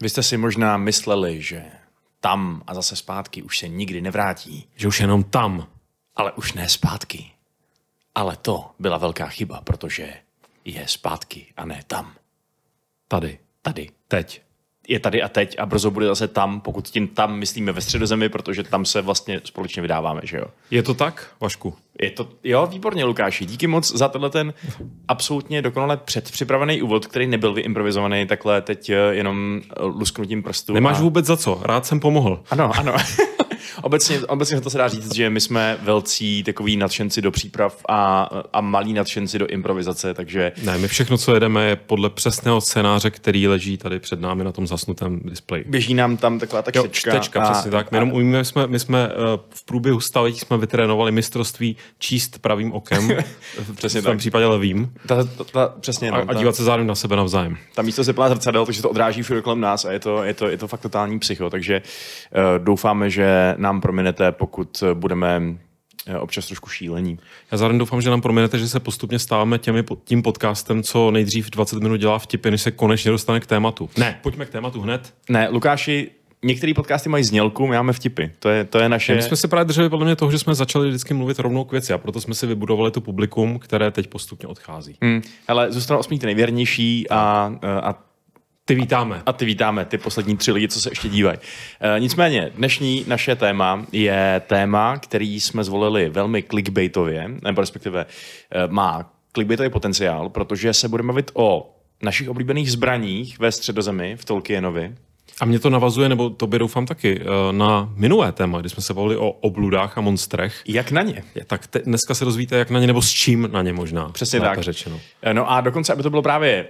Vy jste si možná mysleli, že tam a zase zpátky už se nikdy nevrátí, Že už jenom tam. ale už ne zpátky. Ale to byla velká chyba, protože je zpátky a ne tam. Tady. Tady. Teď. Je tady a teď a brzo bude zase tam, pokud tím tam myslíme ve středozemi, protože tam se vlastně společně vydáváme, že jo. Je to tak, Vašku? Je to, jo, výborně, Lukáši. Díky moc za tenhle ten absolutně dokonale předpřipravený úvod, který nebyl vyimprovizovaný takhle teď jenom lusknutím prstů. Nemáš a... vůbec za co. Rád jsem pomohl. Ano, ano. obecně, obecně to se dá říct, že my jsme velcí takový nadšenci do příprav a, a malí nadšenci do improvizace, takže Ne, my všechno, co jedeme, je podle přesného scénáře, který leží tady před námi na tom zasnutém displeji. běží nám tam taková ta Jo, čtečka. čtečka, přesně tak. My, jenom umíme, jsme, my jsme eh, v průběhu staletí jsme vytrénovali mistrovství číst pravým okem, Přesně v tom případě levým, Ta, ta, ta, přesně, a, no, a ta, dívat se zároveň na sebe navzájem. ta místo se plná zrcadel, takže to odráží všude kolem nás a je to, je to, je to fakt totální psycho, takže uh, doufáme, že nám prominete, pokud eh, budeme eh, občas trošku šílení. Já zároveň doufám, že nám proměnete, že se postupně stáváme těmi, tím podcastem, co nejdřív 20 minut dělá vtipy, než se konečně dostane k tématu. Ne, pojďme k tématu hned. Ne, Lukáši, některé podcasty mají znělku, my máme vtipy. To je, to je naše... My jsme se právě drželi podle mě toho, že jsme začali vždycky mluvit rovnou k věci a proto jsme si vybudovali tu publikum, které teď postupně odchází. Hmm, ale zůstanou osmí ty nejvěrnější a, a Ty vítáme. A ty vítáme, ty poslední tři lidi, co se ještě dívají. E, nicméně, dnešní naše téma je téma, který jsme zvolili velmi clickbaitově, nebo respektive e, má clickbaitový potenciál, protože se budeme bavit o našich oblíbených zbraních ve středozemi v Tolkienovi. A mě to navazuje, nebo to by doufám taky, eh, na minulé téma, kdy jsme se bavili o obludách a monstrech. Jak na ně? Tak te, dneska se dozvíte, jak na ně, nebo s čím na ně možná. Přesně tak. řečeno. No a dokonce, aby to bylo právě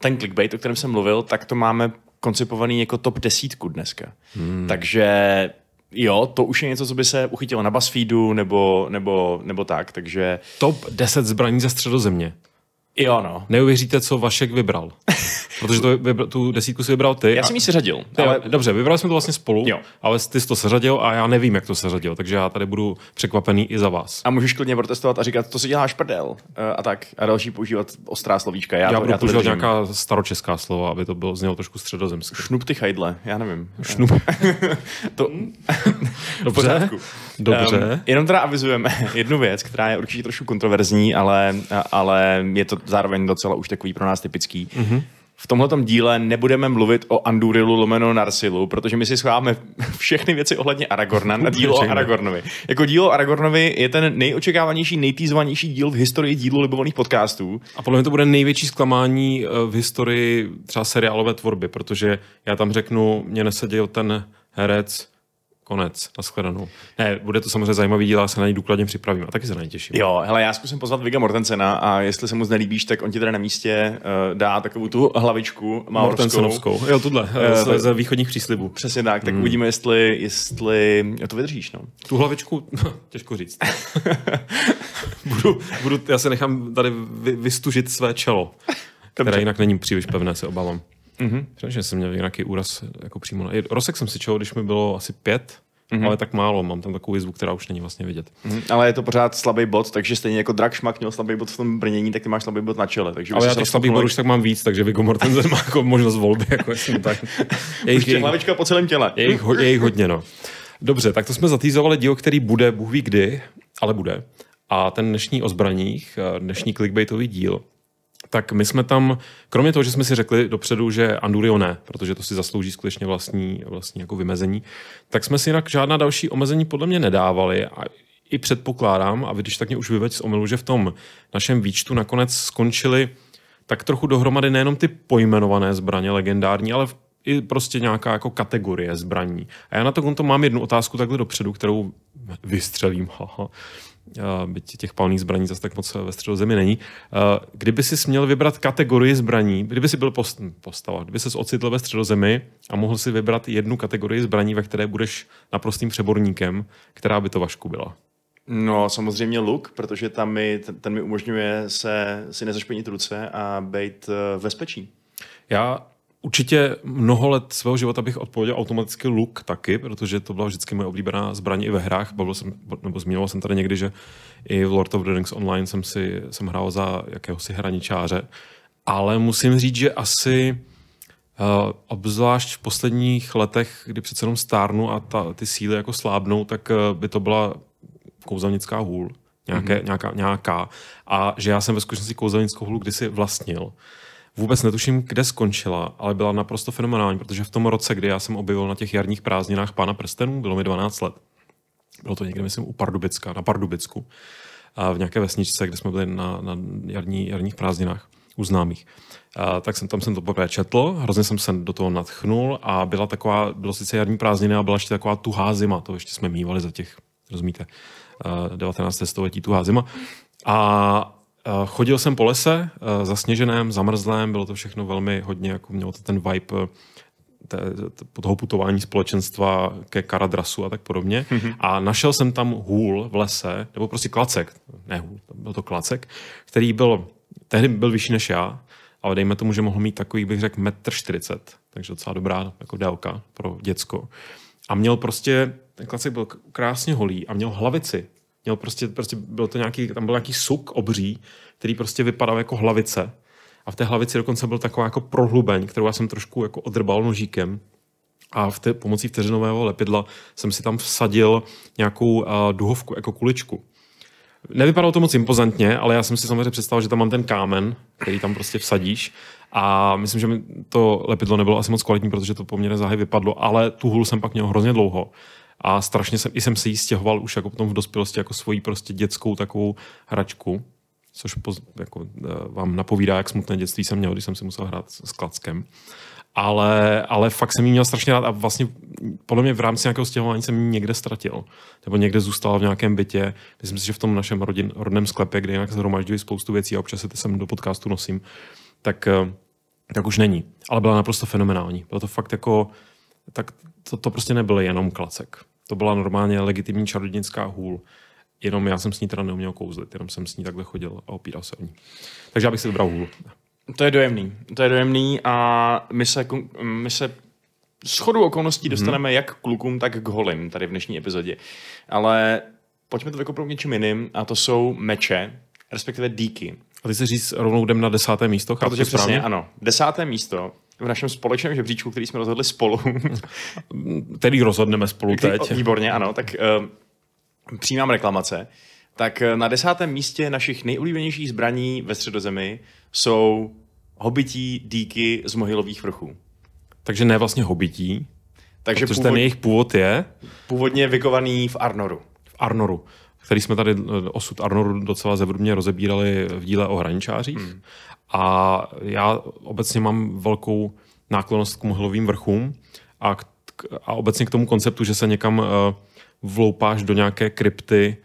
ten clickbait, o kterém jsem mluvil, tak to máme koncipovaný jako top desítku dneska. Hmm. Takže jo, to už je něco, co by se uchytilo na BuzzFeedu nebo, nebo, nebo tak, takže Top 10 zbraní ze středozemě. Jo no. Neuvěříte, co Vašek vybral. Protože to vybral, tu desítku si vybral ty. Já jsem ji seřadil, Ale... ale Dobře, vybrali jsme to vlastně spolu, Jo. ale ty jsi to seřadil a já nevím, jak to seřadil, takže já tady budu překvapený i za vás. a můžeš klidně protestovat a říkat, to si děláš prdel eh, a tak. A další používat ostrá slovíčka. Já, Já to, budu já to používat vydržím. nějaká staročeská slova, aby to bylo znělo trošku středozemsky. Šnup ty chajdle, já nevím. Šnup. To, Dobře, pořádku. Dobře. Um, jenom teda avizujeme jednu věc, která je určitě trošku kontroverzní, ale, ale je to zároveň docela už takový pro nás typický. Mhm. Mm-hmm. V tomhle díle nebudeme mluvit o Andurilu lomeno Narsilu, protože my si schováme všechny věci ohledně Aragorna na dílo o. Aragornovi. Jako dílo o Aragornovi je ten nejočekávanější, nejtýzovanější díl v historii dílu libovaných podcastů. A podle mě to bude největší zklamání eh, v historii třeba seriálové tvorby, protože já tam řeknu, mě neseděl ten herec, konec, nashledanou. Ne, bude to samozřejmě zajímavý díl, já se na něj důkladně připravím a taky se na něj těším. Jo, hele, já zkusím pozvat Viga Mortensena a jestli se mu nelíbíš, tak on ti teda na místě uh, dá takovou tu hlavičku. Mortensenovskou. Jo, tuhle, Eh, ze, východních příslibů. Přesně tak, tak hmm. uvidíme, jestli, jestli to vydržíš. No. Tu hlavičku, těžko říct. budu, budu, já se nechám tady vy, vystužit své čelo, které jinak není příliš pevné, se obávám. Mm-hmm. Že jsem měl nějaký úraz jako přímo na... Rosek jsem si čel, když mi bylo asi pět, mm-hmm. ale tak málo, mám tam takovou jizvu, která už není vlastně vidět. Mhm. Ale je to pořád slabý bod, takže stejně jako Drak Šmak měl slabý bod v tom brnění, tak ty máš slabý bod na čele. Takže Ale já těch slabých bodů už tak mám víc, takže Viggo Mortensen má jako možnost volby, jako tak. Je Už jich, tě je, jich, hlavička po celém těle. je, jich, ho- je jich hodně, no. Dobře, tak to jsme zatýzovali díl, který bude, Bůh ví kdy, ale bude. A ten dnešní o zbraních, eh, dnešní clickbaitový díl, tak my jsme tam, kromě toho, že jsme si řekli dopředu, že Andurio ne, protože to si zaslouží skutečně vlastní, vlastní jako vymezení, tak jsme si jinak žádná další omezení podle mě nedávali a i předpokládám, a vy když tak mě už vyveď z omylu, že v tom našem výčtu nakonec skončili tak trochu dohromady nejenom ty pojmenované zbraně legendární, ale i prostě nějaká jako kategorie zbraní. A já na to konto mám jednu otázku takhle dopředu, kterou vystřelím. Haha. Uh, byť těch palných zbraní zase tak moc ve středozemi není. Uh, kdyby si měl vybrat kategorii zbraní, kdyby si byl post, postava, kdyby se ocitl ve středozemi a mohl si vybrat jednu kategorii zbraní, ve které budeš naprostým přeborníkem, která by to Vašku byla? No, samozřejmě luk, protože tam mi, ten, ten mi umožňuje se si nezašpinit ruce a být v bezpečí. Já určitě mnoho let svého života bych odpověděl automaticky luk taky, protože to byla vždycky moje oblíbená zbraň i ve hrách. Bavil jsem, nebo zmínil jsem tady někdy, že i v Lord of the Rings Online jsem, si, jsem hrál za jakéhosi hraničáře. Ale musím říct, že asi Uh, obzvlášť v posledních letech, kdy přece jenom stárnu a ta, ty síly jako slábnou, tak uh, by to byla kouzelnická hůl. Nějaké, mm-hmm. nějaká, nějaká. A že já jsem ve skutečnosti kouzelnickou hůlu kdysi vlastnil. Vůbec netuším, kde skončila, ale byla naprosto fenomenální, protože v tom roce, kdy já jsem objevil na těch jarních prázdninách Pána prstenů, bylo mi 12 let. Bylo to někde, myslím, u Pardubicka, na Pardubicku, a v nějaké vesničce, kde jsme byli na, na jarní, jarních prázdninách u známých. A, tak jsem tam jsem to poprvé četl, hrozně jsem se do toho natchnul a byla taková, bylo sice jarní prázdniny a byla ještě taková tuhá zima, to ještě jsme mývali za těch, rozumíte, 19. století tuhá zima. A chodil jsem po lese, zasněženém, zamrzlém, bylo to všechno velmi hodně, jako mělo to ten vibe té, toho putování společenstva ke Karadrasu a tak podobně. Mm-hmm. A našel jsem tam hůl v lese, nebo prostě klacek, ne hůl, byl to klacek, který byl, tehdy byl vyšší než já, ale dejme tomu, že mohl mít takový, bych řekl, metr 40, takže docela dobrá jako délka pro děcko. A měl prostě, ten klacek byl krásně holý a měl hlavici. Měl prostě, prostě byl to nějaký, tam byl nějaký suk obří, který prostě vypadal jako hlavice a v té hlavici dokonce byl taková jako prohlubeň, kterou já jsem trošku jako odrbal nožíkem. A v té, pomocí vteřinového lepidla jsem si tam vsadil nějakou uh, duhovku, jako kuličku. Nevypadalo to moc impozantně, ale já jsem si samozřejmě představil, že tam mám ten kámen, který tam prostě vsadíš. A myslím, že mi to lepidlo nebylo asi moc kvalitní, protože to poměrně záhy vypadlo, ale tu hůl jsem pak měl hrozně dlouho. A strašně jsem, i jsem si ji stěhoval už jako potom v dospělosti jako svoji prostě dětskou takovou hračku což poz, jako, eh, vám napovídá, jak smutné dětství jsem měl, když jsem si musel hrát s klackem. Ale, ale fakt jsem jí měl strašně rád a vlastně podle mě v rámci nějakého stěhování jsem ji někde ztratil. Nebo někde zůstal v nějakém bytě. Myslím si, že v tom našem rodin, rodném sklepě, kde jinak zhromažďuji spoustu věcí a občas se sem do podcastu nosím, tak, eh, tak už není. Ale byla naprosto fenomenální. Bylo to fakt jako, tak to, to prostě nebyl jenom klacek. To byla normálně legitimní čarodějnická hůl Jenom já jsem s ní teda neuměl kouzlit, jenom jsem s ní takhle chodil a opíral se o ní. Takže já bych si vybral hůl. To je dojemný. To je dojemný a my se, my se s chodou okolností dostaneme hmm. jak k klukům, tak k holím tady v dnešní epizodě. Ale pojďme to vykopnout něčím jiným a to jsou meče, respektive díky. A ty se říct rovnou jdem na desáté místo? Protože přesně, správně? ano. Desáté místo v našem společném žebříčku, který jsme rozhodli spolu. který rozhodneme spolu který, teď. Výborně, ano. Tak uh, přijímám reklamace, tak eh, na desátém místě našich nejoblíbenějších zbraní ve středozemi jsou hobití díky z mohylových vrchů. Takže ne vlastně hobití, takže protože původ... ten jejich původ je? Původně vykovaný v Arnoru. V Arnoru, který jsme tady eh, osud Arnoru docela zevrubně rozebírali v díle o hraničářích. Hmm. A já obecně mám velkou náklonost k mohylovým vrchům a, k, a obecně k tomu konceptu, že se někam uh, vloupáš do nějaké krypty.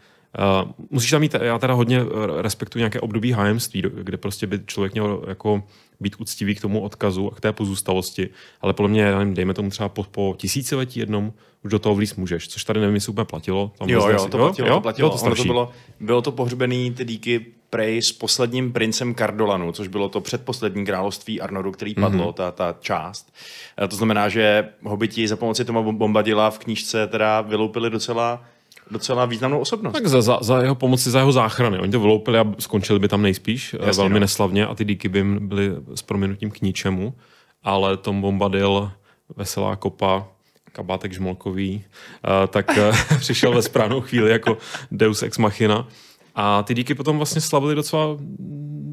Uh, musíš tam mít, já teda hodně respektuji nějaké období hájemství, kde prostě by člověk měl jako být úctivý k tomu odkazu a k té pozůstalosti, ale podle mě, nevím, dejme tomu třeba po, po tisíciletí jednom, už do toho vlíz můžeš, což tady nevím, jestli úplně platilo. Tam jo, jo, to platilo, jo? to platilo. Bylo to, to bylo, bylo to pohřbený ty díky prej s posledním princem Cardolanu, což bylo to předposlední království Arnoru, který padlo, mm-hmm. ta, ta část. Eh, to znamená, že hobiti za pomoci tomu bombadila v knížce teda vyloupili docela docela významnou osobnost. Tak za, za, za jeho pomoci, za jeho záchrany. Oni to vyloupili a skončili by tam nejspíš eh, Jasně, velmi no. neslavně a ty díky by byly s proměnutím k ničemu, ale Tom Bombadil, veselá kopa, kabátek žmolkový, uh, tak přišel ve správnou chvíli jako Deus ex machina a ty díky potom vlastně slavili docela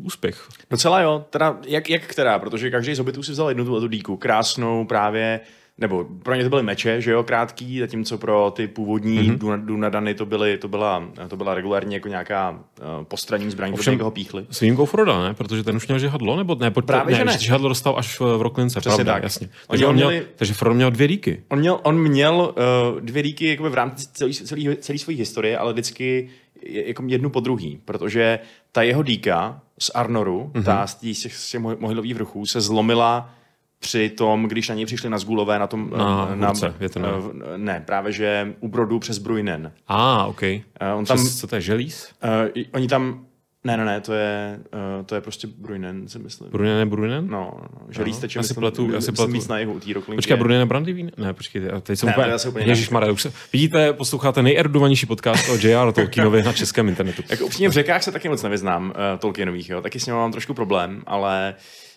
úspěch. Docela jo, teda jak, jak která, protože každý z hobitů si vzal jednu tu, díku, krásnou právě nebo pro ně to byly meče, že jo, krátký, zatímco pro ty původní mm-hmm. Dunadany to, byly, to, byla, to byla regulárně jako nějaká uh, postranní zbraň, Ovšem, někoho píchli. S výjimkou Froda, ne? Protože ten už měl žihadlo, nebo ne? Pojď, Právě, ne, že ne. Žihadlo dostal až v, Roklince, Přesně pravda, tak. jasně. Takže, on měl, měli... takže Frodo měl dvě díky. On měl, on měl uh, dvě díky jakoby v rámci celé celý, celý své historie, ale vždycky jako jednu po druhý, protože ta jeho díka z Arnoru, mm-hmm. ta z těch, z těch mohylových vrchů, se zlomila při tom, když na něj přišli na Zgulové, na tom... Na, na hůrce, na, ne, právě že u Brodu přes Bruinen. A, ah, OK. Uh, on tam, přes, co to je, želíz? Uh, oni tam ne, ne, ne, to je, uh, to je prostě Bruinen, si myslím. Bruinen je Bruinen? No, no, no. že líst teče, myslím, pletu, myslím, pletu. víc na jihu, tý Počkej, Bruinen je Brandy Ne, počkej, teď jsem ne, úplně, úplně Ježišmarja, už se, vidíte, posloucháte nejerdovanější podcast o J.R. Tolkienovi na českém internetu. Jako upřímně v řekách se taky moc nevyznám uh, Tolkienových, jo, taky s ním mám trošku problém, ale Uh,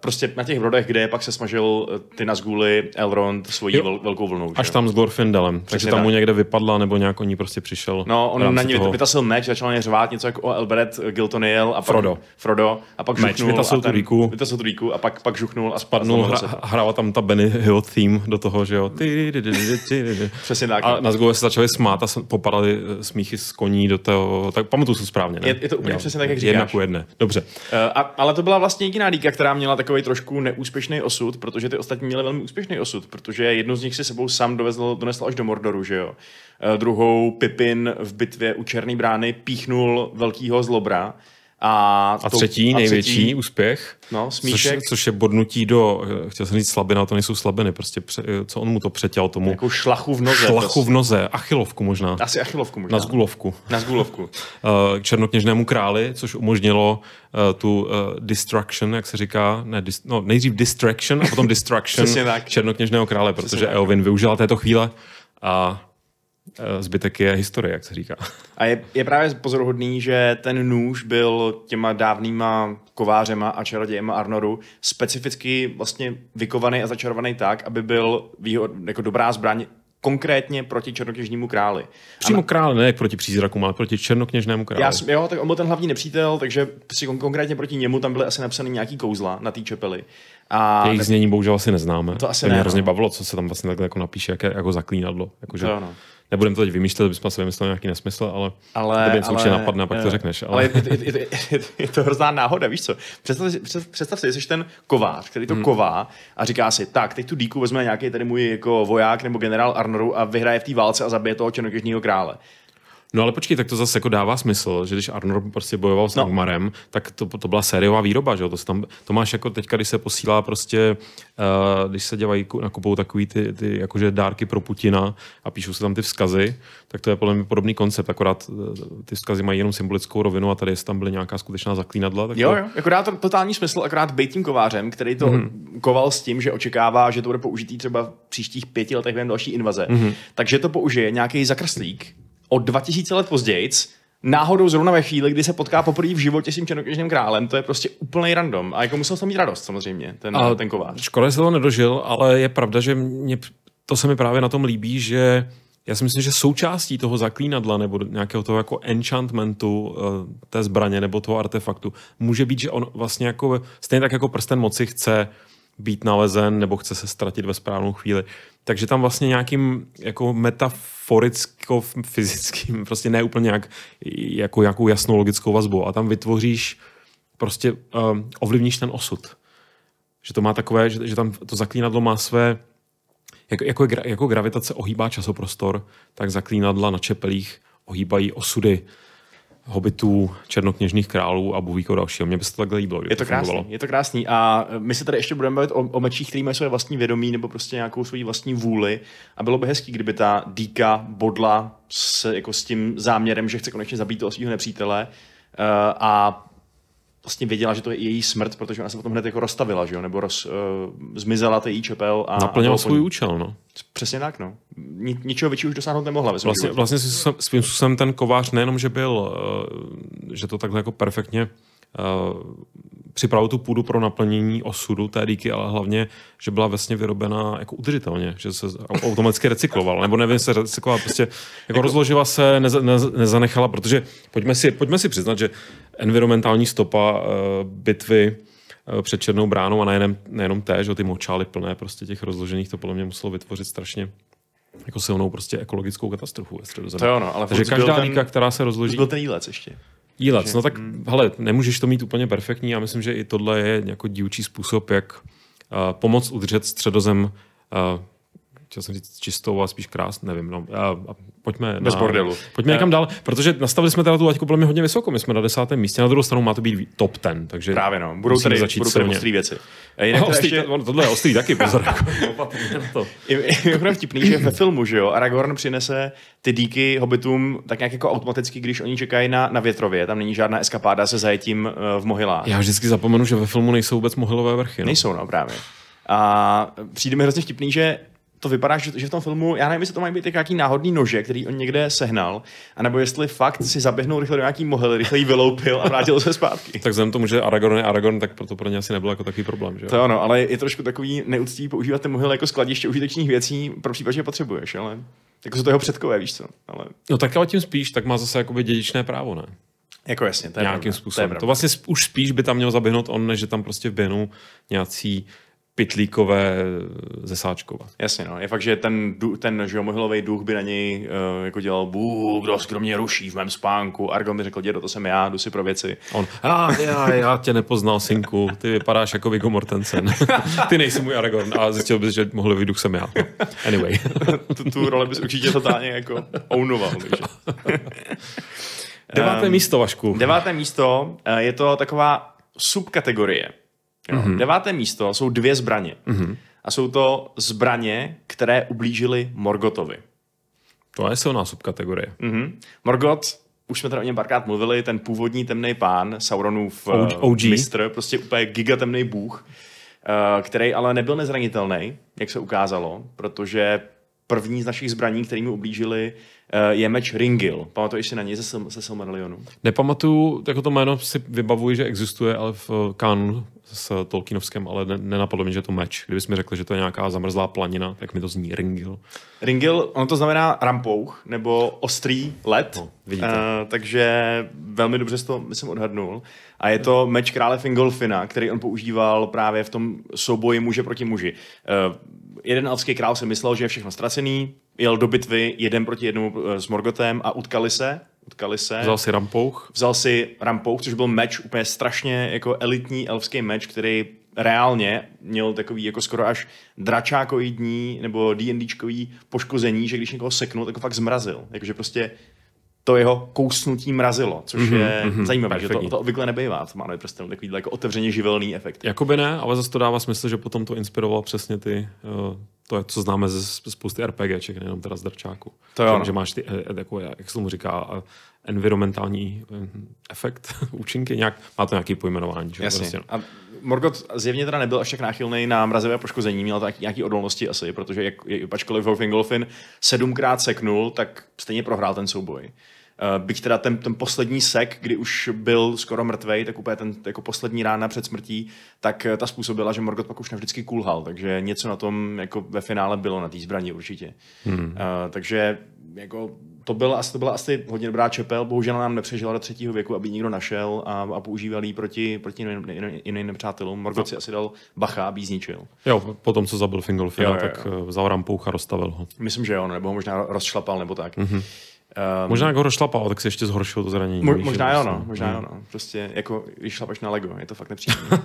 prostě na těch brodech, kde pak se smažil eh, ty Nazgûly, Elrond svojí vel, velkou vlnou. Až že? tam s Glorfindelem. Takže tam mu někde vypadla, nebo nějak o ní prostě přišel. No, on na ní toho... vytasil meč, začal na řvát něco jako o Elberet, Giltoniel a Frodo. Pak, Frodo a pak meč, žuchnul. Vytasil tu díku. Vytasil tu a pak, pak žuchnul a spadnul. Hra, hrála tam ta Benny Hill theme do toho, že jo. Přesně tak. A Nazgûly se začali smát a popadali smíchy z koní do toho. Tak pamatuju se správně, ne? Je, je to úplně přesně tak, jak říkáš. Jedna ku jedné. Dobře. Uh, a, ale to byla vlastně jediná díka, která měla takový trošku neúspěšný osud, protože ty ostatní měly velmi úspěšný osud, protože jednu z nich si sebou sám dovezl, donesl až do Mordoru, že jo. Uh, druhou Pipin v bitvě u Černé brány píchnul velkýho zlobra, a, a třetí, a největší třetí, úspěch, no, smíšek. Což, což je bodnutí do, chtěl jsem říct slabina, to nejsou slabiny, prostě pře, co on mu to přetěl tomu. Jako šlachu v noze. Šlachu v noze, achilovku možná. Asi achilovku možná. Na zgulovku. Na zgulovku. Eh, černokněžnému králi, což umožnilo uh, tu uh, destruction, jak se říká, ne, dis, no, nejdřív distraction a potom destruction černokněžného krále, protože Eowyn využila této chvíle a Eh, zbytek je historie, jak se říká. A je, je právě pozoruhodný, že ten nůž byl těma dávnýma kovářema a čarodějema Arnoru specificky vlastně vykovaný a začarovaný tak, aby byl výhod, jako dobrá zbraň konkrétně proti černokněžnímu králi. Přímo králi, ne proti přízrakům, ale proti černokněžnému králi. Já, jo, tak on byl ten hlavní nepřítel, takže si konkrétně proti němu tam byly asi napsané nějaký kouzla na té čepeli. A Jejich ne... znění bohužel asi neznáme. To asi to mě ne, hrozně no. bavilo, co se tam vlastně takhle jako napíše, jak, jako zaklínadlo. Jako, že... to, no nebudeme to teď vymýšlet, bychom si vymysleli nějaký nesmysl, ale, ale to něco určitě napadne a pak to řekneš. Ale, ale je, je, je, je, je, to hrozná náhoda, víš co? Představ si, představ si, jsi ten kovář, který to hmm. ková a říká si, tak, teď tu díku vezme nějaký tady můj jako voják nebo generál Arnoru a vyhraje v té válce a zabije toho černokežního krále. No ale počkej, tak to zase jako dává smysl, že když Arnor prostě bojoval s no. Angmarem, tak to, to byla sériová výroba, že jo? To, tam, to máš jako teďka, když se posílá prostě, uh, když se dělají, nakupují takový ty, ty jakože dárky pro Putina a píšou se tam ty vzkazy, tak to je podle mě podobný koncept, akorát eh, ty vzkazy mají jenom symbolickou rovinu a tady jestli tam byly nějaká skutečná zaklínadla. Tak jo, to... jo, jako dá to totální smysl, akorát být tím kovářem, který to mm-hmm. koval s tím, že očekává, že to bude použitý třeba v příštích pěti letech během další invaze. Mm-hmm. Takže to použije nějaký zakrslík, o 2000 let později, náhodou zrovna ve chvíli, kdy se potká poprvé v životě s tím černokněžným králem, to je prostě úplný random. A jako musel jsem mít radost samozřejmě, ten, a ten kovář. Škoda, že se to nedožil, ale je pravda, že mě, to se mi právě na tom líbí, že já si myslím, že součástí toho zaklínadla nebo nějakého toho jako enchantmentu uh, té zbraně nebo toho artefaktu může být, že on vlastně jako, stejně tak jako prsten moci chce být nalezen nebo chce se ztratit ve správnou chvíli. Takže tam vlastně nějakým jako metaforicko-fyzickým, prostě ne úplně nějak, jako nějakou jasnou logickou vazbu. A tam vytvoříš, prostě uh, ovlivníš ten osud. Že to má takové, že, že tam to zaklínadlo má své, jako, jako, jako gravitace ohýbá časoprostor, tak zaklínadla na čepelích ohýbají osudy hobitů, černokněžných králů a bůh dalšího. Mně by se to takhle líbilo. Je to, to krásný, je to krásný. A my se tady ještě budeme bavit o, o mečích, který mají své vlastní vědomí nebo prostě nějakou svoji vlastní vůli. A bylo by hezký, kdyby ta díka bodla s, jako s tím záměrem, že chce konečně zabít toho svého nepřítele uh, a vlastně věděla, že to je její smrt, protože ona se potom hned jako rozstavila, že jo? nebo roz, uh, zmizela její čepel. A, Naplnila a svůj účel, no. Přesně tak, no. Ni, ničeho většího už dosáhnout nemohla. Vlastně, vlastně svým způsobem ten kovář nejenom, že byl, uh, že to takhle jako perfektně uh, připravil tu půdu pro naplnění osudu té díky, ale hlavně, že byla vlastně vyrobena jako udržitelně, že se automaticky recyklovala, nebo nevím, se recyklovala, prostě jako, jako rozložila se, neza, neza, nezanechala, protože pojďme si, pojďme si přiznat, že environmentální stopa uh, bitvy uh, před Černou bránou a nejenom, nejenom té, že ty močály plné prostě těch rozložených, to podle mě muselo vytvořit strašně jako silnou prostě ekologickou katastrofu ve středozemí. To jo, no, ale Takže každá ten, která se rozloží... Byl ten jílec ještě. Jílec, no tak hmm. hele, nemůžeš to mít úplně perfektní a myslím, že i tohle je jako dílčí způsob, jak uh, pomoct udržet středozem uh, chtěl jsem říct čistou, a spíš krás, nevím. No. A, a pojďme Bez na, bordelu. Pojďme někam dál, protože nastavili jsme teda tu laťku podle mě hodně vysoko. My jsme na desátém místě, na druhou stranu má to být top ten. Takže Právě no, budou tady, začít budou tady ostrý věci. A jinak no, ostrý, ještě... tohle je ostrý taky, pozor. to. je vtipný, že ve filmu, že jo, Aragorn přinese ty díky hobitům tak nějak jako automaticky, když oni čekají na, na větrově, tam není žádná eskapáda se zajetím uh, v mohylách. Já vždycky zapomenu, že ve filmu nejsou vůbec mohylové vrchy. No. Nejsou, no právě. A přijde mi hrozně vtipný, že to vypadá, že, že v tom filmu, já nevím, jestli to mají být nějaký náhodný nože, který on někde sehnal, anebo jestli fakt si zaběhnul rychle do nějaký mohyly, rychle vyloupil a vrátil se zpátky. Tak vzhledem tomu, že Aragorn je Aragorn, tak proto pro ně asi nebyl jako takový problém. Že? To ano, ale je trošku takový neúctivý používat ty mohyly jako skladiště užitečných věcí pro případ, že je potřebuješ, ale jako jsou to jeho předkové, víš co. Ale... No tak ale tím spíš, tak má zase jakoby dědičné právo, ne? Jako jasně, to je Nějakým pravda, způsobem. To, je To, to vlastně už spíš by tam měl zaběhnout on, než že tam prostě vběhnou nějací pitlíkové ze Sáčkova. Jasně, no. Je fakt, že ten, ten že mohylový duch by na něj uh, jako dělal, bů, kdo, kdo mě ruší v mém spánku. Argon by řekl, dědo, to jsem já, jdu si pro věci. On, já, já, já tě nepoznal, synku, ty vypadáš jako Viggo Mortensen. ty nejsi můj Aragorn. A zjistil bys, že mohli duch jsem já. Anyway. tu, tu roli bys určitě totálně jako ounoval. Deváté místo, Vašku. Deváté místo eh, je to taková subkategorie. Jo. Mm-hmm. Deváté místo jsou dvě zbraně. Mm-hmm. A jsou to zbraně, které ublížily Morgotovi. To je silná subkategorie. Mm-hmm. Morgot, už jsme tady o něm párkrát mluvili, ten původní temný pán, Sauronův OG. OG. mistr, prostě úplně gigatemný bůh, eh, který ale nebyl nezranitelný, jak se ukázalo, protože první z našich zbraní, který mu ublížili, eh, je meč Ringil. Pamatuješ si na něj ze, ze Silmarillionu? Nepamatuju, jako to jméno si vybavuji, že existuje, ale v kanonu s Tolkienovském, ale ne, nenapadlo mi, že je to meč. Kdybys mi řekl, že to je nějaká zamrzlá planina, tak mi to zní ringil. Ringil, ono to znamená rampouch, nebo ostrý led, No, vidíte. Eh, takže velmi dobře to, myslím, odhadnul. A je to meč krále Fingolfina, který on používal právě v tom souboji muže proti muži. Eh, jeden elfský král si myslel, že je všechno ztracený, jel do bitvy jeden proti jednomu eh, s Morgotem a utkali se. Utkali se. Vzal si rampouch, Vzal si rampouch, což byl meč, úplně strašně jako elitní elfský meč, který reálně měl takový jako skoro až dračákoidní nebo D&Dčkový poškození, že když někoho seknul, tak ho fakt zmrazil. Jakože prostě to jeho kousnutí mrazilo, což mm-hmm, je mm-hmm, zajímavé, že to, to obvykle nebývá, to má prsten, takový jako otevřeně živelný efekt. Jakoby ne, ale zase to dává smysl, že potom to inspirovalo přesně ty, uh, to, co známe ze spousty RPGček, nejenom teda z Drčáku. To jo, že, no. že máš ty, eh, jako, jak se tomu říká, eh, environmentální eh, efekt, účinky, nějak, má to nějaký pojmenování. Že? Jasně. Prostě, no. A Morgoth zjevně teda nebyl až tak náchylný na mrazivé poškození, měl tak nějaký odolnosti asi, protože jak, ačkoliv ho Fingolfin sedmkrát seknul, tak stejně prohrál ten souboj. Uh, byť teda ten, ten poslední sek, kdy už byl skoro mrtvej, tak úplně ten jako poslední rána před smrtí, tak eh, ta způsobila, že Morgoth pak už navždycky kulhal, takže něco na tom jako ve finále bylo na té zbraní určitě. Hmm. Uh, takže jako to byla, asi, to byla asi hodně dobrá čepel, bohužel nám nepřežila do třetího věku, aby ji někdo našel a, a používal ji proti, proti jiným, jiným, jiným nepřátelům. Morgoth si asi dal bacha, aby ji zničil. Jo, po tom, co zabil Fingolfina, Jo, jo, jo. tak eh, vzal rampouch a rozstavil ho. Myslím, že jo, nebo ho možná rozšlapal, nebo tak. Mm-hmm. Um, Možná jak ho rozšlapal, tak si ještě zhoršil to zranění. Mo- možná jo, prostě- no, možná jo, no. Prostě jako, když šlapeš na Lego, je to fakt nepříjemné.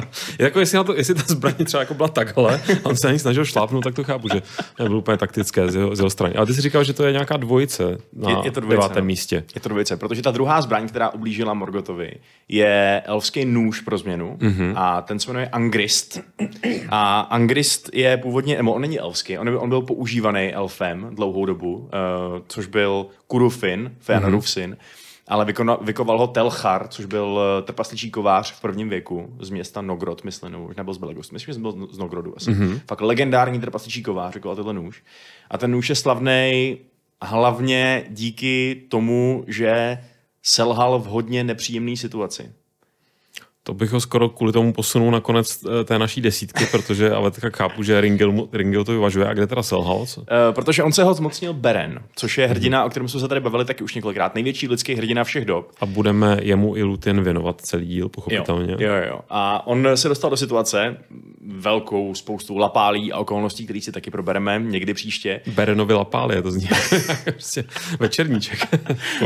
Jako jestli, na to, jestli ta zbraň třeba jako byla takhle, a on se na ní snažil šlápnout, tak to chápu, že nebylo úplně taktické z jeho, z jeho strany. Ale ty jsi říkal, že to je nějaká dvojice na Je- je to dvojice, devátém no. místě. Je to dvojice, protože ta druhá zbraň, která ublížila Morgotovi, je elfský nůž pro změnu mm-hmm. a ten se jmenuje Angrist. A Angrist je původně, on není elfský, on, on byl používaný elfem dlouhou dobu, uh, což byl Kurufin, Fëanorův mm-hmm. syn, ale vykoval ho Telchar, což byl eh, trpasličí kovář v prvním věku z města Nogrod, myslím, nebo byl z Belegost, myslím, že byl z Nogrodu asi. Mm-hmm. Fakt legendární trpasličí kovář, vykoval tenhle nůž. A ten nůž je slavný hlavně díky tomu, že selhal v hodně nepříjemné situaci. To bych ho skoro kvůli tomu posunul na konec eh, té naší desítky, protože ale tak chápu, že Ringel, Ringel to vyvažuje. A kde teda selhal? Co? Uh, protože on se ho zmocnil Beren, což je hrdina, o kterém jsme se tady bavili taky už několikrát. Největší lidský hrdina všech dob. A budeme jemu i Lutin věnovat celý díl, pochopitelně. Jo, jo, jo. A on se dostal do situace velkou spoustu lapálí a okolností, které si taky probereme někdy příště. Berenovi Lapálie, to zní prostě večerníček.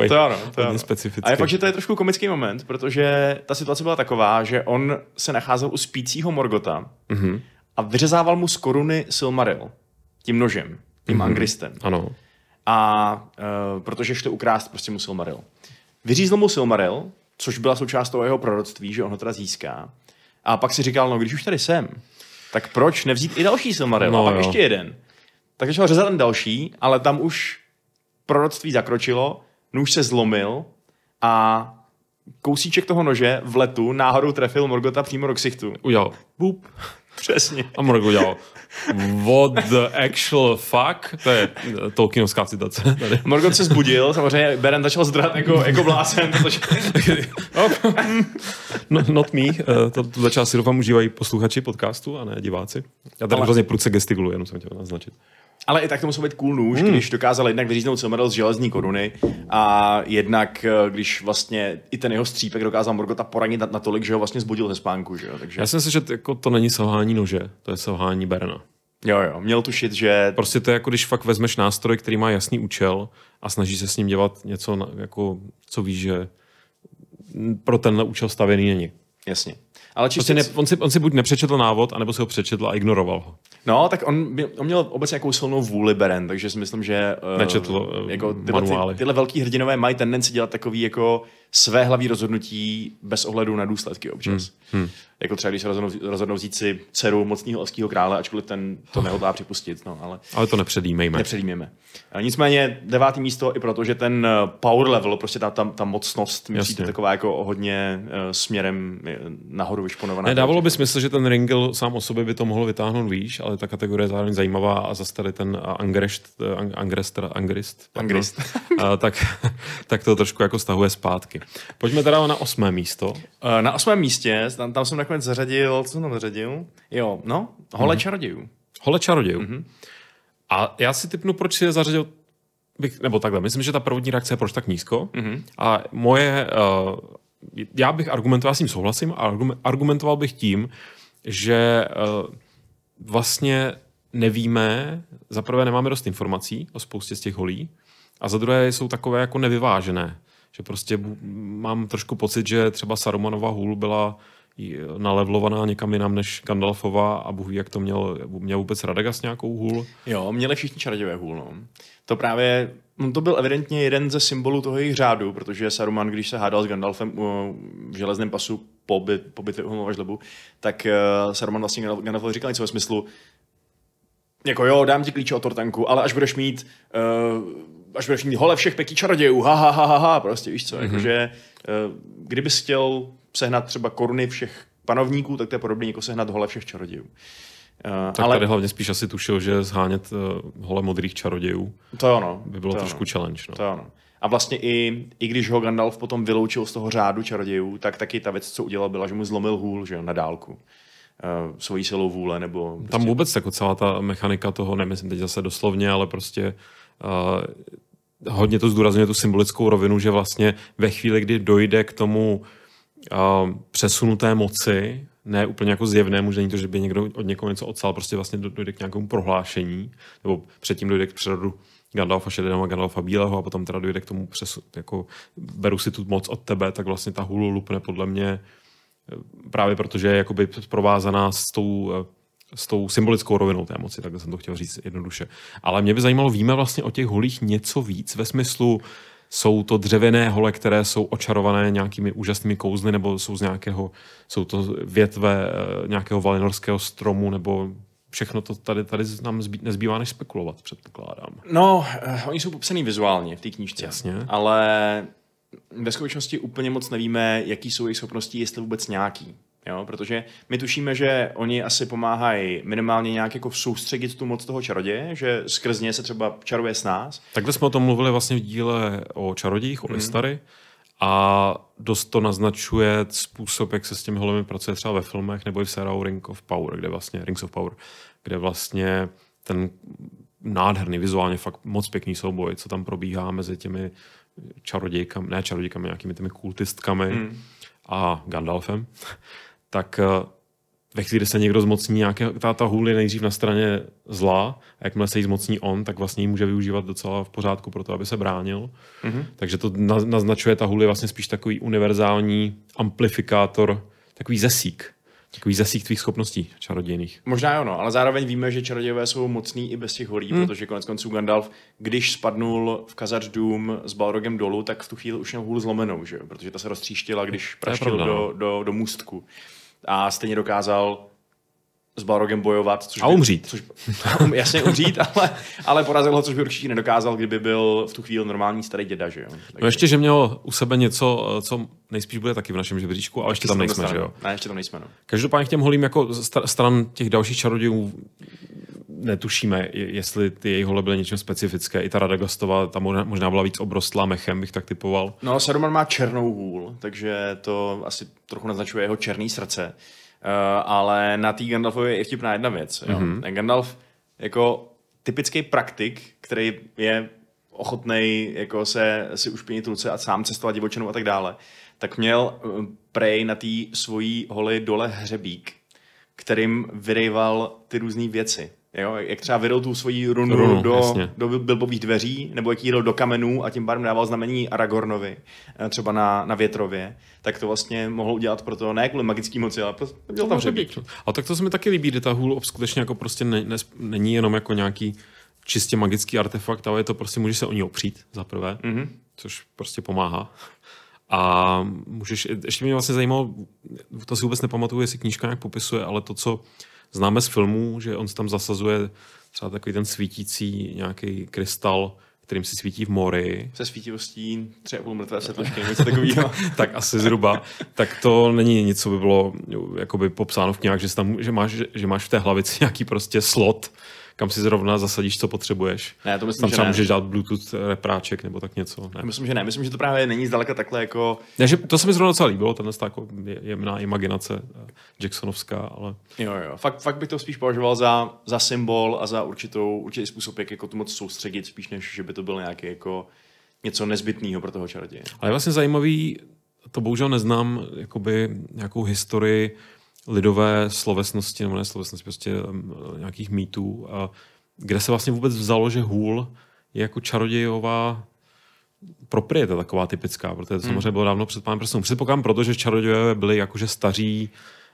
To ano, to ano. A je fakt, že to je trošku komický moment, protože ta situace byla taková, že on se nacházel u spícího Morgota mm-hmm. a vyřezával mu z koruny Silmaril tím nožem, tím mm-hmm. Angristem. Ano. A uh, protože šli ukrást prostě mu Silmaril. Vyřízl mu Silmaril, což byla součást toho jeho proroctví, že on ho teda získá. A pak si říkal, no když už tady jsem, tak proč nevzít i další Silmaril? No a pak jo. ještě jeden. Tak začal řezat ten další, ale tam už proroctví zakročilo, nůž se zlomil a kousíček toho nože v letu náhodou trefil Morgota přímo do ksichtu. Udělal bup. Přesně. A Morg udělal What the actual fuck? To je Tolkienovská citace. Tady. Morgoth se zbudil, samozřejmě Beren začal zdrat jako, jako blázen, protože... no, not me. Eh, to, to začal si doufám užívají posluchači podcastu a ne diváci. Já tady hrozně prudce gestikuluji, jenom jsem chtěl naznačit. Ale i tak to musel být cool nůž, hmm. když dokázal jednak vyříznout Silmaril z železní koruny a jednak, eh, když vlastně i ten jeho střípek dokázal Morgota poranit na- natolik, že ho vlastně zbudil ze spánku, že jo? Takže Já si myslím, že to, jako, to není selhání nože, to je selhání Berna. jo, jo, měl tušit, že Prostě to je jako když fakt vezmeš nástroj, který má jasný účel a snaží se s ním dělat něco, jako, co víš, že pro tenhle účel stavěný není. jasně. Ale Prostě čistě, ne, on, si, on si buď nepřečetl návod, anebo si ho přečetl a ignoroval ho. No, tak on, on měl obecně nějakou silnou vůli Beren, takže si myslím, že eh, Nečetl, eh, jako tyhle, ty, manuály. tyhle velký hrdinové mají tendenci dělat takový jako své hlavní rozhodnutí bez ohledu na důsledky občas. Hmm. Hmm. Jako třeba když se rozhodnou, rozhodnou vzít si dceru mocného elského krále, ačkoliv ten to nehodlá připustit. No, ale Ale to nepředjímejme. nepředjímeme. A Nicméně devátý místo i proto, že ten eh, power level, prostě ta, ta, ta mocnost mi přijde taková jako hodně uh, směrem eh, nahoru vyšponovaná. Ne, dávalo by smysl, že ten Ringel sám o sobě by to mohl vytáhnout výš, ale ta kategorie je zároveň zajímavá a zase tady ten Angrest, Ang- Angrest, Angrist, Angrist. a, tak, tak to trošku jako stahuje zpátky. Pojďme teda na osmé místo. Eh, Na osmém místě, tam, tam jsem nakonec zařadil, co jsem tam zařadil? Jo, no, Hole mm-hmm. čarodějů. Hole čarodějů. Mm-hmm. A já si typnu, proč si je zařadil, bych, nebo takhle, myslím, že ta prvotní reakce je proč tak nízko. Mm-hmm. A moje, uh, já bych argumentoval, já s tím souhlasím, a argumen- argumentoval bych tím, že uh, vlastně nevíme, za prvé nemáme dost informací o spoustě z těch holí, a za druhé jsou takové jako nevyvážené. Že prostě mám trošku pocit, že třeba Sarumanova hůl byla nalevlovaná někam jinam než Gandalfova a Bůh ví, jak to měl, měl vůbec Radagast nějakou hůl. Jo, měli všichni čarodějové hůl, no. To právě, no to byl evidentně jeden ze symbolů toho jejich řádu, protože Saruman, když se hádal s Gandalfem uh, v železném pasu po, byt, po bitvě u Helmova žlebu, tak uh, Saruman vlastně Gandalf- Gandalfovi říkal něco ve smyslu, jako jo, dám ti klíče od Tortanku, ale až budeš mít uh, až budeš mít hole všech peký čarodějů, ha, ha, ha, ha, ha, prostě víš co, mm-hmm. jakože uh, kdybys chtěl sehnat třeba koruny všech panovníků, tak to je podobně jako sehnat hole všech čarodějů. Uh, Tak ale... tady hlavně spíš asi tušil, že zhánět uh, hole modrých čarodějů to je ono. by bylo to trošku ono. challenge. No. To je ono. A vlastně i, i když ho Gandalf potom vyloučil z toho řádu čarodějů, tak taky ta věc, co udělal, byla, že mu zlomil hůl, že jo, na dálku. Uh, svojí silou vůle, nebo... Prostě, Tam vůbec jako celá ta mechanika toho, nemyslím teď zase doslovně, ale prostě uh, hodně to zdůrazňuje tu symbolickou rovinu, že vlastně ve chvíli, kdy dojde k tomu uh, přesunu té moci, ne úplně jako zjevnému, že není to, že by někdo od někoho něco odsal, prostě vlastně do- dojde k nějakému prohlášení, nebo předtím dojde k přerodu Gandalfa šedého a Gandalfa bílého a potom teda dojde k tomu přesu, jako beru si tu moc od tebe, tak vlastně ta hulu lupne podle mě právě protože je jakoby provázaná s tou, eh, s tou symbolickou rovinou té moci, takhle jsem to chtěl říct jednoduše. Ale mě by zajímalo, víme vlastně o těch holích něco víc ve smyslu, jsou to dřevěné hole, které jsou očarované nějakými úžasnými kouzly, nebo jsou z nějakého, jsou to větve eh, nějakého valinorského stromu, nebo všechno to tady, tady nám zbý, nezbývá než spekulovat, předpokládám. No, uh, oni jsou popsaný vizuálně v té knížce. Jasně. Ale ve skutečnosti úplně moc nevíme, jaký jsou jejich schopnosti, jestli vůbec nějaký. Jo? Protože my tušíme, že oni asi pomáhají minimálně nějak jako soustředit tu moc toho čaroděje, že skrz ně se třeba čaruje s nás. Takhle jsme o tom mluvili vlastně v díle o čarodějích, o Listary. A dost to naznačuje způsob, jak se s těmi holemi pracuje třeba ve filmech nebo i v seriálu Ring of Power, kde vlastně, Rings of Power, kde vlastně ten nádherný, vizuálně fakt moc pěkný souboj, co tam probíhá mezi těmi čarodějkami, ne čarodějkami, nějakými těmi kultistkami hmm. a Gandalfem, tak eh, ve chvíli, kdy se někdo zmocní nějaké, ta, ta hůl je nejdřív na straně zla, a jakmile se jí zmocní on, tak vlastně ji může využívat docela v pořádku pro to, aby se bránil. Mm-hmm. Takže to na, naznačuje, ta hůl je vlastně spíš takový univerzální amplifikátor, takový zesík, takový zesík tvých schopností čarodějných. Možná jo, no, ale zároveň víme, že čarodějové jsou mocní i bez těch holí, hmm. protože konec konců Gandalf, když spadnul v Kazard's Doom s Balrogem dolů, tak v tu chvíli už měl hůl zlomenou, že? jo? protože ta se roztříštila, když praštil pravda, do, no. do, do můstku. A stejně dokázal s Balrogem bojovat. Což a umřít. By, což, um, jasně umřít, ale, ale porazil ho, což by určitě nedokázal, kdyby byl v tu chvíli normální starý děda, že jo. Takže... No ještě, že měl u sebe něco, co nejspíš bude taky v našem žebříčku, ale ještě tam nejsme, že jo. Ne, ještě tam nejsme, no. Každopádně k těm holím jako stran těch dalších čarodějů netušíme, jestli ty její hole byly něčím specifické. I ta Radagastova, ta možná byla víc obrostlá mechem, bych tak typoval. No, Saruman má černou hůl, takže to asi trochu naznačuje jeho černý srdce. Uh, ale na té Gandalfově je vtipná jedna věc. Jo? Mm-hmm. Gandalf jako typický praktik, který je ochotný jako se si ušpinit ruce a sám cestovat divočenou a tak dále, tak měl eh, prej na té svojí holi dole hřebík, kterým vyrejval ty různé věci. Jo, jak třeba vydal tu svoji runu, runu do, do bilbových dveří, nebo jak jí do kamenů a tím pádem dával znamení Aragornovi, eh, třeba na, na větrově, tak to vlastně mohl udělat proto ne kvůli magický moci, ale prostě dělal tam hřebík. A tak to se mi taky líbí, že ta hůl skutečně jako prostě ne, ne, není jenom jako nějaký čistě magický artefakt, ale je to prostě, můžeš se o ní opřít za prvé, mm-hmm. což prostě pomáhá. A můžeš, ještě mě vlastně zajímalo, to si vůbec nepamatuju, jestli knížka nějak popisuje, ale to, co známe z filmů, že on tam zasazuje třeba takový ten svítící nějaký krystal, kterým si svítí v mori. Se svítivostí třeba mrtvé světločky, něco takového. tak asi zhruba. tak to není nic, co by bylo jakoby popsáno v knihách, že, tam, že, máš, že máš v té hlavici nějaký prostě slot, kam si zrovna zasadíš, co potřebuješ. Ne, to myslím, Tam že třeba ne. můžeš dát Bluetooth repráček nebo tak něco. Ne. Myslím, že ne. Myslím, že to právě není zdaleka takhle jako... Ne, že to se mi zrovna docela líbilo, tenhle jako jemná imaginace eh, Jacksonovská, ale... Jo, jo. Fakt, fakt bych to spíš považoval za, za symbol a za určitou, určitý způsob, jak jako tu moc soustředit, spíš než, že by to byl nějaký jako něco nezbytného pro toho čaroděje. Ale je vlastně zajímavý, to bohužel neznám, jakoby nějakou historii lidové slovesnosti, nebo ne slovesnosti, prostě nějakých mýtů, a kde se vlastně vůbec vzalo, že hůl je jako čarodějová proprieta taková typická, protože to hmm. samozřejmě bylo dávno před pánem prstů. Předpokládám proto, že čarodějové byli jakože staří,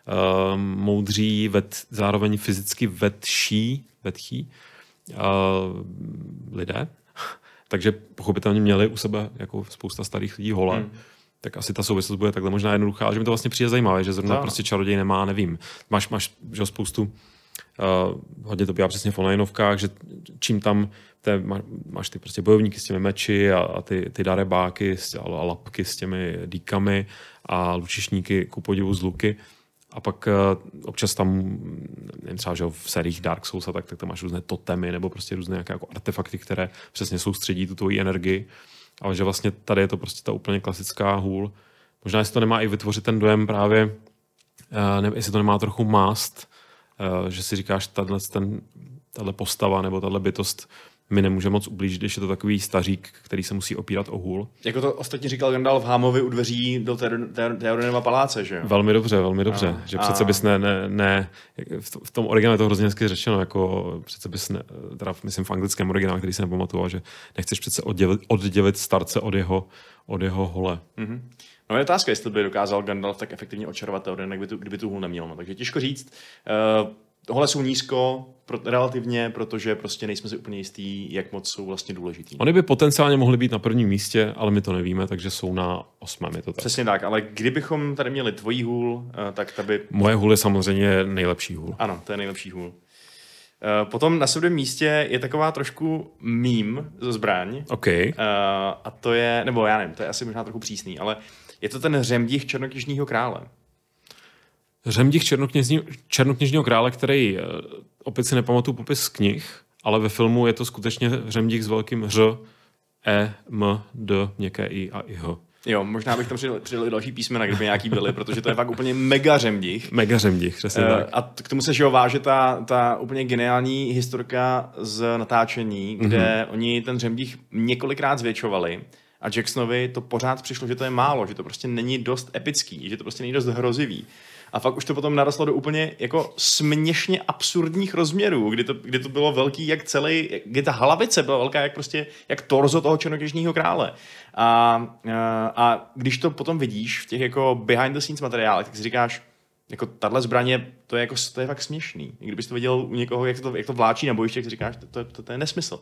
uh, moudří, ved, zároveň fyzicky vedší, vedchí uh, lidé. Takže pochopitelně měli u sebe jako spousta starých lidí hole. Hmm tak asi ta souvislost bude takhle možná jednoduchá, ale že mi to vlastně přijde zajímavé, že zrovna no. prostě čaroděj nemá, nevím. Máš, máš že spoustu, uh, hodně to bývá přesně v onlineovkách, že čím tam te, má, máš ty prostě bojovníky s těmi meči a, a ty, ty darebáky a, a lapky s těmi díkami a lučišníky ku podivu z luky. A pak uh, občas tam, nevím, třeba že v sériích Dark Souls a tak, tak tam máš různé totemy nebo prostě různé nějaké jako artefakty, které přesně soustředí tu tvoji energii ale že vlastně tady je to prostě ta úplně klasická hůl. Možná, jestli to nemá i vytvořit ten dojem právě, eh, ne, jestli to nemá trochu mást, eh, že si říkáš, tato, ten, tato postava nebo tato bytost mi nemůže moc ublížit, když je to takový stařík, který se musí opírat o hůl. Jako to ostatně říkal Gandalf Hámovi u dveří do Theodenova paláce, že jo? Velmi dobře, velmi dobře. A, že přece a... bys ne, ne, ne, v tom originálu je to hrozně hezky řečeno, jako přece bys, ne, teda myslím v anglickém originálu, který si nepamatoval, že nechceš přece oddělit, oddělit starce od jeho, od jeho hole. Mm-hmm. No je otázka, jestli by dokázal Gandalf tak efektivně očarovat Theoden, kdyby tu, kdyby tu hůl neměl. No, takže těžko říct. Uh, tohle jsou nízko pro, relativně, protože prostě nejsme si úplně jistí, jak moc jsou vlastně důležitý. Oni by potenciálně mohli být na prvním místě, ale my to nevíme, takže jsou na osmém. Je to tak. Přesně tak, ale kdybychom tady měli tvojí hůl, eh, tak ta by... Moje hůl je samozřejmě nejlepší hůl. Ano, to je nejlepší hůl. Eh, potom na sobě místě je taková trošku mím ze zbraň. OK. Uh, a to je, nebo já nevím, to je asi možná trochu přísný, ale je to ten řemdích černokněžního krále. Řemdích černokněžního krále, který eh, opět si nepamatuju popis knih, ale ve filmu je to skutečně řemdích s velkým ř, e, m, d, měkké i a i h. Jo, možná bych tam přidal, přidal další písmena, kdyby nějaký byly, protože to je fakt úplně mega řemdích. Mega řemdích, přesně uh, tak. A k tomu se že váže ta, ta úplně geniální historka z natáčení, kde mm-hmm. oni ten řemdích několikrát zvětšovali a Jacksonovi to pořád přišlo, že to je málo, že to prostě není dost epický, že to prostě není dost hrozivý. A fakt už to potom narostlo do úplně jako směšně absurdních rozměrů, kdy to, kdy to bylo velký jak celý, kdy ta hlavice byla velká jak prostě, jak torzo toho černokněžního krále. A, a, a, když to potom vidíš v těch jako behind the scenes materiálech, tak si říkáš, jako tahle zbraně, to je, jako, to je fakt směšný. Kdybys to viděl u někoho, jak to, jak to vláčí na bojiště, tak si říkáš, to, to, to, to je nesmysl.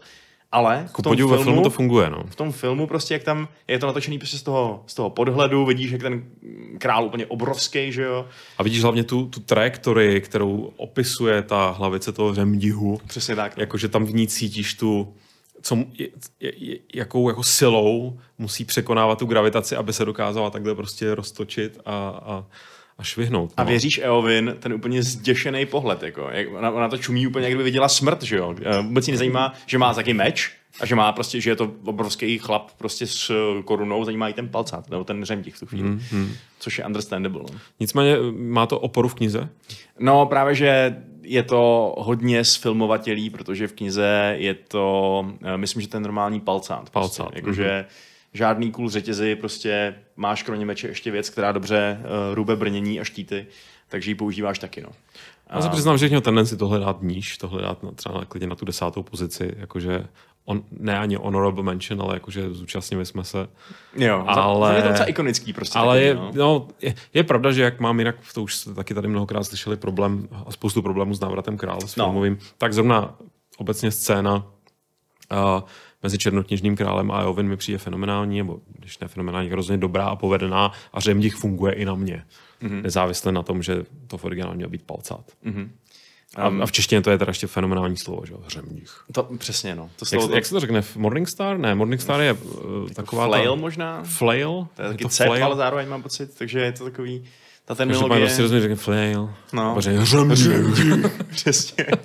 Ale Ku podivu ve filmu to funguje, no. v tom filmu prostě, jak tam je to natočený prostě z toho, z toho podhledu, vidíš, jak ten král úplně obrovský, že jo. A vidíš hlavně tu, tu trajektorii, kterou opisuje ta hlavice toho řemdihu. Přesně tak. no. Jakože tam v ní cítíš tu, co, jakou jako silou musí překonávat tu gravitaci, aby se dokázala takhle prostě roztočit a, a, a švihnout. A no. věříš Eowyn, ten úplně zděšený pohled, jako, jak ona, ona to čumí úplně, jak kdyby viděla smrt, že jo. Eh, Vůbec ji nezajímá, že má taky meč, a že má prostě, že je to obrovský chlap prostě s eh, korunou, zajímá i ten palcát, nebo ten řemdík v tu chvíli. Mhm. Mm, mm. Což je understandable. No. Nicméně má to oporu v knize? No právě, že je to hodně sfilmovatelý, protože v knize je to, eh, myslím, že ten normální palcát. Palcát, Prostě. Jakože žádný cool řetězy, prostě máš kromě meče ještě věc, která dobře uh, rube brnění a štíty, takže ji používáš taky. No. Já se přiznám, že měl tendenci tohle dát níž, tohle dát na, třeba klidně na tu desátou pozici, jakože on, ne ani honorable mention, ale jakože zúčastnili jsme se. Jo, Ale- ale... je to docela ikonický prostě. Ale taky, je, no. no, je, je, pravda, že jak mám jinak, to už jste taky tady mnohokrát slyšeli problém a spoustu problémů s návratem krále s No. filmovým, tak zrovna obecně scéna uh, mezi Černokněžným králem a Eowyn mi přijde fenomenální, nebo když ne fenomenální, hrozně dobrá a povedená a řemdich funguje i na mě. Mhm. Mm-hmm. Nezávisle na tom, že to v originálu měl být palcát. Mm-hmm. Mhm. A, v češtině to je teda ještě fenomenální slovo, že jo? To, přesně, no. To Jak, slovo, se- jak se to řekne? Morningstar? Ne, Morningstar je uh, taková flail ta... možná? Flail? To je taky to cep, ale zároveň mám pocit, takže je to takový, ta Takže mám terminologie... prostě rozumět, řekne flail. No. Řekne řemdich. Přesně.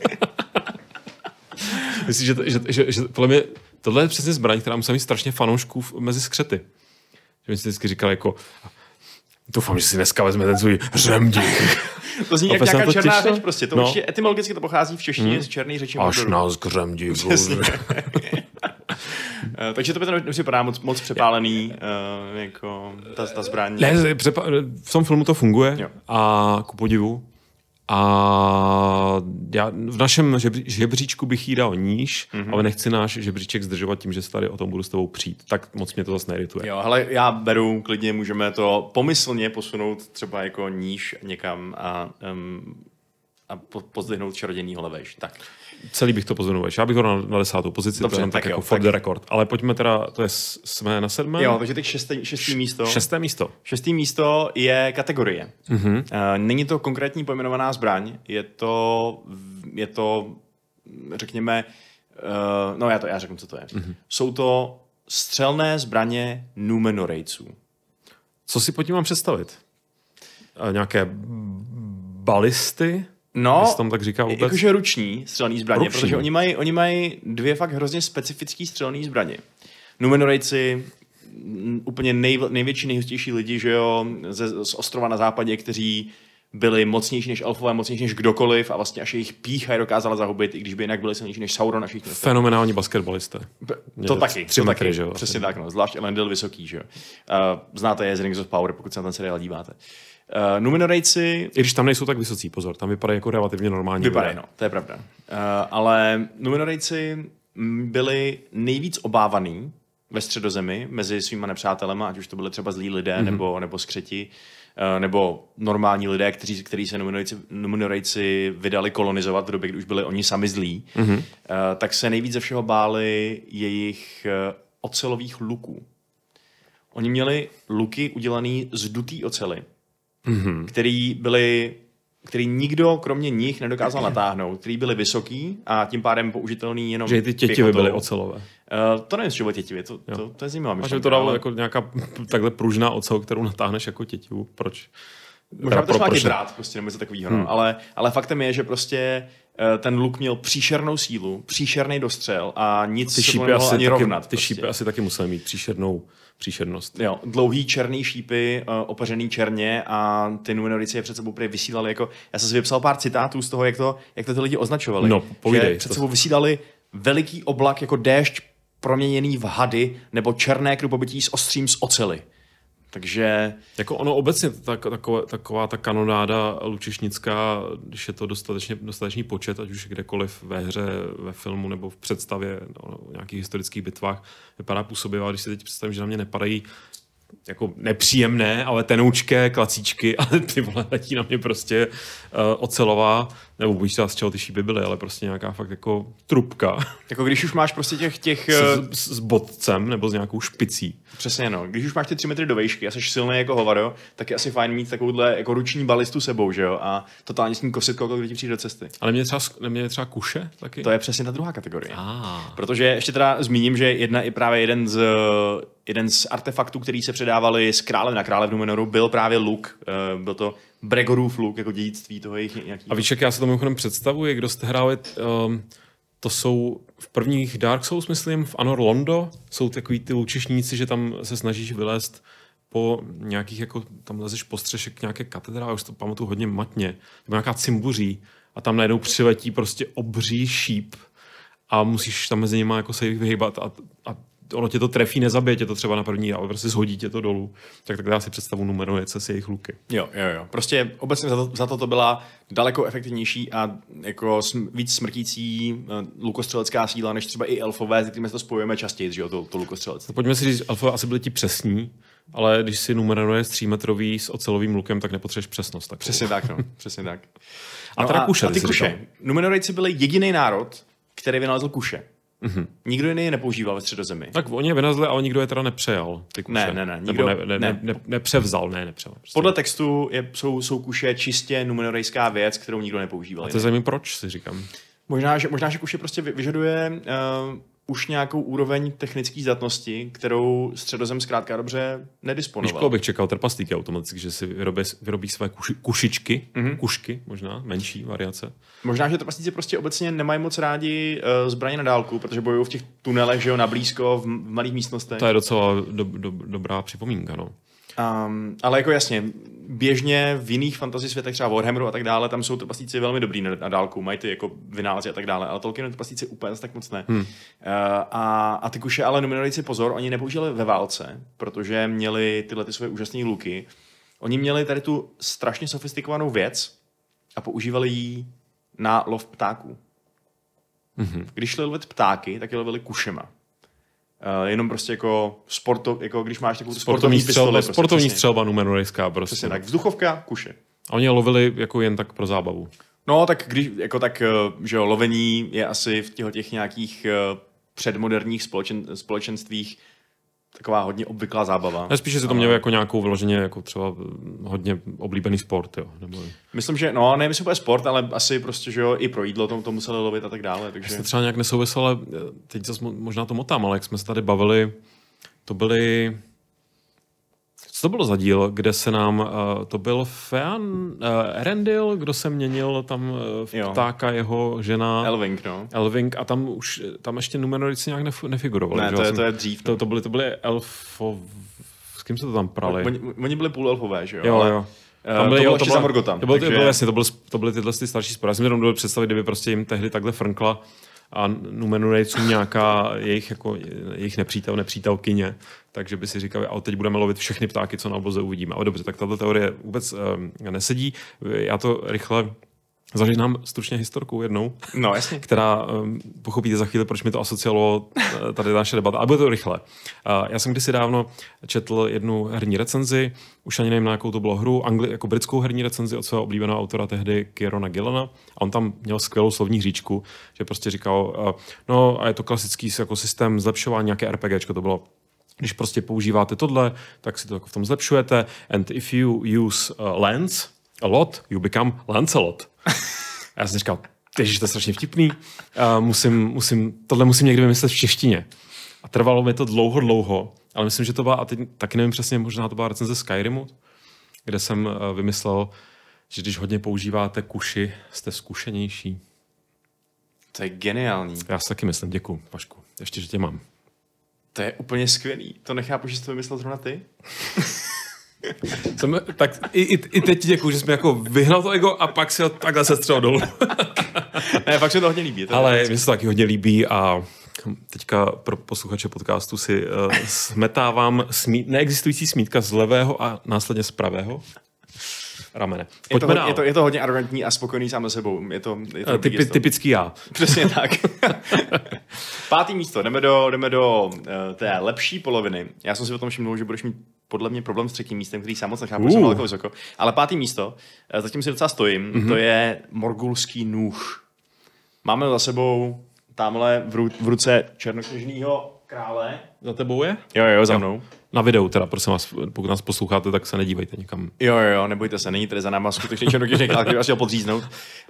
Myslím, že, to- že, že, že, podle mě tohle je přesně zbraň, která musí mít strašně fanoušků mezi skřety. Že mi si vždycky říkal jako doufám, že si dneska vezme ten svůj řemdich. To zní jak na nějaká to černá těšil? řeč prostě. To No. určitě etymologicky to pochází v češtině z černé řeči. Až Mordoru. nás k. Eh, Takže to by to nepřipadá moc, moc přepálený, uh, jako ta, ta zbraň. Ne, přepa, v tom filmu to funguje Jo. a ku podivu. A já v našem žebří, žebříčku bych jí dal níž, Mhm. mm-hmm. ale nechci náš žebříček zdržovat tím, že se tady o tom budu s tebou přijít. Tak moc mě to zase neirituje. Jo, ale já beru, klidně můžeme to pomyslně posunout třeba jako níž někam a, um, a po, pozdvihnout čarodějnýho levejš. Tak. Celý bych to pozvenoval. Já bych ho na, na desátou pozici, Dobře, to jenom tak, tak jako jo, for tak- the record. Ale pojďme teda, to je, jsme na sedmém? Jo, takže teď šestý, šestý místo. Šesté místo. Šestý místo je kategorie. Mm-hmm. Uh, není to konkrétní pojmenovaná zbraň, je to, je to řekněme, uh, no já to já řeknu, co to je. Mm-hmm. Jsou to střelné zbraně Numenorejců. Co si pod tím mám představit? A nějaké balisty? No, Jestli tam tak říká vůbec? jakože ruční střelný zbraně, Ruční. protože oni mají, oni mají dvě fakt hrozně specifické střelné zbraně. Numenorejci, úplně nej, největší, nejhustější lidi, že jo, ze, z ostrova na západě, kteří byli mocnější než elfové, mocnější než kdokoliv a vlastně až jejich pícha je dokázala zahubit, i když by jinak byli silnější než Sauron a všichni. Fenomenální basketbalisté. To taky, tři to metry, taky. že jo. Přesně tak, no. Zvlášť Elendil vysoký, že jo. Uh, znáte je z Rings of Power, pokud se na ten seriál díváte. Uh, Numenorejci I když tam nejsou tak vysocí, pozor, tam vypadají jako relativně normální Vypadají, no, to je pravda. Uh, ale Numenorejci mm, byli nejvíc obávaný ve středozemi mezi svýma nepřátelema, ať už to byly třeba zlí lidé, mm-hmm. nebo, nebo skřeti, uh, nebo normální lidé, kteří, kteří se Numenorejci, Numenorejci vydali kolonizovat v době, kdy už byli oni sami zlí, mm-hmm. uh, tak se nejvíc ze všeho báli jejich uh, ocelových luků. Oni měli luky udělaný z dutý ocely, mm-hmm. který byly který nikdo kromě nich nedokázal natáhnout, který byli vysoký a tím pádem použitelný jenom Že ty tětivy pěchotou. byly ocelové. Uh, to nevím, že byly tětivy, to, to, to je zajímavá A že by myšlenka, to dalo ale jako nějaká takhle pružná ocel, kterou natáhneš jako tětivu. Proč? Možná by to šlo drát, prostě nebo něco takového. Hmm. No. Ale, ale faktem je, že prostě eh, ten luk měl příšernou sílu, příšerný dostřel a nic Ty se to nemohlo ani taky, rovnat. ty prostě. šípy asi taky musely mít příšernou příšernost. Jo, dlouhý černý šípy, uh, opařený černě a ty Numenorici je před sebou prý vysílali jako, já jsem si vypsal pár citátů z toho, jak to, jak to ty lidi označovali. No, povídej, že před sebou vysílali veliký oblak jako déšť proměněný v hady nebo černé krupobytí s ostřím z ocely. Takže Jako ono obecně tak, taková, taková ta kanonáda lučišnická, když je to dostatečně, dostatečný počet, ať už kdekoliv ve hře, ve filmu nebo v představě no, nějakých historických bitvách, vypadá působivá, když si teď představím, že na mě nepadají jako nepříjemné, ale tenoučké klacíčky, ale ty vole letí na mě prostě uh, ocelová nebo víš z čeho ty šípy byly, ale prostě nějaká fakt jako trubka Jako když už máš prostě těch, těch s, eh, s, s bodcem nebo s nějakou špicí. Přesně no. Když už máš ty 3 metry do výšky a jsi silný jako hovado, tak je asi fajn mít takovouhle jako ruční balistu sebou, že jo? A totálně s ním kosit kdo ti přijde do cesty. Ale mě třeba, mě třeba kuše taky? To je přesně ta druhá kategorie. Ah. Protože ještě teda zmíním, že jedna i právě jeden z, jeden z artefaktů, který se předávali z krále na krále v Numenoru, byl právě luk. Eh, Byl to Bregorův luk, jako dědictví toho jejich nějaký. A víš, jak já se to mimochodem představuji, kdo jste hráli, um, to jsou v prvních Dark Souls, myslím, v Anor Londo, jsou takový ty lučišníci, že tam se snažíš vylézt po nějakých, jako tam lezeš po střeše k nějaké katedrále, už to pamatuju hodně matně, nebo nějaká cimbuří a tam najednou přiletí prostě obří šíp a musíš tam mezi nimi jako se vyhýbat a, a ono tě to trefí, nezabije tě to třeba na první, ale prostě zhodí tě to dolů. Tak tak já si představu numerujece si jejich luky. Jo, jo, jo. Prostě obecně za to, za to to byla daleko efektivnější a jako sm, víc smrtící uh, lukostřelecká síla, než třeba i elfové, s kterými se to spojujeme častěji, že jo, to, to lukostřelectví. Pojďme si říct, alfa asi byli ti přesní, ale když si numeruje s třímetrový s ocelovým lukem, tak nepotřebuješ přesnost. Takovou. Přesně tak, no. Přesně tak. A teda kuše, a ty kuše. Numenorejci byli jediný národ, který vynalezl kuše. Mm-hmm. Nikdo jiný je nepoužíval ve středozemi. Tak oni je vynazli, ale nikdo je teda nepřejal. Ty kuše. Ne, ne, ne, nikdo- ne, ne, ne. ne. ne, nepřevzal, ne, nepřevzal. Prostě. Podle textu je, jsou, jsou kuše čistě numenorejská věc, kterou nikdo nepoužíval. A to je zajímavé, proč si říkám. Možná, že, možná, že kuše prostě vy- vyžaduje uh, už nějakou úroveň technické zdatnosti, kterou středozem zkrátka dobře Víš, nedisponoval. koho bych čekal? Trpaslíky automaticky, že si vyrobí, vyrobí své kuši, kušičky, Mhm. mm-hmm. kušky možná, menší variace. Možná, že trpaslíci prostě obecně nemají moc rádi uh, zbraně na dálku, protože bojují v těch tunelech, že jo, na blízko, v, v malých místnostech. To je docela do, do, dobrá připomínka, no. Um, ale jako jasně, běžně v jiných fantasy světech, třeba Warhammeru a tak dále, tam jsou trpaslíci velmi dobrý na, na dálku, mají ty jako vynálezy a tak dále, ale Tolkien trpaslíci úplně tak moc ne. Hmm. Uh, a, a ty kuše ale Numenorici pozor, oni nepoužívali ve válce, protože měli tyhle ty svoje úžasné luky. Oni měli tady tu strašně sofistikovanou věc a používali ji na lov ptáků. Mm-hmm. Když šli lovit ptáky, tak je lovili kušema. Uh, jenom prostě jako sporto, jako když máš takovou Sportovní, sportovní střelba, pistoli. Prostě, sportovní přesně. střelba numerorejská prostě. Přesně tak. Vzduchovka, kuše. A oni je lovili jako jen tak pro zábavu. No, tak když, jako tak, eh, že jo, lovení je asi v těchto těch nějakých eh, předmoderních společen, společenstvích taková hodně obvyklá zábava. Ne, spíš, že si to mělo jako nějakou vyloženě jako třeba mm, hodně oblíbený sport, jo. Nebo... Myslím, že, no, nevím, jestli úplně sport, ale asi prostě, že jo, i pro jídlo to, to museli lovit a tak dále, takže... To třeba nějak nesouviselo, ale eh, teď zase mo- možná to motám, ale jak jsme se tady bavili, to byly... To bylo za díl, kde se nám, uh, to byl Fean, uh, Erendil, kdo se měnil tam uh, v Jo. ptáka, jeho žena Elving, no. Elving a tam už, tam ještě numenorici nějak nef- nefigurovali. Ne, že? to je, to je dřív. to, No. to, byly, to byly elfo... S kým se to tam prali? Oni, oni byli půlelfové, že jo? Jo, ale, jo. eh, Tam byly, to jo, bylo ještě byla- za Morgota. To, bylo, takže- to, bylo, jasně, to, bylo, to byly tyhle ty starší spory. Já jsem jenom dovedl představit, kdyby prostě jim tehdy takhle frnkla a Numenurejcům nějaká jejich, jako, jejich nepřítel, nepřítelkyně, takže by si říkali, ale teď budeme lovit všechny ptáky, co na obloze uvidíme. Ale dobře, tak tato teorie vůbec um, nesedí. Já to rychle zažínám stručně historku jednou, No, jasně. která um, pochopíte za chvíli, proč mi to asociovalo eh, tady naše debata. A bude to rychle. Uh, já jsem kdysi dávno četl jednu herní recenzi, už ani nevím, na jakou to bylo hru, angli, jako britskou herní recenzi od svého oblíbeného autora tehdy Kierona Gillana. A on tam měl skvělou slovní říčku, že prostě říkal, uh, no a je to klasický jako systém zlepšování, nějaké RPGčko to bylo když prostě používáte tohle, tak si to jako v tom zlepšujete. And if you use uh, lens a lot, you become Lancelot. A já jsem říkal, Ježiš, to je strašně vtipný. Uh, musím, musím, tohle musím někdy vymyslet v češtině. A trvalo mi to dlouho, dlouho, ale myslím, že to byla, a teď taky nevím přesně, možná to byla recenze Skyrimu, kde jsem uh, vymyslel, že když hodně používáte kuši, jste zkušenější. To je geniální. Já si taky myslím, děkuji, Pašku. Ještě, že tě mám. To je úplně skvělý. To nechápu, že jsi to vymyslel zrovna ty. Jsem, tak i, i, i teď děkuji, že jsi mi jako vyhnal to ego a pak si ho takhle se střel dolů. Ne, fakt se to hodně líbí. To Ale mně se to taky hodně líbí a teďka pro posluchače podcastu si uh, smetávám smí, neexistující smítka z levého a následně z pravého. Ramene. Je to, hodně, je, to, je to hodně arrogantní a spokojený sám se sebou. Je to, je to Eh, Typi, typický já. Přesně tak. Pátý místo, jdeme do, jdeme do uh, té lepší poloviny. Já jsem si o tom všiml, že budeš mít podle mě problém s třetím místem, který sám moc nechápu, uh. jsem daleko vysoko. Ale pátý místo, uh, zatím si docela stojím, Mhm. mm-hmm. to je morgulský nůž. Máme za sebou tamhle v, ru, v ruce černokněžného krále. Za tebou je? Jo, jo, za mnou. Na videu teda, prosím vás, pokud nás posloucháte, tak se nedívejte nikam. Jo, jo, jo, nebojte se, není tady za náma skutečně černokněžný král, který vás chtěl podříznout.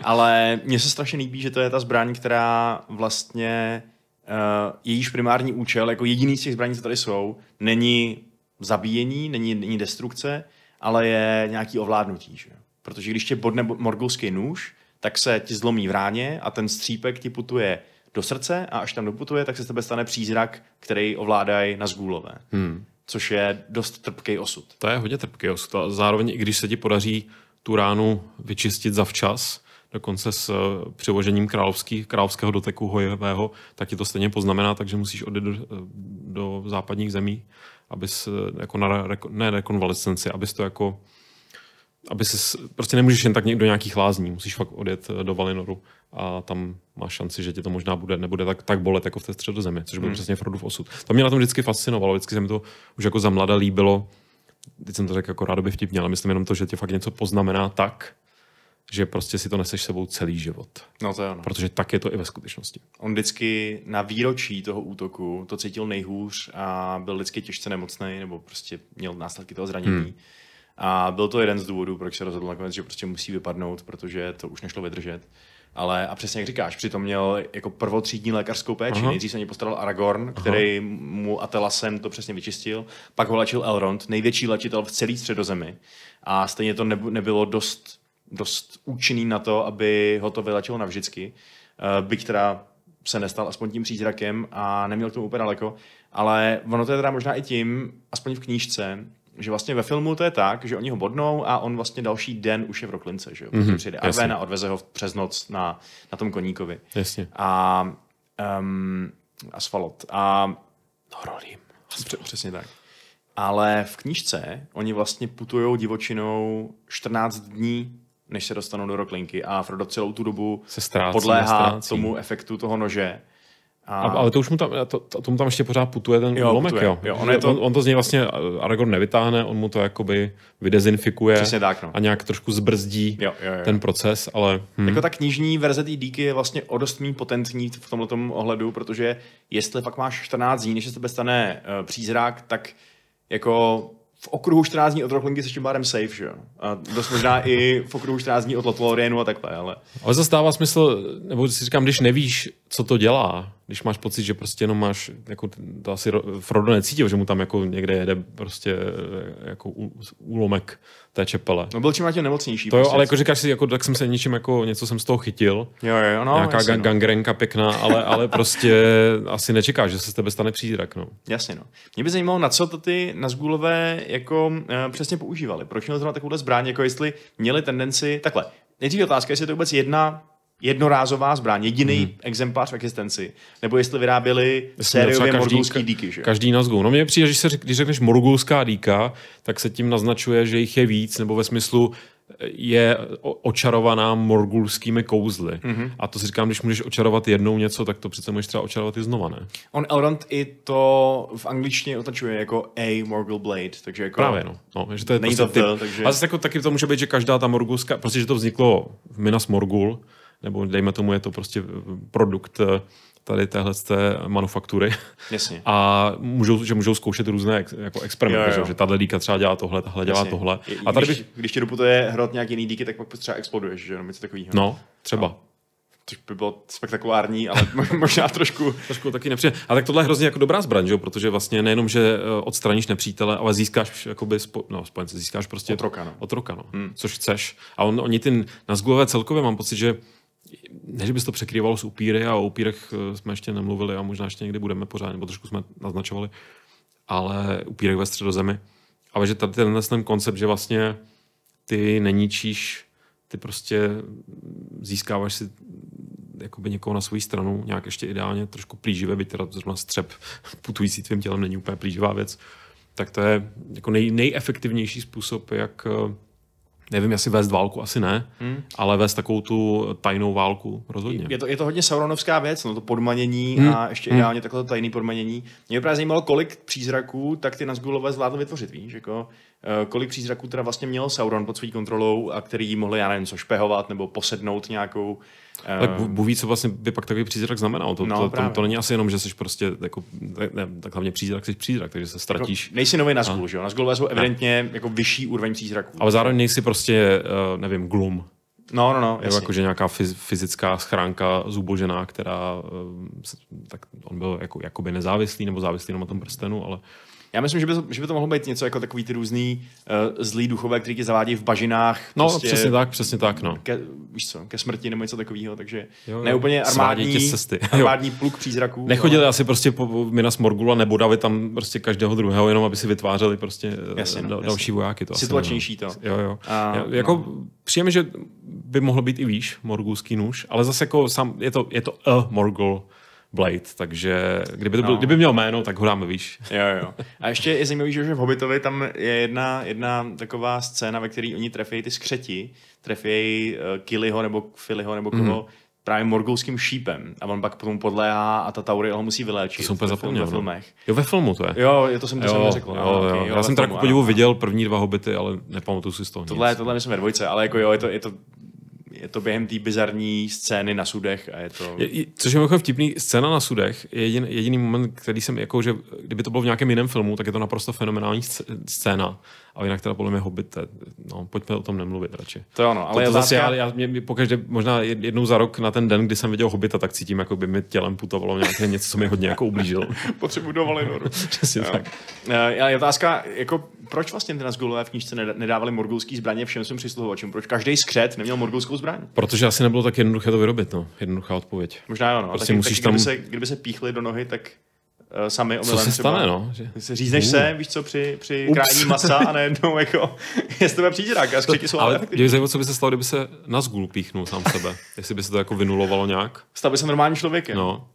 Ale mně se strašně líbí, že to je ta zbraň, která vlastně uh, jejíž primární účel, jako jediný z těch zbraní, co tady jsou, není zabíjení, není, není destrukce, ale je nějaký ovládnutí. Že? Protože když tě bodne bo- morgulský nůž, tak se ti zlomí v ráně a ten střípek ti putuje do srdce a až tam doputuje, tak se z tebe stane přízrak, který ovládají na zgůlové. Hmm. Což je dost trpký osud. To je hodně trpký osud. A zároveň, i když se ti podaří tu ránu vyčistit zavčas, dokonce s eh, přivožením královský, královského doteku hojivého, tak ti to stejně poznamená, takže musíš odejít do, eh, do západních zemí, abys eh, jako na reko, ne rekonvalescenci, abys to jako aby se prostě nemůžeš jen tak někdo do nějakých lázní, musíš fakt odjet eh, do Valinoru a tam máš šanci, že tě to možná bude, nebude tak, tak bolet jako v té středozemi, což byl hmm. přesně Frodův osud. To mě na tom vždycky fascinovalo, vždycky se mi to už jako za mlada líbilo, teď jsem to řekl jako rádoby vtipně, ale myslím jenom to, že tě fakt něco poznamená tak, že prostě si to neseš sebou celý život. No to je ono. Protože tak je to i ve skutečnosti. On vždycky na výročí toho útoku to cítil nejhůř a byl vždycky těžce nemocný, nebo prostě měl následky toho zranění. Hmm. A byl to jeden z důvodů, proč se rozhodl nakonec, že prostě musí vypadnout, protože to už nešlo vydržet. Ale a přesně jak říkáš, přitom měl jako prvotřídní lékařskou péči. Aha. Nejdřív se něj postaral Aragorn, který Aha. mu Atelasem to přesně vyčistil, pak ho léčil Elrond, největší léčitel v celé středozemi. A stejně to nebylo dost, dost účinný na to, aby ho to vylečilo navždycky. Uh, byť teda se nestal aspoň tím přízrakem a neměl k tomu úplně daleko. Ale ono to je teda možná i tím, aspoň v knížce, že vlastně ve filmu to je tak, že oni ho bodnou a on vlastně další den už je v Roklince, že jo? Mm-hmm, přijde Arwen a odveze ho přes noc na, na tom koníkovi. Jasně. A um, Asfalot. A Horolim. Pře- přesně tak. Ale v knížce oni vlastně putují divočinou 14 dní, než se dostanou do Roklinky a Frodo celou tu dobu Se ztrácí, podléhá ztrácí. tomu efektu toho nože. A, A, ale to už mu tam, to, to, tomu tam ještě pořád putuje ten Jo, lomek, putuje. jo. Jo, on, je to- on, on to z něj vlastně Aragorn nevytáhne, on mu to jakoby vydezinfikuje Přesně tak, no. a nějak trošku zbrzdí Jo, jo, jo. ten proces, ale hm, Jako ta knižní verze té díky je vlastně o dost méně potentní v tomto ohledu, protože jestli fakt máš 14 dní, než se tebe stane uh, přízrak, tak jako v okruhu 14 dní od Rocklingy se tím pádem safe, že jo? A dost možná i v okruhu 14 dní od Lothlorienu a takhle, ale ale zase dává smysl, nebo si říkám, když nevíš, co to dělá, když máš pocit, že prostě jenom máš, jako to asi Ro- Frodo necítil, že mu tam jako někde jede prostě eh, jako úlomek té čepele. no byl čím tím nemocnější. To jo, prostě. ale jako říkáš si, jako, tak jsem se něčím, jako něco jsem z toho chytil, Jo, jo, no, nějaká jasně, no. gangrenka pěkná, ale, ale prostě asi nečekáš, že se z tebe stane přízrak. No. Jasně, no. Mě by zajímalo, na co to ty Nazgulové jako uh, přesně používali. Proč měli zrovna takovouhle zbraň, jako jestli měli tendenci, takhle, nejdřív otázka, jestli je to vůbec jedna jednorázová zbraň, jediný hmm. exemplář v existenci, nebo jestli vyráběli sériově třeba morgulský díky, že? Každý nazgul. No mně přijde, že se, když řekneš morgulská dýka, tak se tím naznačuje, že jich je víc, nebo ve smyslu eh, je očarovaná morgulskými kouzly. Mhm. Mm-hmm. A to si říkám, když můžeš očarovat jednou něco, tak to přece můžeš třeba očarovat i znova, ne? On Elrond i to v angličtině otačuje jako A Morgul Blade, takže jako... Právě, no. no že to je Není prostě to typ. takže- Ale zase jako, taky to může být, že každá ta morgulská, prostě, že to vzniklo v Minas Morgul, nebo dejme tomu, je to prostě produkt eh, tady téhle z té manufaktury. Jasně. A můžou, že můžou zkoušet různé ex, jako experimenty, Jo, jo. že, tahle díka třeba dělá tohle, tahle dělá Jasně. tohle. A tady když, bych, když ti doputuje hrot nějaký jiný díky, tak pak třeba exploduješ, že nebo něco takového. no, třeba. No. Což by bylo spektakulární, ale možná trošku... Trošku taky nepřijde. A tak tohle je hrozně jako dobrá zbraň, že? protože vlastně nejenom, že eh, odstraníš nepřítele, ale získáš jakoby spo, no, spojence, získáš prostě Otroka, no. otroka no. Hmm. což chceš. A on, oni ty nazgulové celkově mám pocit, že ne, že bys to překrývalo s upíry a o upírech eh, jsme ještě nemluvili a možná ještě někdy budeme pořád, nebo trošku jsme naznačovali, ale upírek ve středozemi. Ale že tady tenhle ten koncept, že vlastně ty neníčíš, ty prostě získáváš si jakoby někoho na svou stranu, nějak ještě ideálně trošku plíživé, byť teda zrovna střep putující tvým tělem není úplně plíživá věc, tak to je jako nej, nejefektivnější způsob, jak, eh, Nevím, jestli vést válku, asi ne, hmm. ale vést takovou tu tajnou válku rozhodně. Je to, je to hodně Sauronovská věc, no to podmanění hmm. a ještě hmm. ideálně takhle tajný podmanění. Mě by právě zajímalo, kolik přízraků tak ty Nazgulové zvládly vytvořit, víš, jako, uh, kolik přízraků teda vlastně měl Sauron pod svou kontrolou a který mohli, já nevím, co špehovat nebo posednout nějakou tak Bůh ví, co vlastně by pak takový přízrak znamenal. To, no, to, to, to, není asi jenom, že jsi prostě, jako, ne, tak hlavně přízrak, jsi přízrak, takže se ztratíš. Jako, nejsi nový Nazgul, že jo? Nazgulové jsou evidentně jako vyšší úroveň přízraků. Ale zároveň nejsi prostě, uh, nevím, glum. No, no, no. Jako, jako, že nějaká fyzická schránka zubožená, která, uh, tak on byl jako, jakoby nezávislý nebo závislý jenom na tom prstenu, ale já myslím, že by, to, že by to mohlo být něco jako takový ty různý uh, zlý duchové, který tě zavádí v bažinách. No, prostě přesně tak, přesně tak, no. Ke, víš co, ke smrti nebo něco takového, takže jo, ne úplně armádní, cesty. armádní pluk přízraků. Nechodili no. asi prostě po Minas Morgula nebo Davy tam prostě každého druhého, jenom aby si vytvářeli prostě eh, jasně, no, další jasně. vojáky. To Situačnější to. Jo, jo. A, jako no. přijeme, že by mohl být i výš, morgulský nůž, ale zase jako sám, je to, je to a Morgul Blade, takže kdyby, to byl, no. kdyby měl jméno, tak ho dáme výš. Jo, jo. A ještě je zajímavý, že v Hobbitovi tam je jedna, jedna taková scéna, ve které oni trefí ty skřeti, trefí uh, Kiliho nebo Filiho nebo koho, mm. právě morgulským šípem a on pak potom podléhá a ta Tauriel ho musí vyléčit. To jsem úplně zapomněl. Ve no. filmech. Jo, ve filmu to je. Jo, to jsem to jo, jsem neřekl. Jo, jo, jo. jo, Já jsem teda podivu viděl první dva hobity, ale nepamatuju si z toho Tohle, nic. tohle myslím ve dvojce, ale jako jo, je to, je to je to během té bizarní scény na sudech a je to... Je, což je mimochodem vtipný, scéna na sudech je jedin, jediný moment, který jsem, jako, že kdyby to bylo v nějakém jiném filmu, tak je to naprosto fenomenální scéna. A jinak teda podle mě Hobbit, no, pojďme o tom nemluvit radši. To ano, ale to, to zase já, já mě, pokaždé, možná jednou za rok na ten den, kdy jsem viděl Hobbita, tak cítím, jako by mi tělem putovalo nějaké něco, co mi hodně jako ublížilo. Potřebuji dovolenou. Přesně tak. Uh, je otázka, jako proč vlastně ty Nazgulové v knížce nedávali morgulský zbraně všem svým přisluhovačům? Proč každý skřet neměl morgulskou zbraň? Protože asi nebylo tak jednoduché to vyrobit, no. Jednoduchá odpověď. Možná jo, no. Prostě taky, musíš tam... kdyby, se, kdyby se píchli do nohy, tak sami omylem Co se třeba, stane, no? Že... Se řízneš uh. se, víš co, při, při krájení masa a najednou jako, jestli to bude příděrák a skřeti jsou ale efektivní. zajímavé, co by se stalo, kdyby se na zgul píchnul sám sebe. jestli by se to jako vynulovalo nějak. Stal by se normální člověkem. No.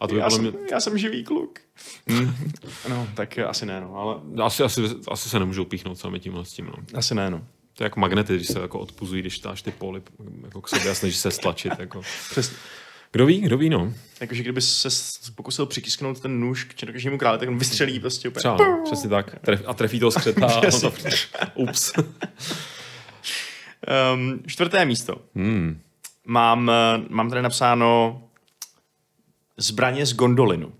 A to by já, jsem, mě... já jsem živý kluk. Hmm. no, tak asi ne, no, ale... Asi, asi, asi se nemůžou píchnout sami tímhle s tím, no. Asi ne, no. To je jako magnety, když se jako odpuzují, když dáš ty poly jako k sobě a snažíš se stlačit. Jako. Přesně. Kdo ví, kdo ví, no. Jakože kdyby se pokusil přikisknout ten nůž k černokažnímu králi, tak on vystřelí prostě úplně. Třeba, no, přesně tak. Tref, a trefí toho skřeta a on to... Ups. um, čtvrté místo. Hmm. Mám, mám tady napsáno zbraně z gondolinu.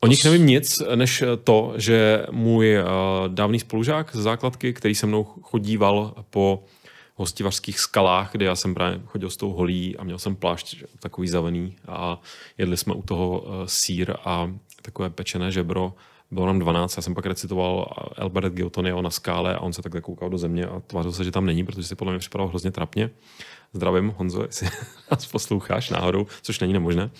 O nich nevím nic, než to, že můj uh, dávný spolužák z základky, který se mnou chodíval po hostivařských skalách, kde já jsem právě chodil s tou holí a měl jsem plášť takový zelený a jedli jsme u toho uh, sír a takové pečené žebro. Bylo nám 12, já jsem pak recitoval Albert Giltonio na skále a on se takhle koukal do země a tvářil se, že tam není, protože si podle mě připadal hrozně trapně. Zdravím, Honzo, jestli nás posloucháš náhodou, což není nemožné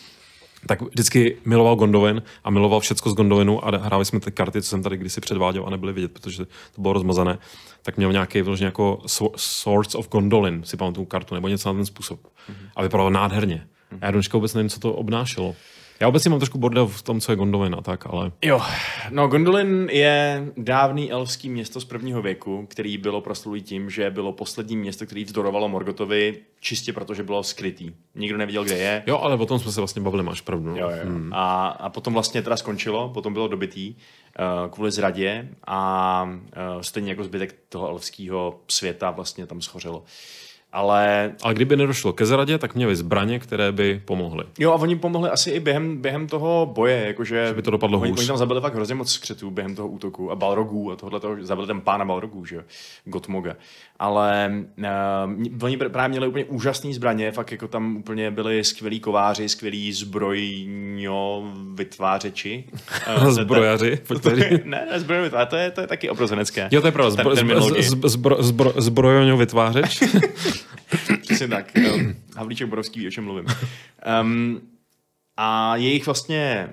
tak vždycky miloval Gondolin a miloval všecko z Gondolinu a hráli jsme ty karty, co jsem tady kdysi předváděl a nebyly vidět, protože to bylo rozmazané, tak měl nějaký vyložený jako Swords of Gondolin, si pamatuju kartu, nebo něco na ten způsob. Mm-hmm. A vypadalo nádherně. Mm-hmm. A já dneška vůbec nevím, co to obnášelo. Já obecně mám trošku bordel v tom, co je Gondolin a tak, ale... Jo, no Gondolin je dávný elfský město z prvního věku, který bylo proslulý tím, že bylo poslední město, který vzdorovalo Morgotovi čistě proto, že bylo skrytý. Nikdo nevěděl, kde je. Jo, ale o tom jsme se vlastně bavili, máš pravdu. No. Jo, jo. Hmm. A, a potom vlastně teda skončilo, potom bylo dobitý uh, kvůli zradě a uh, stejně jako zbytek toho elfského světa vlastně tam schořelo. Uh, ale... Ale kdyby nedošlo ke zradě, tak měli zbraně, které by pomohly. Jo, a oni pomohli asi i během, během toho boje, jakože... Že by to dopadlo oni, hůř. Oni tam zabili fakt hrozně moc skřetů během toho útoku a balrogů a tohle toho, zabili ten pána balrogů, že jo, Gotmoga. Ale uh, oni právě měli úplně úžasné zbraně, fakt jako tam úplně byli skvělí kováři, skvělí zbrojňo vytvářeči. Uh, Zbrojaři? ne, ne, zbrojňo vytvářeč, to je, to je taky obrozenecké. Jo, to je pravda, zbro, zbro, zbro, zbro, zbrojňo vytvářeč. Přesně tak. Havlíček Borovský ví, o čem mluvím. Um, a jejich vlastně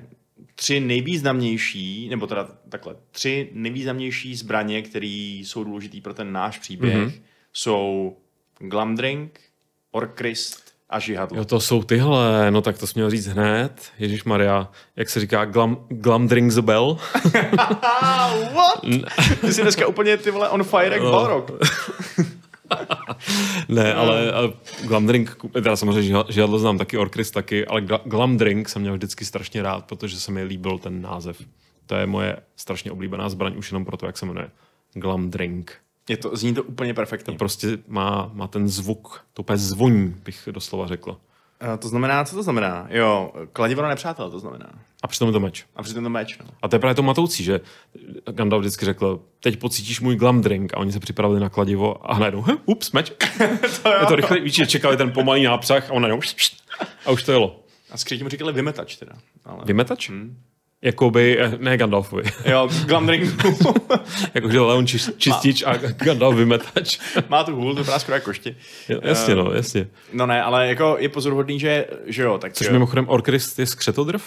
tři nejvýznamnější, nebo teda takhle, tři nejvýznamnější zbraně, které jsou důležité pro ten náš příběh, mm-hmm. jsou Glamdring, Orkrist a žihadlo. Jo, to jsou tyhle, no tak to jsi měl říct hned. Ježíš Maria, jak se říká, glam, glam drink the bell. What? Ty jsi dneska úplně ty vole on fire jak No. Balrog. ne, ale, ale glam drink, teda samozřejmě žihad- žihadlo znám taky, orkris taky, ale gla- glam drink jsem měl vždycky strašně rád, protože se mi líbil ten název. To je moje strašně oblíbená zbraň, už jenom proto, jak se jmenuje. Glam drink. Je to, zní to úplně perfektně. Prostě má, má ten zvuk, to úplně zvoní, bych doslova řekl. Uh, to znamená, co to znamená? Jo, kladivo na nepřátel to znamená. A přitom je to meč. A přitom to meč, no. A to je právě to matoucí, že Gandalf vždycky řekl, teď pocítíš můj glam drink a oni se připravili na kladivo a najednou, hm, ups, meč. to je to rychle, víš, čekali ten pomalý nápřah a on najednou a už to jelo. A skrytě mu říkali vymetač teda. Ale... Vymetač? Hmm. Jakoby, eh, ne Gandalfovi. Jo, glam drink. Jakože Leon čis, čistič a Gandalf vymetač. Má tu hůl, to skoro jako košti. jasně, no, jasně. No ne, ale jako je pozoruhodný, že, že jo. Tak Což jo. mimochodem Orkrist je skřetodrv?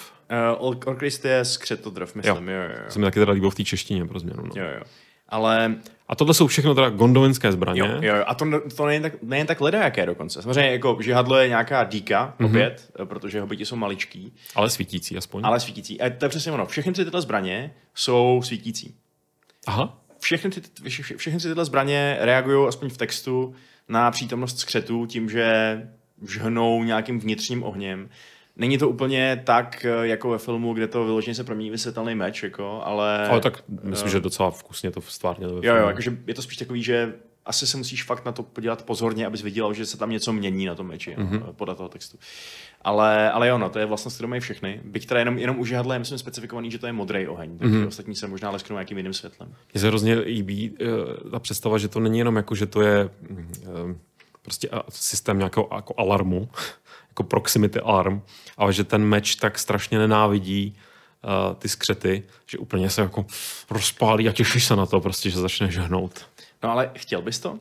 Uh, Or- Orkrist je skřetodrv, myslím. Jo, jo, jo. To se mi taky teda líbilo v té češtině pro změnu. No. jo, jo. Ale A tohle jsou všechno teda gondolinské zbraně. jo, jo, a to, to nejen tak, nejen tak ledajaké dokonce. Samozřejmě jako žihadlo je nějaká díka, Mhm. opět, mm-hmm. protože hobiti jsou maličký, Ale svítící aspoň. ale svítící. A to je přesně ono. Všechny ty tyhle zbraně jsou svítící. Aha. všechny, ty, vše- vše- všechny ty tyhle zbraně reagují aspoň v textu na přítomnost skřetů tím, že žhnou nějakým vnitřním ohněm. Není to úplně tak, eh, jako ve filmu, kde to vyloženě se promění vysvětelný meč, jako, ale... Ale tak myslím, že docela vkusně to stvárnili. ve Jo, jo, jakože je to spíš takový, že asi se musíš fakt na to podívat pozorně, abys viděl, že se tam něco mění na tom meči, mm-hmm. podle toho textu. Ale, ale jo, no, to je vlastnost, kterou mají všechny. Byť teda jenom, jenom u žihadla je, myslím, specifikovaný, že to je modrý oheň, takže mm-hmm. ostatní se možná lesknou nějakým jiným světlem. Mně se hrozně líbí uh, ta představa, že to není jenom jako, že to je uh, prostě uh, systém nějakého jako alarmu, jako proximity alarm, ale že ten meč tak strašně nenávidí uh, ty skřety, že úplně se jako rozpálí a těšíš se na to, prostě, že začne žhnout. No ale chtěl bys to?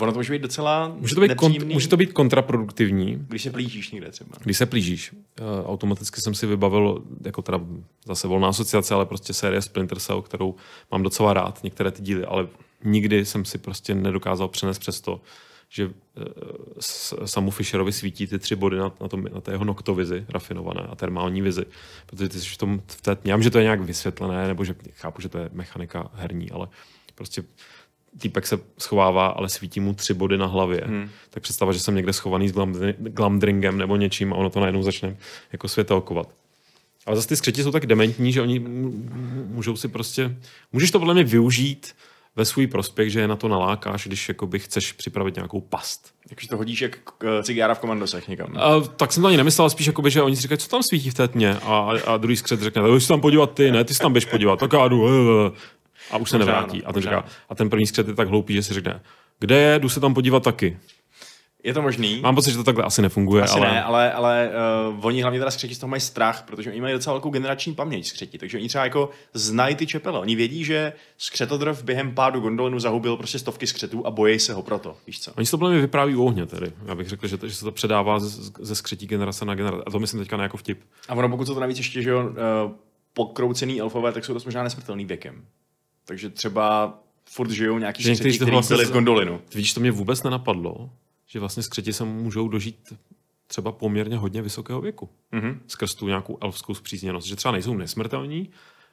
Ono to může být docela Může to být, kont- může to být kontraproduktivní, když se plížíš někde třeba. když se plížíš. Uh, automaticky jsem si vybavil, jako teda zase volná asociace, ale prostě série Splinter Cell, kterou mám docela rád, některé ty díly, ale nikdy jsem si prostě nedokázal přenést přes to, že uh, Samu Fisherovi svítí ty tři body na, na, tom, na té jeho noktovizi rafinované a termální vizi. Protože ty jsi v tom, v té, já vím, že to je nějak vysvětlené, nebo že chápu, že to je mechanika herní, ale prostě týpek se schovává, ale svítí mu tři body na hlavě. Hmm. Tak představa, že jsem někde schovaný s glam- glamdringem nebo něčím a ono to najednou začne jako světelkovat. Ale zase ty skřeti jsou tak dementní, že oni můžou si prostě... Můžeš to podle mě využít ve svůj prospěch, že je na to nalákáš, když jakoby chceš připravit nějakou past. Takže to hodíš jak k- cigára v komandosech někam. A, tak jsem to ani nemyslel, spíš jakoby, že oni si říkají, co tam svítí v té tmě a, a druhý skřet řekne, tak jsi tam podívat ty, ne, ty se tam běž podívat, tak já jdu. eh, eh." A už se nevrátí. A, ten říká, a ten první skřet je tak hloupý, že si řekne, kde je, jdu se tam podívat taky. Je to možný? Mám pocit, že to takhle asi nefunguje, Asi ale... ne, ale, ale uh, oni hlavně teda skřeti z toho mají strach, protože oni mají docela velkou generační paměť skřeti, takže oni třeba jako znají ty čepele. Oni vědí, že skřetodrv během pádu gondolinu zahubil prostě stovky skřetů a bojí se ho proto, víš co? Oni to podle mě vypráví u ohně tedy. Já bych řekl, že, to, že se to předává ze, ze skřetí generace na generaci. A to myslím teďka ne jako vtip. A ono pokud jsou to navíc ještě, že jo, uh, pokroucený elfové, tak jsou to možná nesmrtelný věkem. Takže třeba furt žijou nějaký Že to kteří vlastně byli z- v gondolinu. Vidíš, to mě vůbec nenapadlo, že vlastně skřeti se můžou dožít třeba poměrně hodně vysokého věku. Mhm. Skrz tu nějakou elfskou zpřízněnost. Že třeba nejsou nesmrtelní,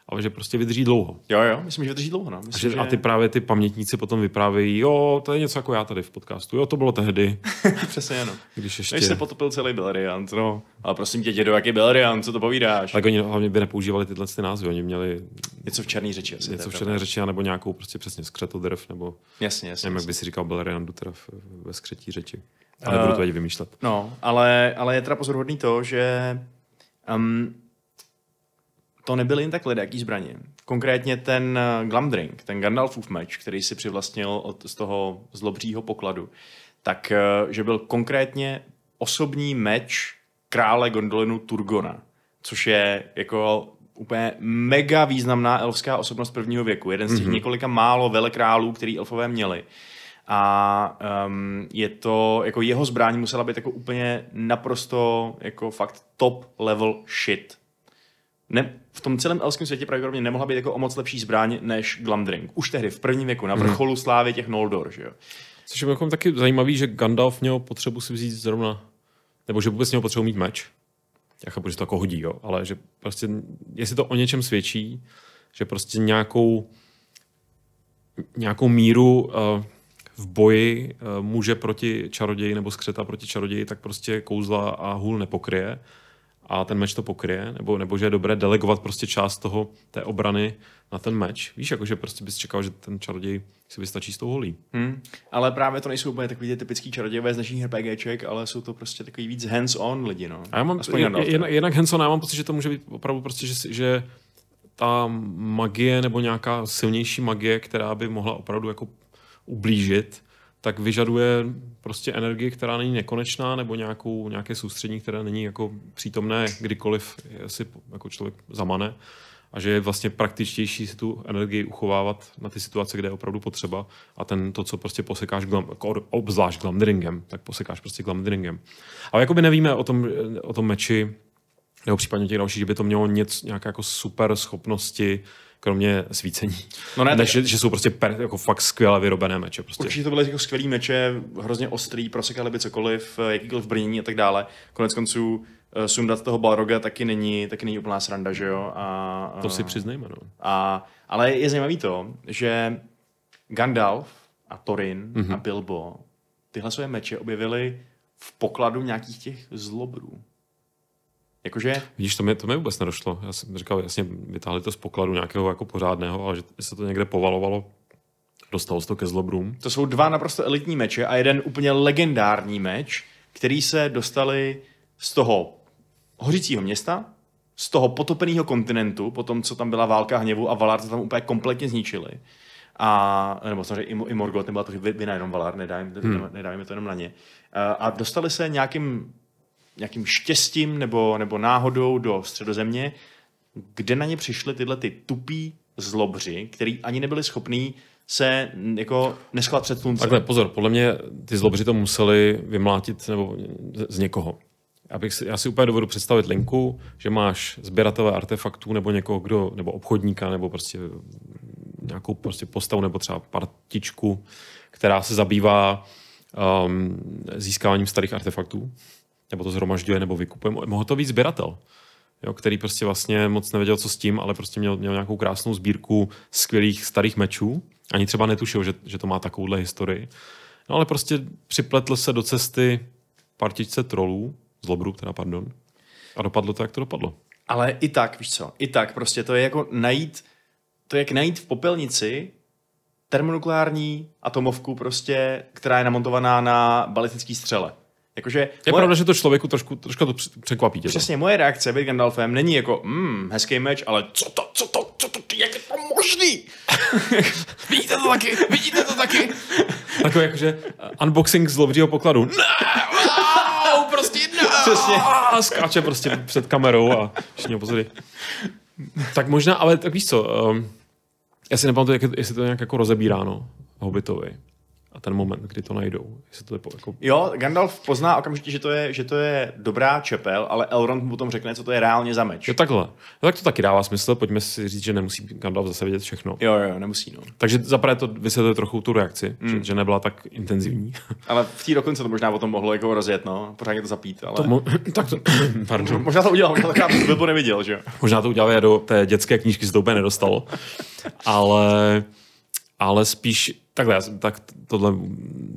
ale že prostě vydrží dlouho. Jo, jo, myslím, že vydrží dlouho. No. A, Myslím, že, a ty právě ty pamětníci potom vyprávějí, jo, to je něco jako já tady v podcastu. Jo, to bylo tehdy, Přesně, ano. když ještě... Než se potopil celý Beleriand, no. Ale prosím tě, dědo, jaký Beleriand, co to povídáš? Tak oni hlavně by nepoužívali tyhle ty názvy, oni měli Něco v černé řeči asi. to něco v černé řeči, nebo nějakou prostě přesně skřetodrv, nebo Jasně, jasně. nevím, jak by si říkal Beleriandu teda ve skřetí řeči. A nebudu Eh, to ani vymýšlet. No, ale, ale je teda pozoruhodný to, že um, to nebyly jen tak lidaký zbraně. Konkrétně ten uh, Glamdring, ten Gandalfův meč, který si přivlastnil od, z toho zlobřího pokladu, tak uh, že byl konkrétně osobní meč krále Gondolinu Turgona, což je jako úplně mega významná elfská osobnost prvního věku. Jeden z těch mm-hmm. několika málo velekrálů, který elfové měli. A um, je to, jako jeho zbraň musela být jako úplně naprosto jako fakt top level shit. Ne, v tom celém elském světě pravděpodobně nemohla být jako o moc lepší zbraň než Glamdring. Už tehdy, v prvním věku, na vrcholu slávy těch Noldor, že jo. Což je mimochodem taky zajímavý, že Gandalf měl potřebu si vzít zrovna nebo že vůbec z něho potřebují mít meč. Já chápu, že to jako hodí, jo, ale že prostě, jestli to o něčem svědčí, že prostě nějakou, nějakou míru uh, v boji uh, může proti čaroději nebo skřeta proti čaroději, tak prostě kouzla a hůl nepokryje a ten meč to pokryje, nebo, nebo že je dobré delegovat prostě část toho, té obrany na ten meč. Víš, jakože prostě bys čekal, že ten čaroděj si vystačí s tou holí. Hmm. Ale právě to nejsou úplně takový ty typický čarodějové z dnešních RPGček, ale jsou to prostě takový víc hands-on lidi. No. A já mám, Aspoň jen, jen, jednak hands-on, já mám pocit, že to může být opravdu prostě, že, že ta magie nebo nějaká silnější magie, která by mohla opravdu jako ublížit, tak vyžaduje prostě energii, která není nekonečná, nebo nějakou, nějaké soustřední, které není jako přítomné kdykoliv si jako člověk zamane a že je vlastně praktičtější si tu energii uchovávat na ty situace, kde je opravdu potřeba a ten to, co prostě posekáš glam, jako obzvlášť glamdringem, tak posekáš prostě glamdringem. Ale jakoby nevíme o tom, o tom meči, nebo případně těch dalších, že by to mělo něco, nějaké jako super schopnosti, kromě svícení. No ne, Než, tak- že, že jsou prostě per, jako fakt skvěle vyrobené meče. Prostě. Určitě to byly jako skvělý meče, hrozně ostrý, prosekali by cokoliv, jakýkoliv brnění a tak dále. Konec konců eh, sundat toho Balroga taky není, taky není úplná sranda, že jo? A, To si přiznejme, no. a, ale je zajímavý to, že Gandalf a Thorin Mhm. mm-hmm. a Bilbo tyhle své meče objevili v pokladu nějakých těch zlobrů. Jakože Vidíš, to mi, to mi vůbec nedošlo. Já jsem říkal, jasně, vytáhli to z pokladu nějakého jako pořádného, ale že se to někde povalovalo, dostalo se to ke zlobrům. To jsou dva naprosto elitní meče a jeden úplně legendární meč, který se dostali z toho hořícího města, z toho potopeného kontinentu, po tom, co tam byla válka hněvu a Valar to tam úplně kompletně zničili. A, nebo samozřejmě i, i Morgoth, nebyla to vina jenom Valar, hmm. nedávajme to jenom na ně. A dostali se nějakým, nějakým štěstím nebo, nebo náhodou do středozemě, kde na ně přišly tyhle ty tupí zlobři, který ani nebyli schopní se jako neschovat před sluncem. Takhle, pozor, podle mě ty zlobři to museli vymlátit nebo z, někoho. Já, bych si, já si úplně dovedu představit linku, že máš sběratele artefaktů nebo někoho, kdo, nebo obchodníka, nebo prostě nějakou prostě postavu, nebo třeba partičku, která se zabývá um, získáváním starých artefaktů, nebo to zhromažďuje, nebo vykupuje. Mohl to být sběratel, jo, který prostě vlastně moc nevěděl, co s tím, ale prostě měl, měl nějakou krásnou sbírku skvělých starých mečů. Ani třeba netušil, že, že to má takovouhle historii. No ale prostě připletl se do cesty partičce trolů, zlobrů, teda pardon, a dopadlo to, jak to dopadlo. Ale i tak, víš co, i tak prostě to je jako najít, to je jak najít v popelnici termonukleární atomovku prostě, která je namontovaná na balistický střele. Jakože Je moje, pravda, že to člověku trošku, trošku to př- překvapí. Tě to. přesně moje reakce být Gandalfem není jako mm, hezký meč, ale co to, co to, co to, jak je to možný? Vidíte to taky? Vidíte to taky? Takový jakože uh, unboxing z lobřího pokladu. Ne, wow, prostě ne. Přesně. A skáče prostě před kamerou a všichni ho pozory. Tak možná, ale tak víš co, um, já si nepamatuju, jak, jestli to nějak jako rozebíráno Hobbitovi. A ten moment, kdy to najdou. Jestli to je po, jako, Jo, Gandalf pozná okamžitě, že to je, že to je dobrá čepel, ale Elrond mu potom řekne, co to je reálně za meč. jo, takhle. No, tak to taky dává smysl, pojďme si říct, že nemusí Gandalf zase vědět všechno. Jo, jo, nemusí, no. Takže zaprvé to vysvětluje trochu tu reakci, mm. že, že nebyla tak intenzivní. Ale v té dokonce to možná o tom mohlo jako rozjet, no. Pořádně to zapít, ale... To mo- tak to, pardon. Možná to udělal, možná to neviděl, že jo. Možná to udělal, já do té dětské knížky se to úplně nedostalo. Ale, ale spíš, takhle, tak tohle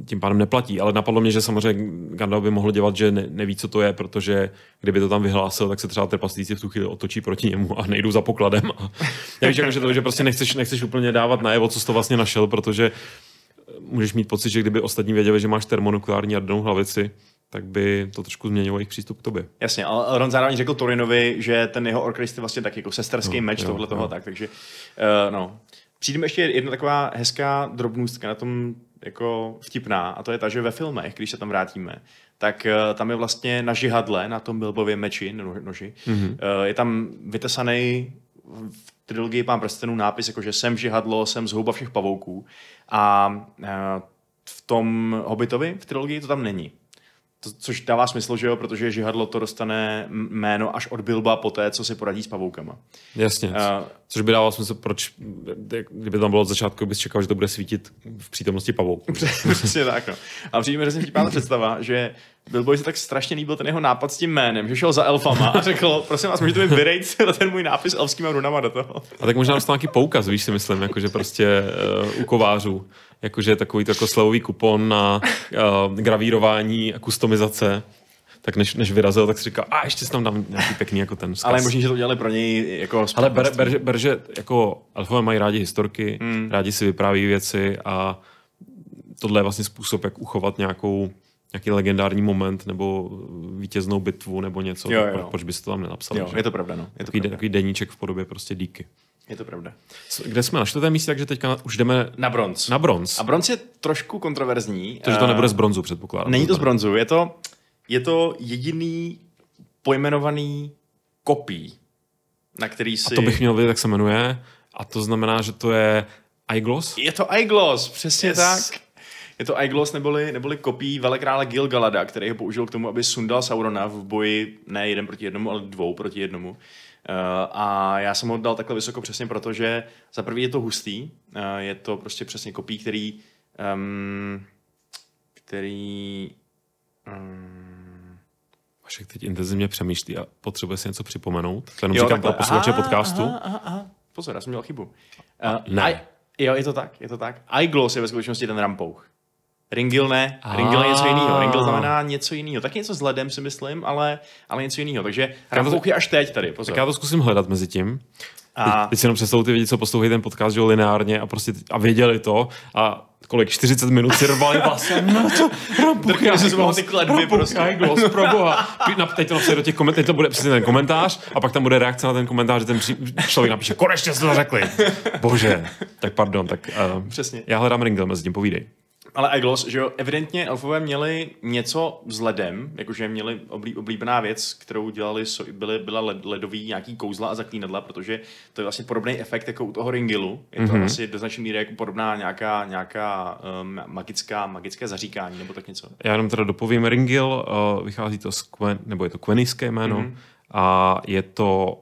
tím pádem neplatí, ale napadlo mě, že samozřejmě Gandalf by mohl dělat, že ne, neví, co to je, protože kdyby to tam vyhlásil, tak se třeba trpaslíci v tu chvíli otočí proti němu a nejdou za pokladem. A, nevíš, jako, že to, že prostě nechceš, nechceš úplně dávat najevo, co jsi to vlastně našel, protože můžeš mít pocit, že kdyby ostatní věděli, že máš termonukleární jadernou hlavici, tak by to trošku změnilo jejich přístup k tobě. Jasně, ale Elrond zároveň řekl Torinovi, že ten jeho Orkrist je vlastně tak jako sesterský Jo, meč jo, tohle toho, tak, takže uh, no. Přijde mi ještě jedna taková hezká drobnůstka na tom jako vtipná a to je ta, že ve filmech, když se tam vrátíme, tak uh, tam je vlastně na žihadle, na tom Bilbově meči, no, noži, mm-hmm. uh, je tam vytesaný v trilogii Pán prstenů nápis, jako že jsem žihadlo, jsem zhouba všech pavouků a uh, v tom Hobbitovi v trilogii to tam není. To, což dává smysl, že jo, protože žihadlo to dostane jméno až od Bilba po té, co si poradí s pavoukama. Jasně, uh, což by dávalo smysl, proč, kdyby tam bylo od začátku, bys čekal, že to bude svítit v přítomnosti pavouků. Přesně tak, no. A přijde mi hrozně vtipná představa, že Bilbovi se tak strašně líbil ten jeho nápad s tím jménem, že šel za elfama a řekl, prosím vás, můžete mi vyrejt ten můj nápis elfskýma runama do toho. A tak možná dostal nějaký poukaz, víš si myslím, jakože prostě uh, u kovářů jakože takový jako slevový kupon na uh, gravírování a kustomizace tak než, než vyrazil, tak si říká, a ještě si tam dám nějaký pekný jako ten vzkaz. Ale možná, že to udělali pro něj jako Ale ber, ber, ber, že jako elfové mají rádi historky, hmm. rádi si vypráví věci a tohle je vlastně způsob, jak uchovat nějakou nějaký legendární moment nebo vítěznou bitvu nebo něco, jo, jo. proč bys to tam nenapsal? Jo, že? je to pravda, no. Je to takový, pravda. takový deníček v podobě prostě díky. Je to pravda. Kde jsme na čtvrtém místě, takže teďka už jdeme na bronz. Na bronz. A bronz je trošku kontroverzní. Takže to nebude z bronzu, předpokládám. Není to z bronzu, je to, je to jediný pojmenovaný kopí, na který si... A to bych měl vědět, jak se jmenuje. A to znamená, že to je iGloss? Je to iGloss, přesně yes. tak. Je to iGloss neboli, neboli kopí velekrále Gilgalada, který ho použil k tomu, aby sundal Saurona v boji ne jeden proti jednomu, ale dvou proti jednomu. Uh, a já jsem ho dal takhle vysoko přesně proto, že za prvý je to hustý, uh, je to prostě přesně kopí, který um, který um, Vašek teď intenzivně přemýšlí a potřebuje si něco připomenout. To jenom jo, říkám pro posluchače podcastu. Aha, aha, aha. Pozor, já jsem měl chybu. Uh, ne. I, jo, je to tak, je to tak. iGloss je ve skutečnosti ten rampouch. Ringil ne, Ringil je něco jiného. Ringil znamená něco jiného. Taky něco s ledem si myslím, ale, ale něco jiného. Takže Rampouch je až teď tady, pozor. Tak já to zkusím hledat mezi tím. A... Teď si jenom představu ty lidi, co poslouchají ten podcast, že lineárně a prostě a věděli to a kolik, 40 minut si rvali vlastně, no to, já si ty kledby prostě. Glos, pro boha. Teď to do těch komentářů, to bude přesně ten komentář a pak tam bude reakce na ten komentář, že ten člověk napíše, konečně jste to řekli. Bože. Tak pardon, tak uh, Přesně. já hledám Ringel, mezi tím povídej ale Eglos, že jo, evidentně elfové měli něco s ledem, jakože měli oblí, oblíbená věc, kterou dělali, byly, byla led, ledový nějaký kouzla a zaklínadla, protože to je vlastně podobný efekt jako u toho Ringilu. Je to mm-hmm. asi do značné míry jako podobná nějaká, nějaká um, magická, magické zaříkání nebo tak něco. Já jenom teda dopovím, Ringil, uh, vychází to z Quen, nebo je to kveniské jméno mm-hmm. a je to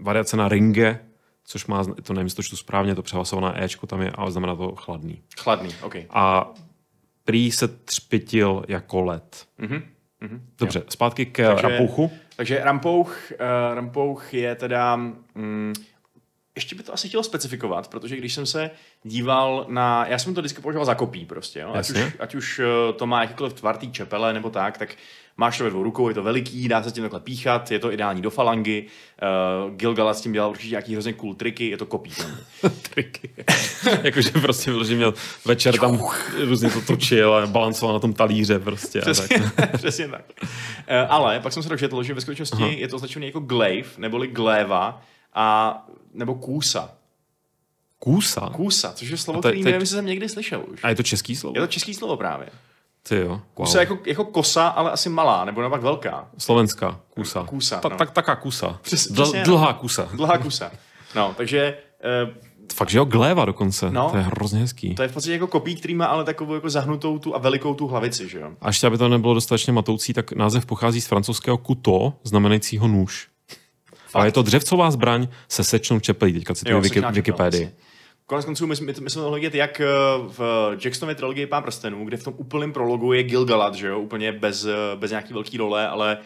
variace na Ringe, což má, to nevím, to čtu správně, to přehlasované Ečko tam je, ale znamená to chladný. Chladný, OK. A prý se třpitil jako led. Mm-hmm. Mm-hmm. Dobře, jo. zpátky k takže, Rampouchu. Takže Rampouch, uh, Rampouch je teda... Mm, ještě by to asi chtělo specifikovat, protože když jsem se díval na... Já jsem to vždycky považoval za kopí prostě. Jo? Ať, už, ať už eh, to má jakýkoliv tvartý čepele nebo tak, tak máš to ve dvou rukou, je to veliký, dá se tím takhle píchat, je to ideální do falangy. Uh, Gilgalad s tím dělal určitě nějaký hrozně cool triky, je to kopí. triky. Jakože prostě že měl večer tam různě to točil a balancoval na tom talíře prostě. Přesně, tak. přesně tak. Uh, ale pak jsem se dočetl, že ve skutečnosti Aha. je to označené jako glaive, neboli gléva, a, nebo kůsa. Kůsa? Kůsa, což je slovo, který nevím, jestli jsem někdy slyšel už. A je to český slovo? Je to český slovo právě. Ty jo. Wow. Kusa jako, jako kosa, ale asi malá, nebo naopak velká. Slovenská kusa. Kusa, Ta, no. tak, taká kusa. Přes, Dl, přesně, dlhá kusa. Dlhá kusa. No, takže... Uh, Fakt, že jo, gléva dokonce. No, to je hrozně hezký. To je v podstatě jako kopí, který má ale takovou jako zahnutou tu a velikou tu hlavici, že jo. A ještě, aby to nebylo dostatečně matoucí, tak název pochází z francouzského kuto, znamenajícího nůž. Fakt? Ale je to dřevcová zbraň se sečnou čepelí, teďka cituji Wiki, Wikipedii. Konec konců my, my, my jsme mohli vidět, jak eh, v Jacksonově trilogii Pán prstenů, kde v tom úplném prologu je Gilgalad, že jo, úplně bez, eh, bez nějaký velký role, ale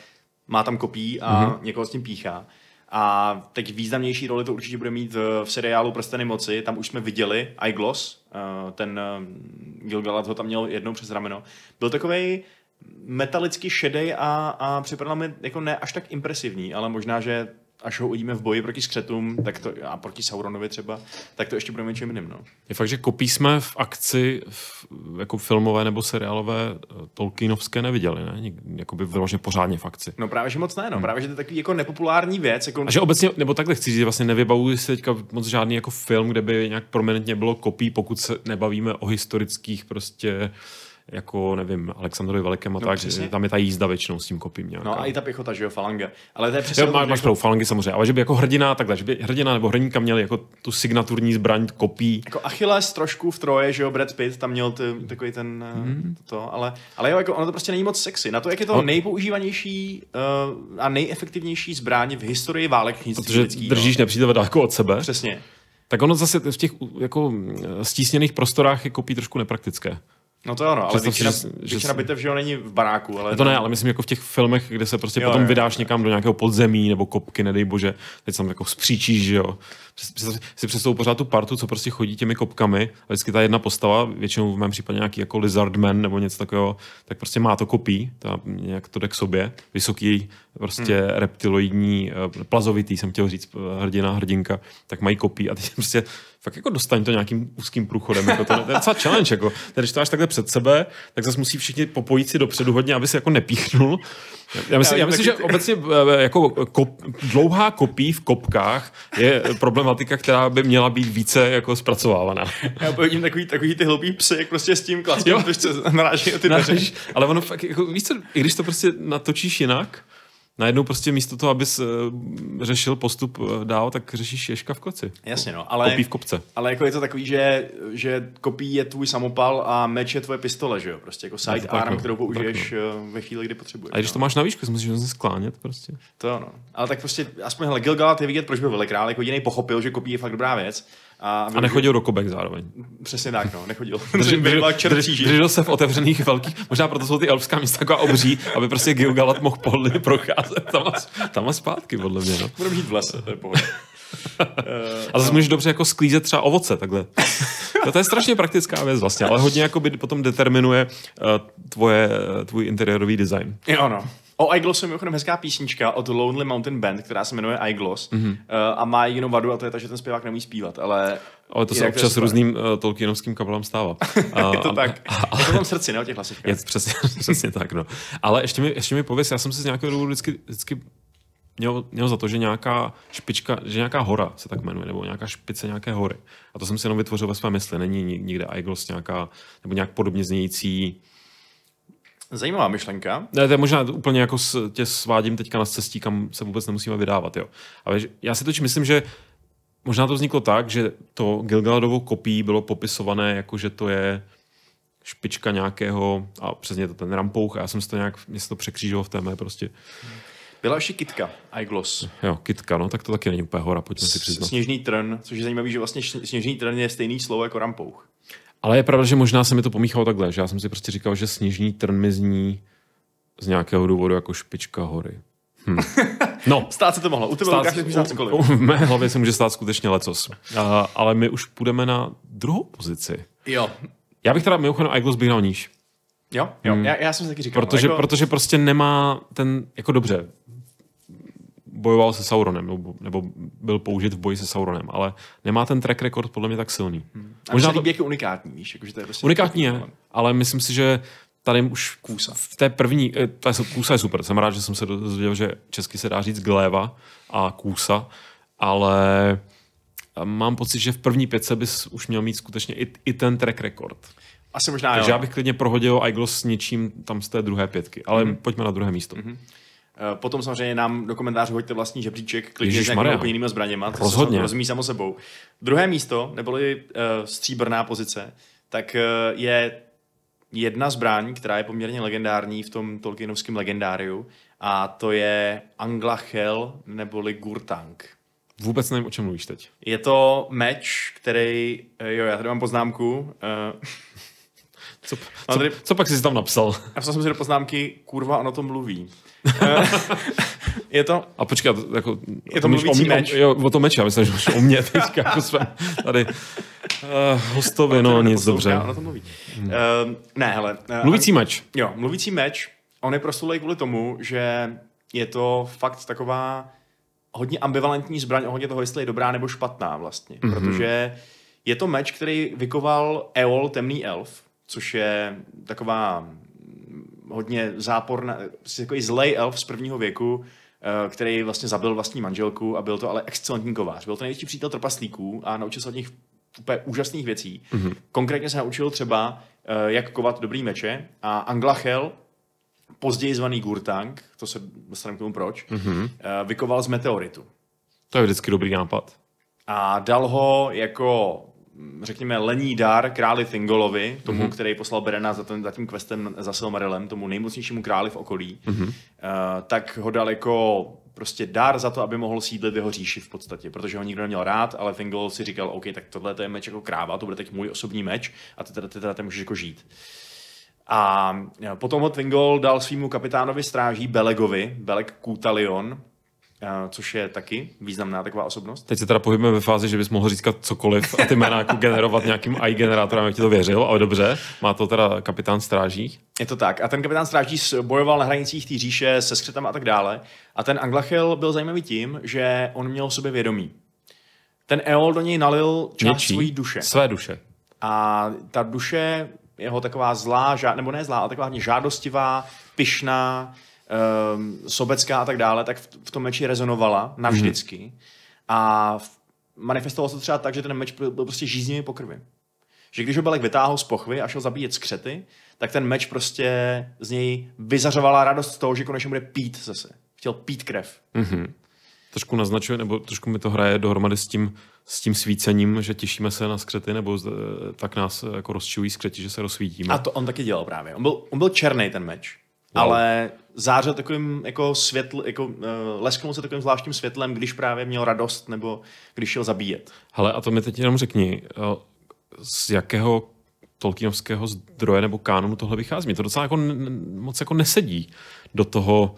má tam kopí a mm-hmm. někoho s tím píchá. A teď významnější roli to určitě bude mít v seriálu Prsteny moci. Tam už jsme viděli iGloss, eh, ten Gilgalad ho tam měl jednou přes rameno. Byl takový metalicky šedej a, a připadal mi jako ne až tak impresivní, ale možná, že až ho uvidíme v boji proti skřetům tak to, a proti Sauronovi třeba, tak to ještě budeme něčím jiným. No. Je fakt, že kopí jsme v akci v, jako filmové nebo seriálové eh, Tolkienovské neviděli, ne? Jakoby vyloženě pořádně v akci. No právě, že moc ne, no. Hmm. Právě, že to je takový jako nepopulární věc. Jako... A že obecně, nebo takhle chci říct, vlastně nevybavuji si teďka moc žádný jako film, kde by nějak prominentně bylo kopí, pokud se nebavíme o historických prostě jako, nevím, Alexandrovi Velikém a No, tak, přesně. že tam je ta jízda většinou s tím kopím nějaká. No a i ta pěchota, že jo, falange. Ale to je přesně Jo, má, máš jako- pravdu, falangy samozřejmě, ale že by jako hrdina, takhle, že by hrdina nebo hrdinka měli jako tu signaturní zbraň kopí. Jako Achilles trošku v troje, že jo, Brad Pitt tam měl ty, takový ten mm. to, ale, ale jo, jako ono to prostě není moc sexy. Na to, jak je to No. nejpoužívanější uh, a nejefektivnější zbraň v historii válek Protože lidský, držíš nepřítele daleko od sebe, no. Přesně. tak ono zase v těch jako stísněných prostorách je kopí trošku nepraktické. No to jo, no, ale Představ si, většina, že- většina bitev, že jo, není v baráku, ale... Ne, to ne, ale myslím jako v těch filmech, kde se prostě Jo, jo, potom jo. jo. vydáš někam do nějakého podzemí nebo kopky, nedej bože, teď tam jako spříčíš, že jo. Si představu pořád tu partu, co prostě chodí těmi kopkami a vždycky ta jedna postava, většinou v mém případě nějaký jako lizardman nebo něco takového, tak prostě má to kopí, ta nějak to jde k sobě, vysoký, prostě hmm. reptiloidní, eh, plazovitý, jsem chtěl říct, eh, hrdina, hrdinka, tak mají kopí a teď prostě fakt jako dostaň to nějakým úzkým průchodem. Jako to, to je docela challenge. Jako. Když to máš takhle před sebe, tak zase musí všichni popojit si dopředu hodně, aby se jako nepíchnul. Já myslím, já myslím že obecně eh, jako kop, dlouhá kopí v kopkách je problematika, která by měla být více jako zpracovávaná. Já vidím takový, takový ty hloupý psy, jak prostě s tím Jo. prostě naráží o ty ale ono fakt, jako, víš co, i když to prostě natočíš jinak, najednou prostě místo toho, abys uh, řešil postup eh, dál, tak řešíš ješka v koci. Jasně, no, ale... Kopí v kopce. Ale jako je to takový, že, že kopí je tvůj samopal a meč je tvoje pistole, že jo? Prostě jako side to arm, no. kterou Tak, použiješ eh, ve chvíli, kdy potřebuješ. A když to no. máš na výšku, musíš hrozně sklánět prostě. To no. Ale tak prostě, aspoň hele, Gilgalad je vidět, proč byl velikrál, jako jediný pochopil, že kopí je fakt dobrá věc. A, A nechodil do kobek zároveň. Přesně tak, no, nechodil. Držel, Byl čert drž, kříži. držel se v otevřených velkých, možná proto jsou ty elfská místa taková obří, aby prostě Gilgalad mohl pohodlně procházet tam a, tam a zpátky, podle mě. No. Budeme žít v lese, to je pohoda. A zase můžeš dobře jako sklízet třeba ovoce, takhle. No to je strašně praktická věc vlastně, ale hodně jako by potom determinuje uh, tvoje, uh, tvůj interiérový design. Jo, no. O iGloss je mimochodem hezká písnička od Lonely Mountain Band, která se jmenuje iGloss Mhm. mm-hmm. a má jinou vadu a to je ta, že ten zpěvák neumí zpívat, ale... Ale to se občas super. různým uh, Tolkienovským kapelám stává. A, Je to a- tak. Je to tam srdci, ne, o těch hlasivkách. Je to přesně, přesně tak, no. Ale ještě mi, ještě mi pověs, já jsem si z nějakého důvodu vždycky, vždycky měl, měl za to, že nějaká špička, že nějaká hora se tak jmenuje, nebo nějaká špice nějaké hory. A to jsem si jenom vytvořil ve své mysli. Není ni- nikde iGloss nějaká, nebo nějak podobně znějící. Zajímavá myšlenka. Ne, to je možná úplně jako s, tě svádím teďka na cestí, kam se vůbec nemusíme vydávat, jo. Ale já si totiž myslím, že možná to vzniklo tak, že to Gilgaladovo kopí bylo popisované jako, že to je špička nějakého, a přesně to ten rampouch, a já jsem si to nějak, mě se to překřížilo v té mé prostě, Byla ještě kitka, iGloss. jo, kitka, no, tak to taky není úplně hora, pojďme si přiznat. Sněžný trn, což je zajímavý, že vlastně sněžný trn je stejný slovo jako rampouch. Ale je pravda, že možná se mi to pomíchalo takhle, že já jsem si prostě říkal, že sněžný trn mi zní z nějakého důvodu jako špička hory. Hm. No, Stát se to mohlo. U tebe, Lukáš, stát cokoliv. u, v mé hlavě se může stát skutečně lecos. Uh, ale my už půjdeme na druhou pozici. Jo. Já bych teda mimochodem iGloss bych dal níž. Jo, jo. Já, já jsem si taky říkal. Protože, no, jako, protože prostě nemá ten, jako dobře, bojoval se Sauronem, nebo, nebo byl použit v boji se Sauronem, ale nemá ten track record podle mě tak silný. Hmm. a možná to jako unikátní, víš, jakože to je prostě Unikátní je, ale myslím si, že tady už Kůsa. v té první, eh, ta je, kůsa je super, jsem rád, že jsem se dozvěděl, že česky se dá říct gléva a kůsa, ale mám pocit, že v první pětce bys už měl mít skutečně i, i ten track record. Asi možná Takže jo. já bych klidně prohodil iGloss s něčím tam z té druhé pětky, ale mm. pojďme na druhé místo. Mm. Eh, Potom samozřejmě nám do komentářů hoďte vlastní žebříček, klidně s nějakými úplně jinými zbraněma. To se Rozhodně. Rozumí samo sebou. Druhé místo, neboli uh, stříbrná pozice, tak uh, je jedna zbraň, která je poměrně legendární v tom Tolkienovském legendáriu a to je Anglachel neboli Gurtang. Vůbec nevím, o čem mluvíš teď. Je to meč, který, jo, já tady mám poznámku, Co, co, tady- co pak jsi tam napsal? napsal jsem si do poznámky, kurva, ono to mluví. Je to, A počkej, to, jako, Je to mluvící o, mě- meč. O, jo, o tom meči, já myslím, že mluvíš o mě teďka, jako jsme tady uh, hostovi, no nic, dobře. Ono to mluví. Uh, ne, hele. eh, Mluvící meč. Jo, mluvící meč, on je prostulej kvůli tomu, že je to fakt taková hodně ambivalentní zbraň ohledně toho, jestli je dobrá nebo špatná vlastně. Mhm. Mm-hmm. Protože je to meč, který vykoval Eol, temný elf, což je taková hodně záporná, takový zlej elf z prvního věku, eh, který vlastně zabil vlastní manželku a byl to ale excelentní kovář. Byl to největší přítel trpaslíků a naučil se od nich úplně úžasných věcí. Mm-hmm. Konkrétně se naučil třeba, eh, jak kovat dobrý meče a Anglachel, později zvaný Gurtang, to se dostaneme k tomu proč, mm-hmm. vykoval z meteoritu. To je vždycky dobrý nápad. A dal ho jako řekněme, lení dar králi Thingolovi, tomu, mm-hmm. který poslal Berena za, ten, za tím questem za Silmarillem, tomu nejmocnějšímu králi v okolí, mm-hmm. uh, tak ho dal jako prostě dár za to, aby mohl sídlit jeho říši v podstatě, protože ho nikdo neměl rád, ale Thingol si říkal, OK, tak tohle je meč jako kráva, to bude teď můj osobní meč a ty teda, ty teda můžeš jako žít. A potom ho Thingol dal svýmu kapitánovi stráží Belegovi, Beleg Kutalion, což je taky významná taková osobnost. Teď se teda pohybujeme ve fázi, že bys mohl říkat cokoliv a ty jména jako generovat nějakým AI generátorem, jak ti to věřil, ale dobře, má to teda kapitán stráží. Je to tak. A ten kapitán stráží bojoval na hranicích té říše se skřetem a tak dále. A ten Anglachel byl zajímavý tím, že on měl v sobě vědomí. Ten Eol do něj nalil část Něčí? svojí duše. Své duše. A ta duše jeho taková zlá, nebo ne zlá, ale taková žádostivá, pyšná, um, sobecká a tak dále, tak v, v tom meči rezonovala navždycky. Mm-hmm. A manifestovalo se třeba tak, že ten meč byl, byl prostě žíznivý po krvi. Že když ho Belek vytáhl z pochvy a šel zabíjet skřety, tak ten meč prostě z něj vyzařovala radost z toho, že konečně bude pít zase. Chtěl pít krev. Mm-hmm. Trošku naznačuje, nebo trošku mi to hraje dohromady s tím, s tím svícením, že těšíme se na skřety, nebo tak nás jako rozčilují skřeti, že se rozsvítíme. A to on taky dělal právě. On byl, on byl černý ten meč. Wow. Ale zářil takovým jako světl, jako uh, lesknul se takovým zvláštním světlem, když právě měl radost nebo když šel zabíjet. Hele, a to mi teď jenom řekni, uh, z jakého tolkienovského zdroje nebo kánonu tohle vychází. Mě to docela jako moc jako nesedí do toho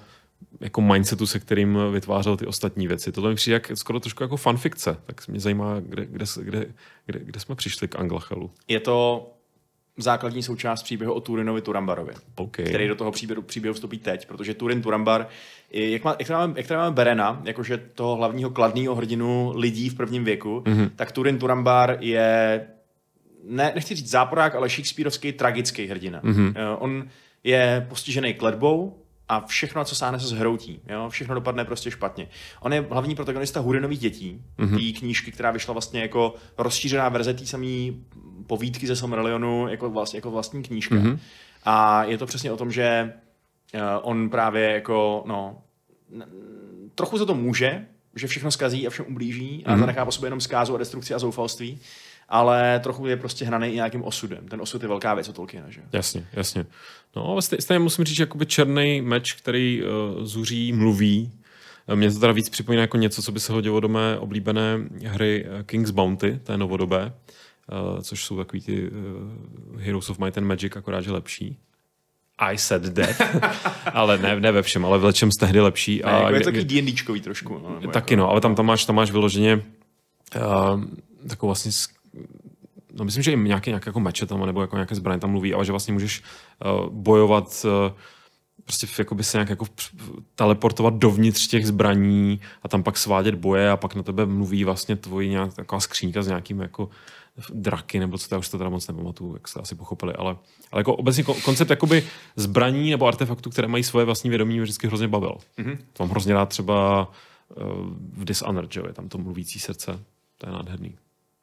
jako mindsetu, se kterým vytvářel ty ostatní věci. Tohle mi přijde jak, skoro trošku jako fanfikce. Tak mě zajímá, kde, kde, kde, kde, kde jsme přišli k Anglachelu. Je to základní součást příběhu o Turinovi Turambarovi, okay. který do toho příběhu, příběhu vstoupí teď, protože Turin Turambar, jak, má, jak, tady máme, jak tady máme Berena, jakože toho hlavního kladného hrdinu lidí v prvním věku, mm-hmm. tak Turin Turambar je, ne, nechci říct záporák, ale Shakespeareovský tragický hrdina. Mm-hmm. On je postižený kletbou, a všechno, co sáhne, se zhroutí. Jo? Všechno dopadne prostě špatně. On je hlavní protagonista Hurinových dětí, mm-hmm. té knížky, která vyšla vlastně jako rozšířená verze té samé povídky ze Silmarillionu jako, vlast, jako vlastní knížka. Mm-hmm. A je to přesně o tom, že uh, on právě jako, no, trochu za to může, že všechno skazí a všem ublíží a mm-hmm. zanechá po sobě jenom zkázu a destrukci a zoufalství, ale trochu je prostě hraný i nějakým osudem. Ten osud je velká věc o Tolkiena, že? Jasně, jasně. No, ale stejně musím říct, že jakoby černý meč, který uh, zuří, mluví, mě to teda víc připomíná jako něco, co by se hodilo do mé oblíbené hry King's Bounty, té novodobé, uh, což jsou takový ty uh, Heroes of Might and Magic, akorát, že lepší. I said that. ale ne, ne ve všem, ale v lečem z tehdy lepší. Ne, a jako je to takový D&Dčkový trošku. No, taky jako, no, ale tam, tam, máš, tam máš vyloženě uh, takovou vlastně no myslím, že i nějaké, nějaké jako meče tam, nebo jako nějaké zbraně tam mluví, ale že vlastně můžeš uh, bojovat uh, prostě jakoby se nějak jako teleportovat dovnitř těch zbraní a tam pak svádět boje a pak na tebe mluví vlastně tvoji nějak taková skřínka s nějakým jako draky, nebo co to, já už to teda moc nepamatuju, jak jste asi pochopili, ale, ale jako obecně koncept jakoby zbraní nebo artefaktů, které mají svoje vlastní vědomí, mě vždycky hrozně bavil. Mm-hmm. To mám hrozně rád třeba uh, v Dishonored, že je tam to mluvící srdce, to je nádherný.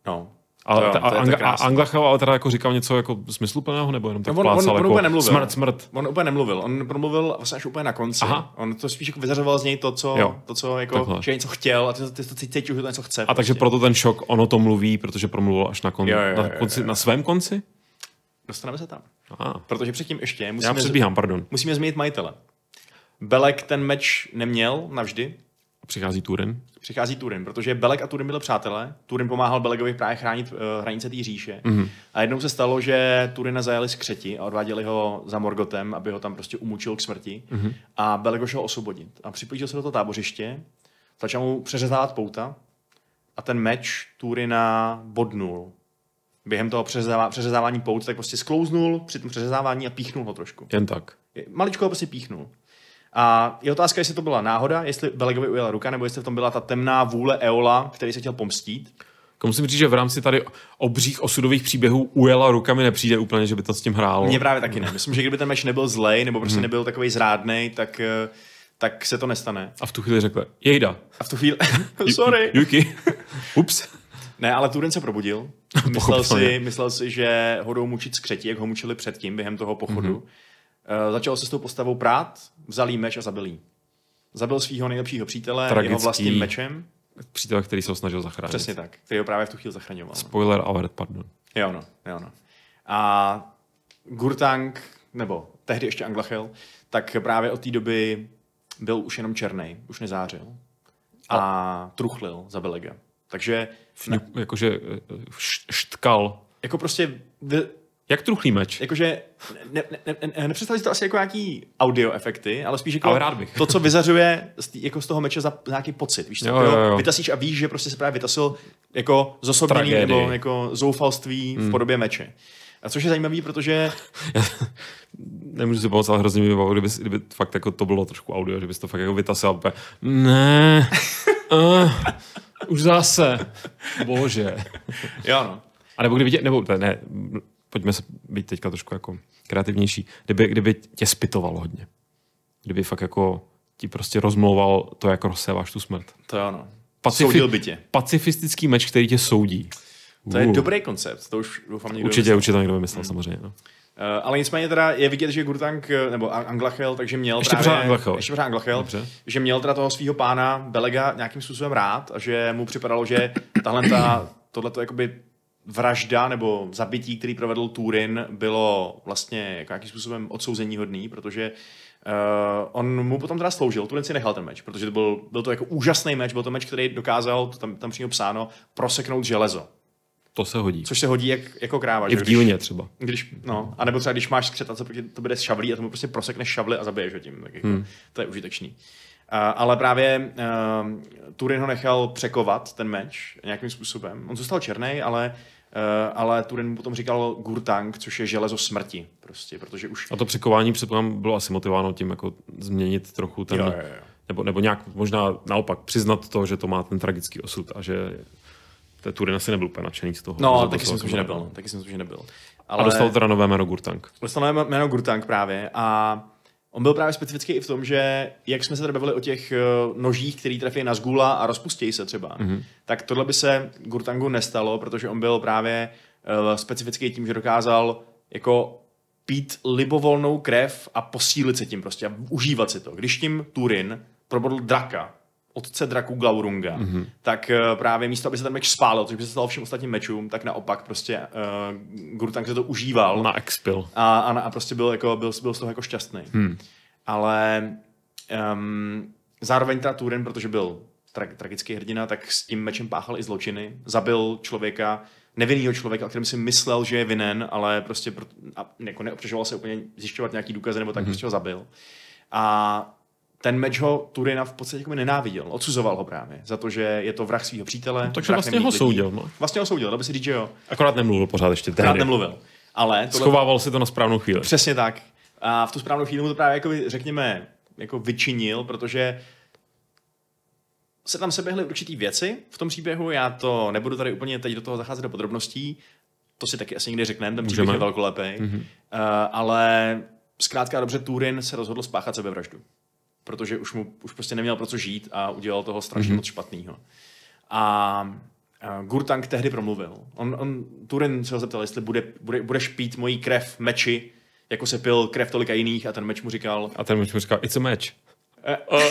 No, ale jo, ta, a, Anglachel ale teda jako říkal něco jako smysluplného, nebo jenom tak no, on, on, on, jako úplně nemluvil. smrt, smrt. On úplně nemluvil, on promluvil vlastně až úplně na konci. Aha. On to spíš jako vyzařoval z něj to, co, jo. to, co jako, Takhle. že něco chtěl a ty, ty, ty, ty cítil, že to něco chce. A prostě. takže proto ten šok, ono to mluví, protože promluvil až na, kon, jo, jo, jo, na, konci, jo, jo. na svém konci? Dostaneme se tam. Aha. Protože předtím ještě musíme, Já předbíhám, pardon. musíme změnit majitele. Belek ten meč neměl navždy, Přichází Turin? Přichází Turin, protože Belek a Turin byli přátelé. Turin pomáhal Belegovi právě chránit uh, hranice té říše. Mm-hmm. A jednou se stalo, že Turina zajali z křeti a odváděli ho za Morgotem, aby ho tam prostě umučil k smrti. Mm-hmm. A Belego šel osvobodit. A připlížil se do toho tábořiště, začal mu přeřezávat pouta a ten meč Turina bodnul. Během toho přeřezávání pout tak prostě sklouznul při tom přeřezávání a píchnul ho trošku. Jen tak. Maličko ho prostě píchnul. A je otázka, jestli to byla náhoda, jestli Belegovi ujela ruka, nebo jestli v tom byla ta temná vůle Eola, který se chtěl pomstít. Jako musím říct, že v rámci tady obřích osudových příběhů ujela ruka mi nepřijde úplně, že by to s tím hrálo. Mně právě taky ne. Myslím, že kdyby ten meč nebyl zlej, nebo prostě hmm. nebyl takový zrádný, tak, eh, tak se to nestane. A v tu chvíli řekl, jejda. A v tu chvíli, sorry. Juky. Ups. Ne, ale Turin se probudil. Myslel si, myslel si, že ho jdou mučit skřetí, jak ho mučili předtím během toho pochodu. Mm-hmm. Uh, začal se s tou postavou prát, vzal jí meč a zabil jí. Zabil svého nejlepšího přítele Tragický. jeho vlastním mečem. Přítel, který se ho snažil zachránit. Přesně tak, který ho právě v tu chvíli zachraňoval. Spoiler alert, pardon. Jo, no, jo, no. A Gurtang, nebo tehdy ještě Anglachel, tak právě od té doby byl už jenom černý, už nezářil. A truchlil za Belega. Takže ne, Fňuk, jakože eh, š- štkal. jako prostě Jak truchlý meč? jakože ne, ne, ne, ne, nepředstavuji si to asi jako nějaký audio efekty, ale spíš jako Ale rád bych. to, co vyzařuje z, tý, jako z toho meče za nějaký pocit. Víš? Jo, jo, jo. Vytasíš a víš, že prostě se právě vytasil jako zosobnění nebo jako zoufalství v podobě meče. A což je zajímavý, protože Nemůžu si pomoct, ale hrozně mi bavilo, kdyby, kdyby fakt jako to bylo trošku audio, že bys to fakt jako vytasil a úplně, ne, uh, už zase, bože. jo no, A nebo kdyby tě, nebo ne, ne, pojďme se být teďka trošku jako kreativnější, kdyby, kdyby tě spitoval hodně. Kdyby fakt jako ti prostě rozmlouval to, jak rozséváš tu smrt. to jo no. Pacifi- Soudil by tě. Pacifistický meč, který tě soudí. To je Uh, dobrý koncept, to už doufám někdo Určitě, vymyslel. určitě to někdo vymyslel, samozřejmě. No. Uh, ale nicméně teda je vidět, že Gurtang, eh, nebo An- Anglachel, takže měl Ještě právě, pořád Anglachel. Ještě pořád Anglachel, Dobře. že měl teda toho svého pána Belega nějakým způsobem rád a že mu připadalo, že tahle ta, tohleto jakoby vražda nebo zabití, který provedl Turin, bylo vlastně jako nějakým způsobem odsouzení hodný, protože Uh, on mu potom teda sloužil, Turin si nechal ten meč, protože to byl, byl to jako úžasný meč, byl to meč, který dokázal, to tam, tam přímo psáno, proseknout železo. To se hodí. Což se hodí jak, jako kráva. I v Když- dílně třeba. když, no, a nebo třeba když máš skřet a co proti to bude šavlí a tomu prostě prosekneš šavly a zabiješ ho tím. Tak jako, hmm. To je užitečný. Uh, ale právě uh, Turin ho nechal překovat, ten meč, nějakým způsobem. On zůstal černý, ale, uh, ale Turin mu potom říkal Gurtang, což je železo smrti. Prostě, protože už... A to překování předpokládám bylo asi motivováno tím, jako změnit trochu ten... Jo, jo, jo. Nebo, nebo nějak možná naopak přiznat to, že to má ten tragický osud a že ten Turin asi nebyl úplně nadšený z toho. No, taky si myslím, že nebyl. Taky si myslím, že nebyl. A dostal teda nové jméno Gurtang. Dostal nové jméno Gurtang právě a on byl právě specifický i v tom, že jak jsme se tady bavili o těch eh, nožích, který trefí na zgula a rozpustějí se třeba, mm-hmm. tak tohle by se Gurtangu nestalo, protože on byl právě uh, specifický tím, že dokázal jako pít libovolnou krev a posílit se tím prostě a užívat si to. Když tím Turin probodl draka, otce draku Glaurunga, mm-hmm. tak eh, právě místo, aby se ten meč spálil, což by se stalo všem ostatním mečům, tak naopak prostě uh, Gurtang se to užíval Na expil. a, a, a prostě byl, jako, byl, byl z toho jako šťastný. Hmm. Ale um, zároveň teda Turin, protože byl tra- tragický hrdina, tak s tím mečem páchal i zločiny. Zabil člověka, nevinného člověka, o kterém si myslel, že je vinen, ale prostě pro, a, jako neobtěžoval se úplně zjišťovat nějaký důkazy, nebo tak hmm. prostě ho zabil. A ten meč ho Turina v podstatě jako nenáviděl, odsuzoval ho právě za to, že je to vrah svého přítele. No, takže vlastně ho lidí. soudil, no. Vlastně ho soudil, dalo by si říct, že jo. Akorát nemluvil pořád ještě tehdy. nemluvil. Ale tohle, Schovával si to na správnou chvíli. Přesně tak. A v tu správnou chvíli mu to právě, jako, řekněme, jako vyčinil, protože se tam seběhly určitý věci v tom příběhu. Já to nebudu tady úplně teď do toho zacházet do podrobností. To si taky asi někdy řekneme, ten příběh Můžeme. je velkolepý. Mm-hmm. Uh, ale zkrátka dobře Turin se rozhodl spáchat sebevraždu. Protože už mu už prostě neměl pro co žít a udělal toho strašně mm-hmm. moc špatného. A uh, Gurtang tehdy promluvil. On, on, Turin se ho zeptal, jestli bude, bude, budeš pít mojí krev meči, jako se pil krev tolika jiných a ten meč mu říkal, A ten meč mu říkal, it's a match. Eh. Uh,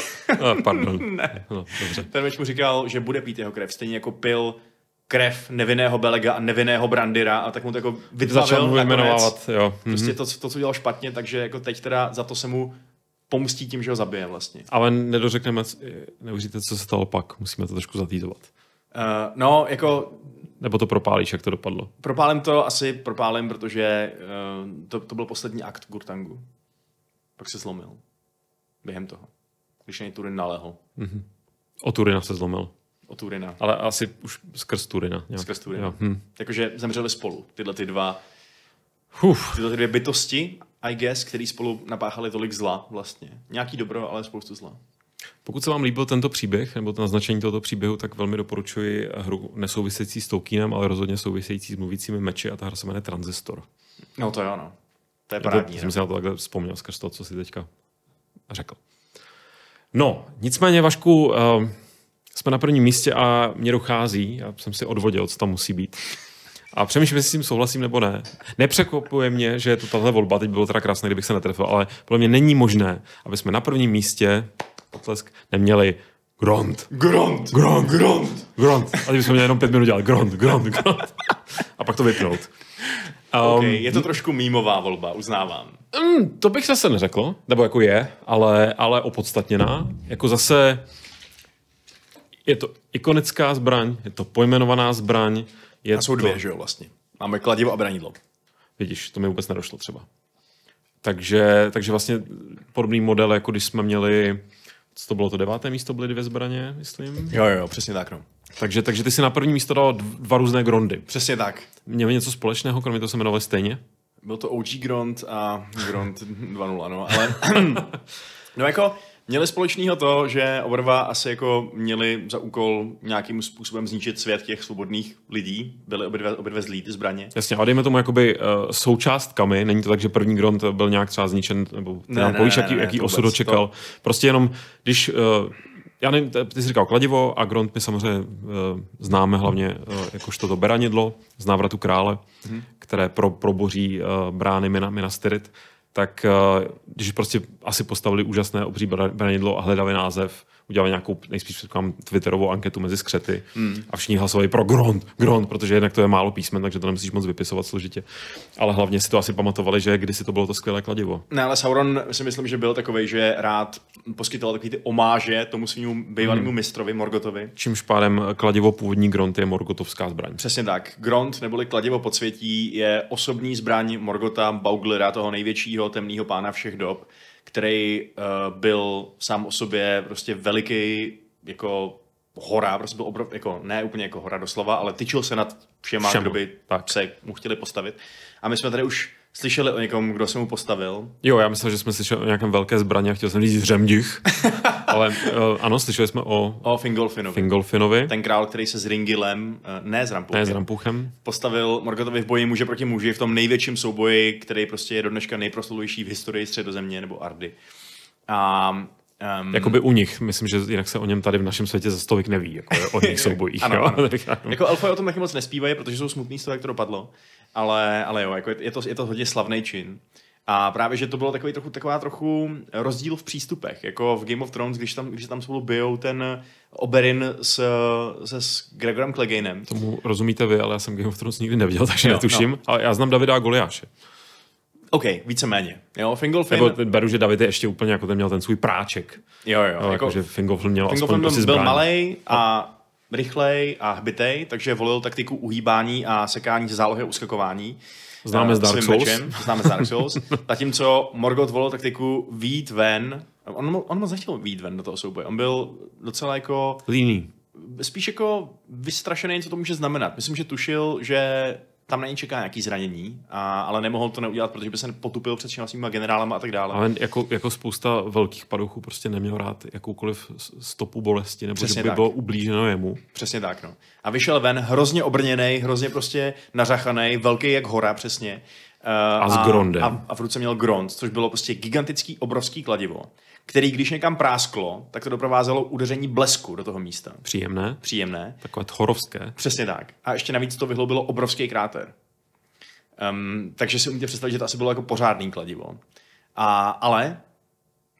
uh, pardon. ne. No, dobře. ten meč mu říkal, že bude pít jeho krev, stejně jako pil krev nevinného Belega a nevinného Brandira a tak mu to jako vytlavil Začal nakonec. jo. Prostě Mhm. to, to, co dělal špatně, takže jako teď teda za to se mu pomstí tím, že ho zabije vlastně. Ale nedořekneme, neuříte, co se stalo pak. Musíme to trošku zatýzovat. Uh, no, jako Nebo to propálíš, jak to dopadlo. propálím to asi propálím, protože uh, to, to byl poslední akt Gurtangu. Pak se zlomil. Během toho. Když na Turin nalehl. O Turina se zlomil. O Turina. Ale asi už skrz Turina. nějak. Skrz Turina. Jo. Hm. Jakože zemřeli spolu. Tyhle ty dva, Uf. tyhle ty dvě bytosti, I guess, který spolu napáchali tolik zla vlastně. Nějaký dobro, ale spoustu zla. Pokud se vám líbil tento příběh, nebo to naznačení tohoto příběhu, tak velmi doporučuji hru nesouvisející s Tolkienem, ale rozhodně související s mluvícími meči a ta hra se jmenuje Transistor. No to jo, no. To je To, parádní. jsem no. si na to takhle vzpomněl skrz to, co si teďka řekl. No, nicméně, Vašku, uh, jsme na prvním místě a mě dochází, já jsem si odvodil, co tam musí být. A přemýšlím, jestli s tím souhlasím nebo ne. Nepřekvapuje mě, že je to tahle volba, teď bylo teda krásné, kdybych se netrefil, ale podle mě není možné, aby jsme na prvním místě, potlesk, neměli Grond. Grond. Grond. Grond. Grond. A kdybychom měli jenom pět minut dělat Grond, Grond, Grond. A pak to vypnout. Um, okay, je to trošku mýmová volba, uznávám. Um, to bych zase neřekl, nebo jako je, ale, ale opodstatněná. Jako zase je to ikonická zbraň, je to pojmenovaná zbraň. Je a jsou to... dvě, že jo, vlastně. Máme kladivo a branidlo. Vidíš, to mi vůbec nedošlo třeba. Takže, takže vlastně podobný model, jako když jsme měli, co to bylo to deváté místo, byly dvě zbraně, myslím. Jo, jo, přesně tak, no. Takže, takže ty si na první místo dal dva různé grondy. Přesně tak. Měli něco společného, kromě toho se jmenovali stejně? Byl to OG Grond a Grond 2.0, no, ale... no jako, Měli společného to, že oba dva asi jako měli za úkol nějakým způsobem zničit svět těch svobodných lidí. Byly obě dvě, obě dvě zlý ty zbraně. Jasně, ale dejme tomu jakoby uh, součástkami. Není to tak, že první Grond byl nějak třeba zničen, nebo ne, nám povíš, jaký, ne, jaký osud očekal. To... Prostě jenom, když uh, já nevím, ty jsi říkal kladivo a Grond my samozřejmě uh, známe hlavně uh, jakožto to beranidlo z návratu krále, mm-hmm. které pro, proboří uh, brány Minas Minas Tirith tak eh, když prostě asi postavili úžasné obří branidlo a hledali název, udělali nějakou nejspíš říkám, Twitterovou anketu mezi skřety hmm. a všichni hlasovali pro Grond, Grond, protože jednak to je málo písmen, takže to nemusíš moc vypisovat složitě. Ale hlavně si to asi pamatovali, že kdysi to bylo to skvělé kladivo. Ne, ale Sauron si myslím, že byl takový, že rád poskytoval takový ty omáže tomu svým bývalému hmm. mistrovi Morgotovi. Čímž pádem kladivo původní Grond je Morgotovská zbraň. Přesně tak. Grond neboli kladivo podsvětí je osobní zbraň Morgota Bauglera, toho největšího temného pána všech dob který uh, byl sám o sobě prostě veliký jako hora, prostě byl obrov, jako, ne úplně jako hora doslova, ale tyčil se nad všema, Všem. kdo by tak. se mu chtěli postavit. A my jsme tady už slyšeli o někom, kdo se mu postavil. Jo, já myslel, že jsme slyšeli o nějakém velké zbraně a chtěl jsem říct řemdich. Ale uh, ano, slyšeli jsme o... O Fingolfinovi. Fingolfinovi. Ten král, který se s Ringilem, uh, ne s Rampuchem, ne s Rampuchem, postavil Morgotovi v boji muže proti muži v tom největším souboji, který prostě je do dneška nejprosluvější v historii středozemě nebo Ardy. A Um, Jakoby u nich, myslím, že jinak se o něm tady v našem světě za stovik neví, jako o nich soubojích. ano, ano. jako elfové o tom taky moc nespívají, protože jsou smutný z toho, jak to dopadlo. Ale, ale jo, jako je, to, je to hodně slavný čin. A právě, že to bylo takový trochu, taková trochu rozdíl v přístupech. Jako v Game of Thrones, když tam, když tam spolu bijou ten Oberyn s, se s Gregorem Cleganem. Tomu rozumíte vy, ale já jsem Game of Thrones nikdy neviděl, takže jo, netuším. No. Ale já znám Davida a Goliáše. OK, víceméně. Jo, Fingolfin... Nebo beru, že David je ještě úplně jako ten měl ten svůj práček. Jo, jo. No, jako, jako, že Fingolfin měl Fingolfin aspoň byl, prostě byl malej a rychlej a hbitej, takže volil taktiku uhýbání a sekání ze zálohy uskakování. Známe z eh, Dark Souls. Mečem, známe z Dark Souls. Zatímco Morgoth volil taktiku výjít ven. On, on moc nechtěl výjít ven do toho souboje. On byl docela jako... Líný. Spíš jako vystrašený, co to může znamenat. Myslím, že tušil, že tam na něj čeká nějaký zranění, a, ale nemohl to neudělat, protože by se potupil před svýma generálama a tak dále. Ale jako, jako spousta velkých padouchů prostě neměl rád jakoukoliv stopu bolesti, nebo Přesně že by tak. bylo ublíženo jemu. Přesně tak, no. A vyšel ven hrozně obrněný, hrozně prostě nařachaný, velký jak hora přesně. Uh, a s grondem. A, a v ruce měl grond, což bylo prostě gigantický, obrovský kladivo který když někam prásklo, tak to doprovázelo udeření blesku do toho místa. Příjemné. Příjemné. Takové thorovské. Přesně tak. A ještě navíc to vyhloubilo obrovský kráter. Um, takže si umíte představit, že to asi bylo jako pořádný kladivo. A, ale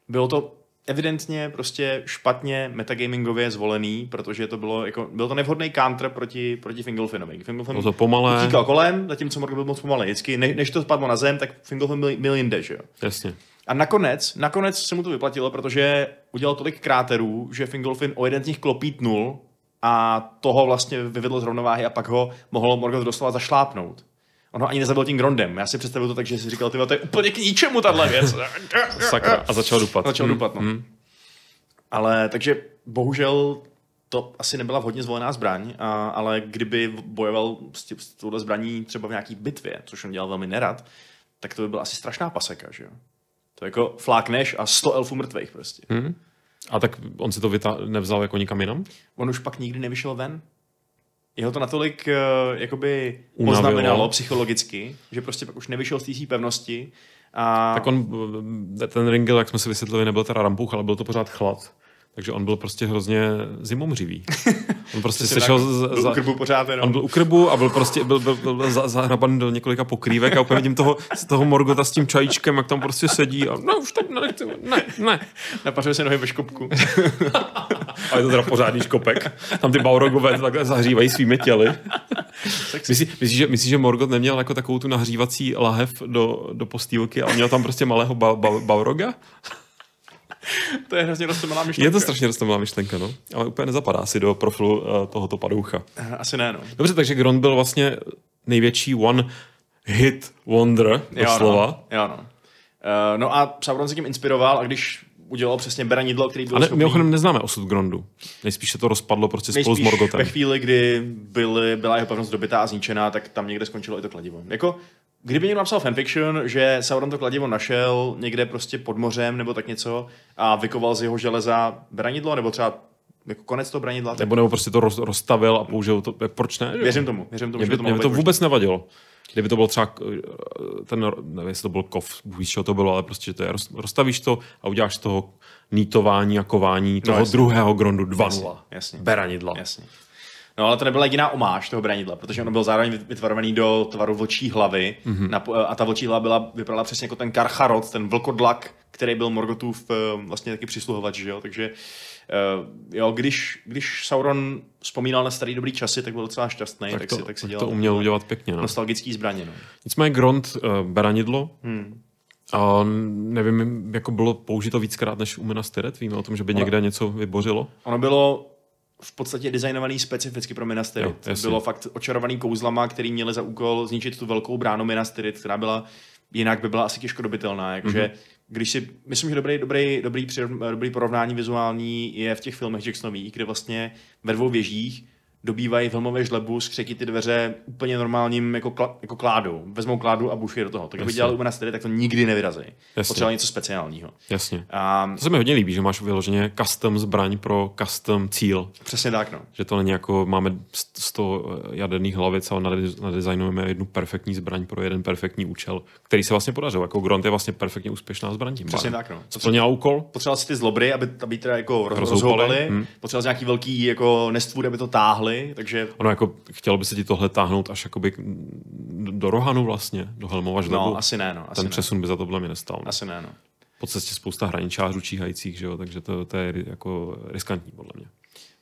bylo to evidentně prostě špatně metagamingově zvolený, protože to bylo jako, byl to nevhodný counter proti, proti Fingolfinovi. Fingolfin bylo to pomalé. utíkal kolem, zatímco Morgan byl moc pomalý. Vždycky, ne, než to spadlo na zem, tak Fingolfin byl, byl jinde, že jo? Jasně. A nakonec, nakonec se mu to vyplatilo, protože udělal tolik kráterů, že Fingolfin o jeden z nich klopítnul a toho vlastně vyvedl z rovnováhy a pak ho mohl Morgoth doslova zašlápnout. On ho ani nezabil tím grondem. Já si představil to tak, že si říkal, ty to je úplně k ničemu tahle věc. Sakra. A začal dupat. Začal hmm. dupat, no. Hmm. Ale takže bohužel to asi nebyla vhodně zvolená zbraň, a, ale kdyby bojoval s, tě, s touhle zbraní třeba v nějaký bitvě, což on dělal velmi nerad, tak to by byla asi strašná paseka, že jo? To jako flákneš a 100 elfů mrtvých prostě. Hmm. A tak on si to vyta- nevzal jako nikam jinam? On už pak nikdy nevyšel ven. Jeho to natolik uh, jakoby poznamenalo psychologicky, že prostě pak už nevyšel z té pevnosti. A... Tak on, ten Ringel, jak jsme si vysvětlili, nebyl teda rampuch, ale byl to pořád chlad. Takže on byl prostě hrozně zimomřivý. On prostě tak. z, Byl za, u krbu pořád jenom. On byl u krbu a byl prostě byl, byl, byl, byl za- zahrabaný do několika pokrývek a úplně vidím toho, toho Morgota s tím čajíčkem, jak tam prostě sedí a no už to nechci, ne, ne. Napařil se nohy ve škopku. A je to teda pořádný škopek. Tam ty Baurogové to takhle zahřívají svými těly. Myslíš, myslí, že, myslí, že Morgot neměl jako takovou tu nahřívací lahev do, do postýlky a měl tam prostě malého ba, ba, Bauroga? to je hrozně roztomilá myšlenka. Je to strašně roztomilá myšlenka, no. Ale úplně nezapadá si do profilu uh, tohoto padoucha. Asi ne, no. Dobře, takže Gron byl vlastně největší one hit wonder, doslova. No, jo, no. Uh, no a Sauron se tím inspiroval a když udělal přesně beranidlo, který byl Ale schopný... mimochodem neznáme osud Grondu. Nejspíš se to rozpadlo prostě spolu s Morgotem. ve chvíli, kdy byly, byla jeho pevnost dobytá a zničená, tak tam někde skončilo i to kladivo. Jako, kdyby někdo napsal fanfiction, že Sauron to kladivo našel někde prostě pod mořem nebo tak něco a vykoval z jeho železa beranidlo, nebo třeba jako konec toho branidla, tak Nebo, nebo prostě to roz, rozstavil a použil to. Jak, proč ne? věřím tomu. Věřím tomu, Mě že by, to mě by to vůbec nevadilo. Kdyby to byl třeba eh, ten, nevím, jestli to byl kov, víš, čeho to bylo, ale prostě že to je, roz- rozstavíš to a uděláš z toho nítování a kování toho jasně. druhého Grondu Jasně, 2.0. jasně. Beranidla. Jasně. No ale to nebyla jediná omáž toho branidla, protože ono byl zároveň vytvarovaný do tvaru vlčí hlavy mm-hmm. na, a ta vlčí hlava byla, vypadala přesně jako ten karcharot, ten vlkodlak, který byl Morgotův eh, vlastně taky přisluhovač, že jo, takže uh, jo, když, když Sauron vzpomínal na starý dobrý časy, tak byl docela šťastný, tak, tak, to, si, tak si dělal to uměl udělat pěkně. No. nostalgický zbraně, no. Nicméně Grond uh, beranidlo, Hmm. a nevím, jako bylo použito víckrát než u Minas Tirith. Víme o tom, že by někde něco vybořilo. Ono bylo v podstatě designovaný specificky pro Minas Jo, bylo fakt očarovaný kouzlama, který měli za úkol zničit tu velkou bránu Minas Tirith, která byla jinak by byla asi těžko dobitelná. Takže Mhm. mm-hmm. když si, myslím, že dobrý, dobrý, dobrý, přirov- dobrý porovnání vizuální je v těch filmech Jacksonových, kde vlastně ve dvou věžích dobývají filmové žlebu, skřeky ty dveře úplně normálním jako, kla, jako kládu. Vezmou kládu a buší do toho. Tak kdyby Jasně. dělali u Minas Tirith, tak to nikdy nevyrazí. Potřebovali něco speciálního. Jasně. A To se mi hodně líbí, že máš vyloženě custom zbraň pro custom cíl. přesně tak, no. Že to není jako, máme 100 jaderných hlavic, ale nadizajnujeme jednu perfektní zbraň pro jeden perfektní účel, který se vlastně podařil. Jako Grond je vlastně perfektně úspěšná zbraň. tím Přesně tak, no. Splnila úkol, potřeboval si ty zlobry, aby, aby teda jako roz, Rozhoupali. Hmm. potřeboval si nějaký velký jako nestvůr, aby to táhli, takže ono jako chtělo by se ti tohle táhnout až jakoby do Rohanu vlastně, do Helmova žlebu. no, asi ne, no, asi Ten ne. přesun by za to podle mě nestal. ne? Asi ne, no. Po cestě spousta hraničářů číhajících, že jo? takže to, to je jako riskantní podle mě.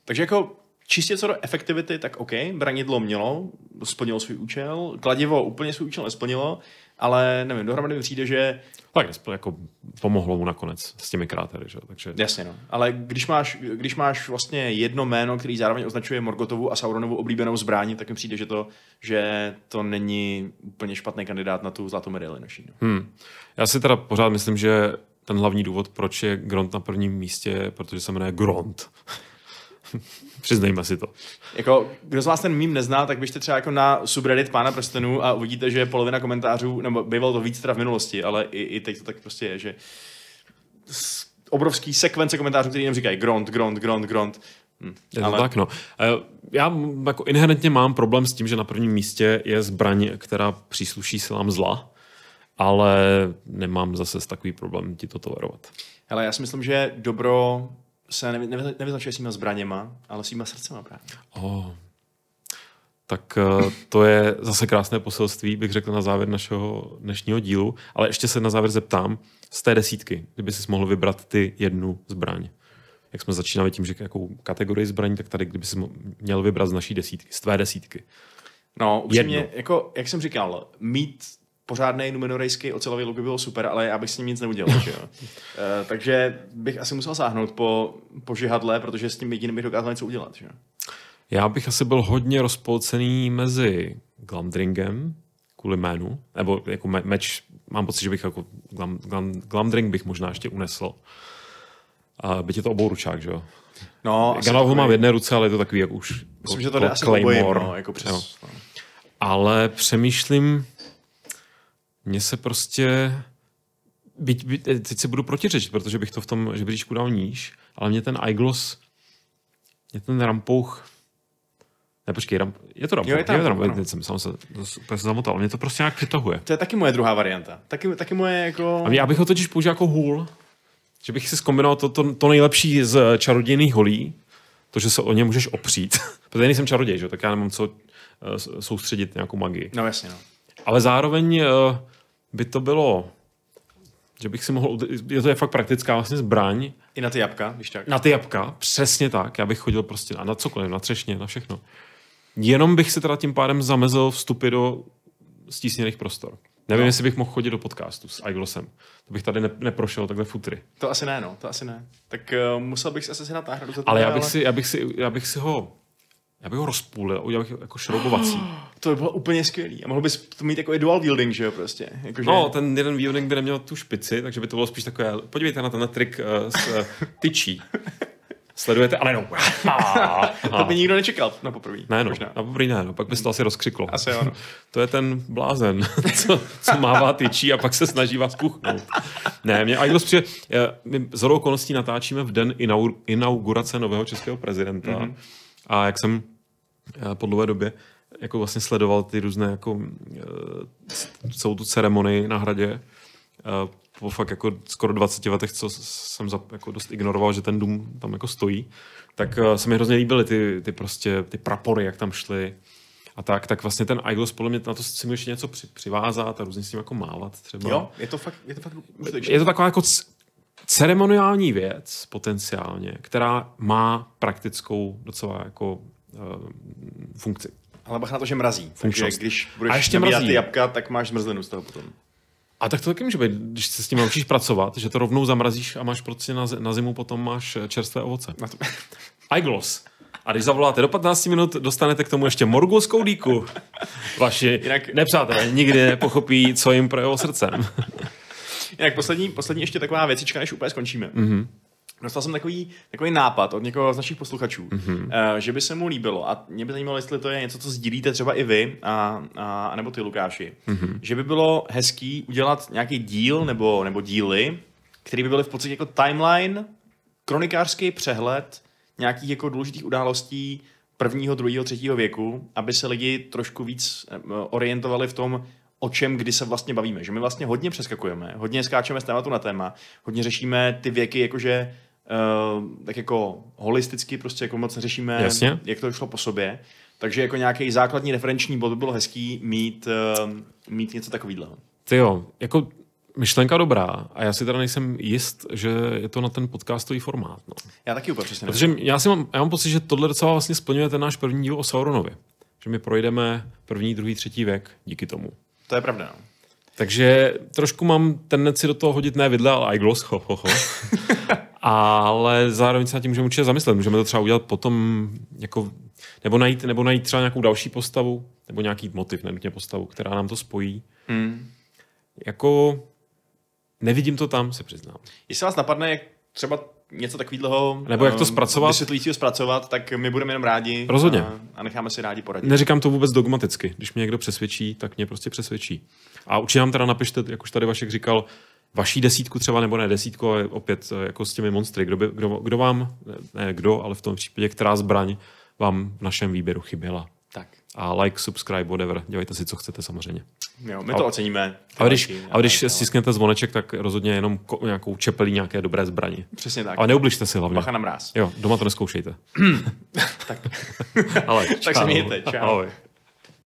Takže jako čistě co do efektivity, tak OK, branidlo mělo, splnilo svůj účel, kladivo úplně svůj účel nesplnilo, ale nevím, dohromady mi přijde, že Tak jako pomohlo mu nakonec s těmi krátery, že takže Jasně, no. Ale když máš, když máš vlastně jedno jméno, který zároveň označuje Morgotovu a Sauronovu oblíbenou zbraň, tak mi přijde, že to, že to není úplně špatný kandidát na tu zlatou medaili naší. No. Hmm. Já si teda pořád myslím, že ten hlavní důvod, proč je Gront na prvním místě, protože se jmenuje Gront. Přiznejme si to. Jako, kdo z vás ten mím nezná, tak běžte třeba jako na subreddit Pána prstenů a uvidíte, že polovina komentářů, nebo bývalo to víc teda v minulosti, ale i, i teď to tak prostě je, že obrovský sekvence komentářů, který jenom říkají gront, gront, gront, gront. Hm. Je to ale... tak, no. Eh, Já jako inherentně mám problém s tím, že na prvním místě je zbraň, která přísluší silám zla, ale nemám zase takový problém ti to tolerovat. Ale já si myslím, že dobro se nevy, nevy, nevyznačuje svýma zbraněma, ale svýma srdcema právě. Oh. Tak eh, to je zase krásné poselství, bych řekl na závěr našeho dnešního dílu. Ale ještě se na závěr zeptám, z té desítky, kdyby si mohl vybrat ty jednu zbraň. Jak jsme začínali tím, že jakou kategorii zbraní, tak tady, kdyby si měl vybrat z naší desítky, z tvé desítky. No, upřímně, jako, jak jsem říkal, mít pořádný numenorejský ocelový look by bylo super, ale já bych s ním nic neudělal. že jo? E, takže bych asi musel sáhnout po, po žihadle, protože s tím jediným bych dokázal něco udělat. Že? jo? Já bych asi byl hodně rozpolcený mezi Glamdringem, kvůli jménu, nebo jako me- meč, mám pocit, že bych jako Glam, Glam, Glamdring bych možná ještě unesl. A byť je to obouručák, že jo? No, Gandalf ho má v jedné ruce, ale je to takový jak už Myslím, že to jde asi obojím, no, jako přes, no. Ale přemýšlím, mně se prostě, byť, byť, teď se budu protiřečit, protože bych to v tom žebříčku dal níž, ale mě ten eyegloss, mě ten rampouch, ne, počkej, ramp, je to rampouch, Jo, je to rampouch, teď jsem sám se, se zamotal, mě to prostě nějak přitahuje. To je taky moje druhá varianta. Taky, taky moje jako... A já bych ho totiž použil jako hůl, že bych si zkombinoval to, to, to nejlepší z čarodějných holí, to, že se o ně můžeš opřít. Protože já nejsem čaroděj, že? tak já nemám co uh, soustředit nějakou magii. No jasně, no. Ale zároveň uh, by to bylo, že bych si mohl, je to je fakt praktická vlastně zbraň. I na ty jabka, když tak. Na ty jabka, přesně tak. Já bych chodil prostě na, na cokoliv, na třešně, na všechno. Jenom bych si teda tím pádem zamezil vstupy do stísněných prostor. Nevím, no. jestli bych mohl chodit do podcastu s iGlossem. To bych tady ne, neprošel takhle futry. To asi ne, no, to asi ne. Tak uh, musel bych si asi natáhnout za to. Ale já bych, ale... si, já, bych si, já bych si ho já bych ho rozpůlil, udělal bych jako šroubovací. To by bylo úplně skvělý. A mohl bys to mít jako dual wielding, že jo, prostě. Jako, že... No, ten jeden wielding by neměl tu špici, takže by to bylo spíš takové, podívejte na ten trik uh, s uh, tyčí. Sledujete, ale no. to by nikdo nečekal na poprvé. Ne, no, na poprvé ne, no, pak by se to asi rozkřiklo. Asi ano. To je ten blázen, co, co mává tyčí a pak se snaží vás puchnout. Ne, mě Aidos přijde, my z okolností natáčíme v den inaugurace nového českého prezidenta. Mm-hmm. A jak jsem eh, po dlouhé době jako vlastně sledoval ty různé jako eh, celou tu ceremonii na hradě, eh, po fakt jako skoro 20 letech, co jsem za, jako dost ignoroval, že ten dům tam jako stojí, tak se mi hrozně líbily ty, ty prostě, ty prapory, jak tam šly a tak, tak vlastně ten iGloss podle mě na to si můžeš něco při, přivázat a různě s tím jako mávat třeba. Jo, je to fakt, je to fakt Je to taková jako ceremoniální věc potenciálně, která má praktickou docela jako uh, funkci. Ale bach na to, že mrazí. Funkčnost. Takže když budeš a ještě mrazí. ty jabka, tak máš zmrzlinu z toho potom. A tak to taky může být, když se s tím naučíš pracovat, že to rovnou zamrazíš a máš prostě na, na zimu potom máš čerstvé ovoce. Na to... iGloss. A když zavoláte do 15 minut, dostanete k tomu ještě morgulskou díku. Vaši Jinak... nepřátelé nikdy nepochopí, co jim projelo srdcem. Jinak poslední, poslední ještě taková věcička, než úplně skončíme. Mm-hmm. Dostal jsem takový, takový nápad od někoho z našich posluchačů, mm-hmm. uh, že by se mu líbilo, a mě by zajímalo, jestli to je něco, co sdílíte třeba i vy, a, a, nebo ty Lukáši, mm-hmm. že by bylo hezký udělat nějaký díl nebo, nebo díly, který by byly v podstatě jako timeline, kronikářský přehled nějakých jako důležitých událostí prvního, druhého, třetího věku, aby se lidi trošku víc eh, orientovali v tom, o čem kdy se vlastně bavíme. Že my vlastně hodně přeskakujeme, hodně skáčeme z tématu na téma, hodně řešíme ty věky jakože uh, tak jako holisticky prostě jako moc řešíme, Jasně. jak to šlo po sobě. Takže jako nějaký základní referenční bod by bylo hezký mít, uh, mít něco takového. Ty jo, jako myšlenka dobrá a já si teda nejsem jist, že je to na ten podcastový formát. No. Já taky úplně přesně. Protože já, si mám, já mám pocit, že tohle docela vlastně splňuje ten náš první díl o Sauronovi. Že my projdeme první, druhý, třetí věk díky tomu. To je pravda. No. Takže trošku mám tendenci do toho hodit ne vidle, ale iGloss, ho, ho, ho. ale zároveň se nad tím můžeme určitě zamyslet. Můžeme to třeba udělat potom, jako, nebo, najít, nebo najít třeba nějakou další postavu, nebo nějaký motiv, nenutně postavu, která nám to spojí. Hmm. Jako nevidím to tam, se přiznám. Jestli vás napadne, jak třeba něco takového. Nebo jak to ehm, zpracovat? Vysvětlujícího zpracovat, tak my budeme jenom rádi. Rozhodně. A, a necháme si rádi poradit. Neříkám to vůbec dogmaticky. Když mě někdo přesvědčí, tak mě prostě přesvědčí. A určitě nám teda napište, jak už tady Vašek říkal, vaší desítku třeba, nebo ne desítku, ale opět eh, jako s těmi monstry. Kdo, by, kdo, kdo vám, ne kdo, ale v tom případě, která zbraň vám v našem výběru chyběla. A like, subscribe, whatever. Dělejte si, co chcete samozřejmě. Jo, my to a, oceníme. A když, a když stisknete zvoneček, tak rozhodně jenom ko, nějakou čepelí nějaké dobré zbraně. Přesně tak. Ale neubližte si hlavně. Bacha na mráz. Jo, doma to neskoušejte. tak. Ale, tak se mějte. Čau. Ahoj.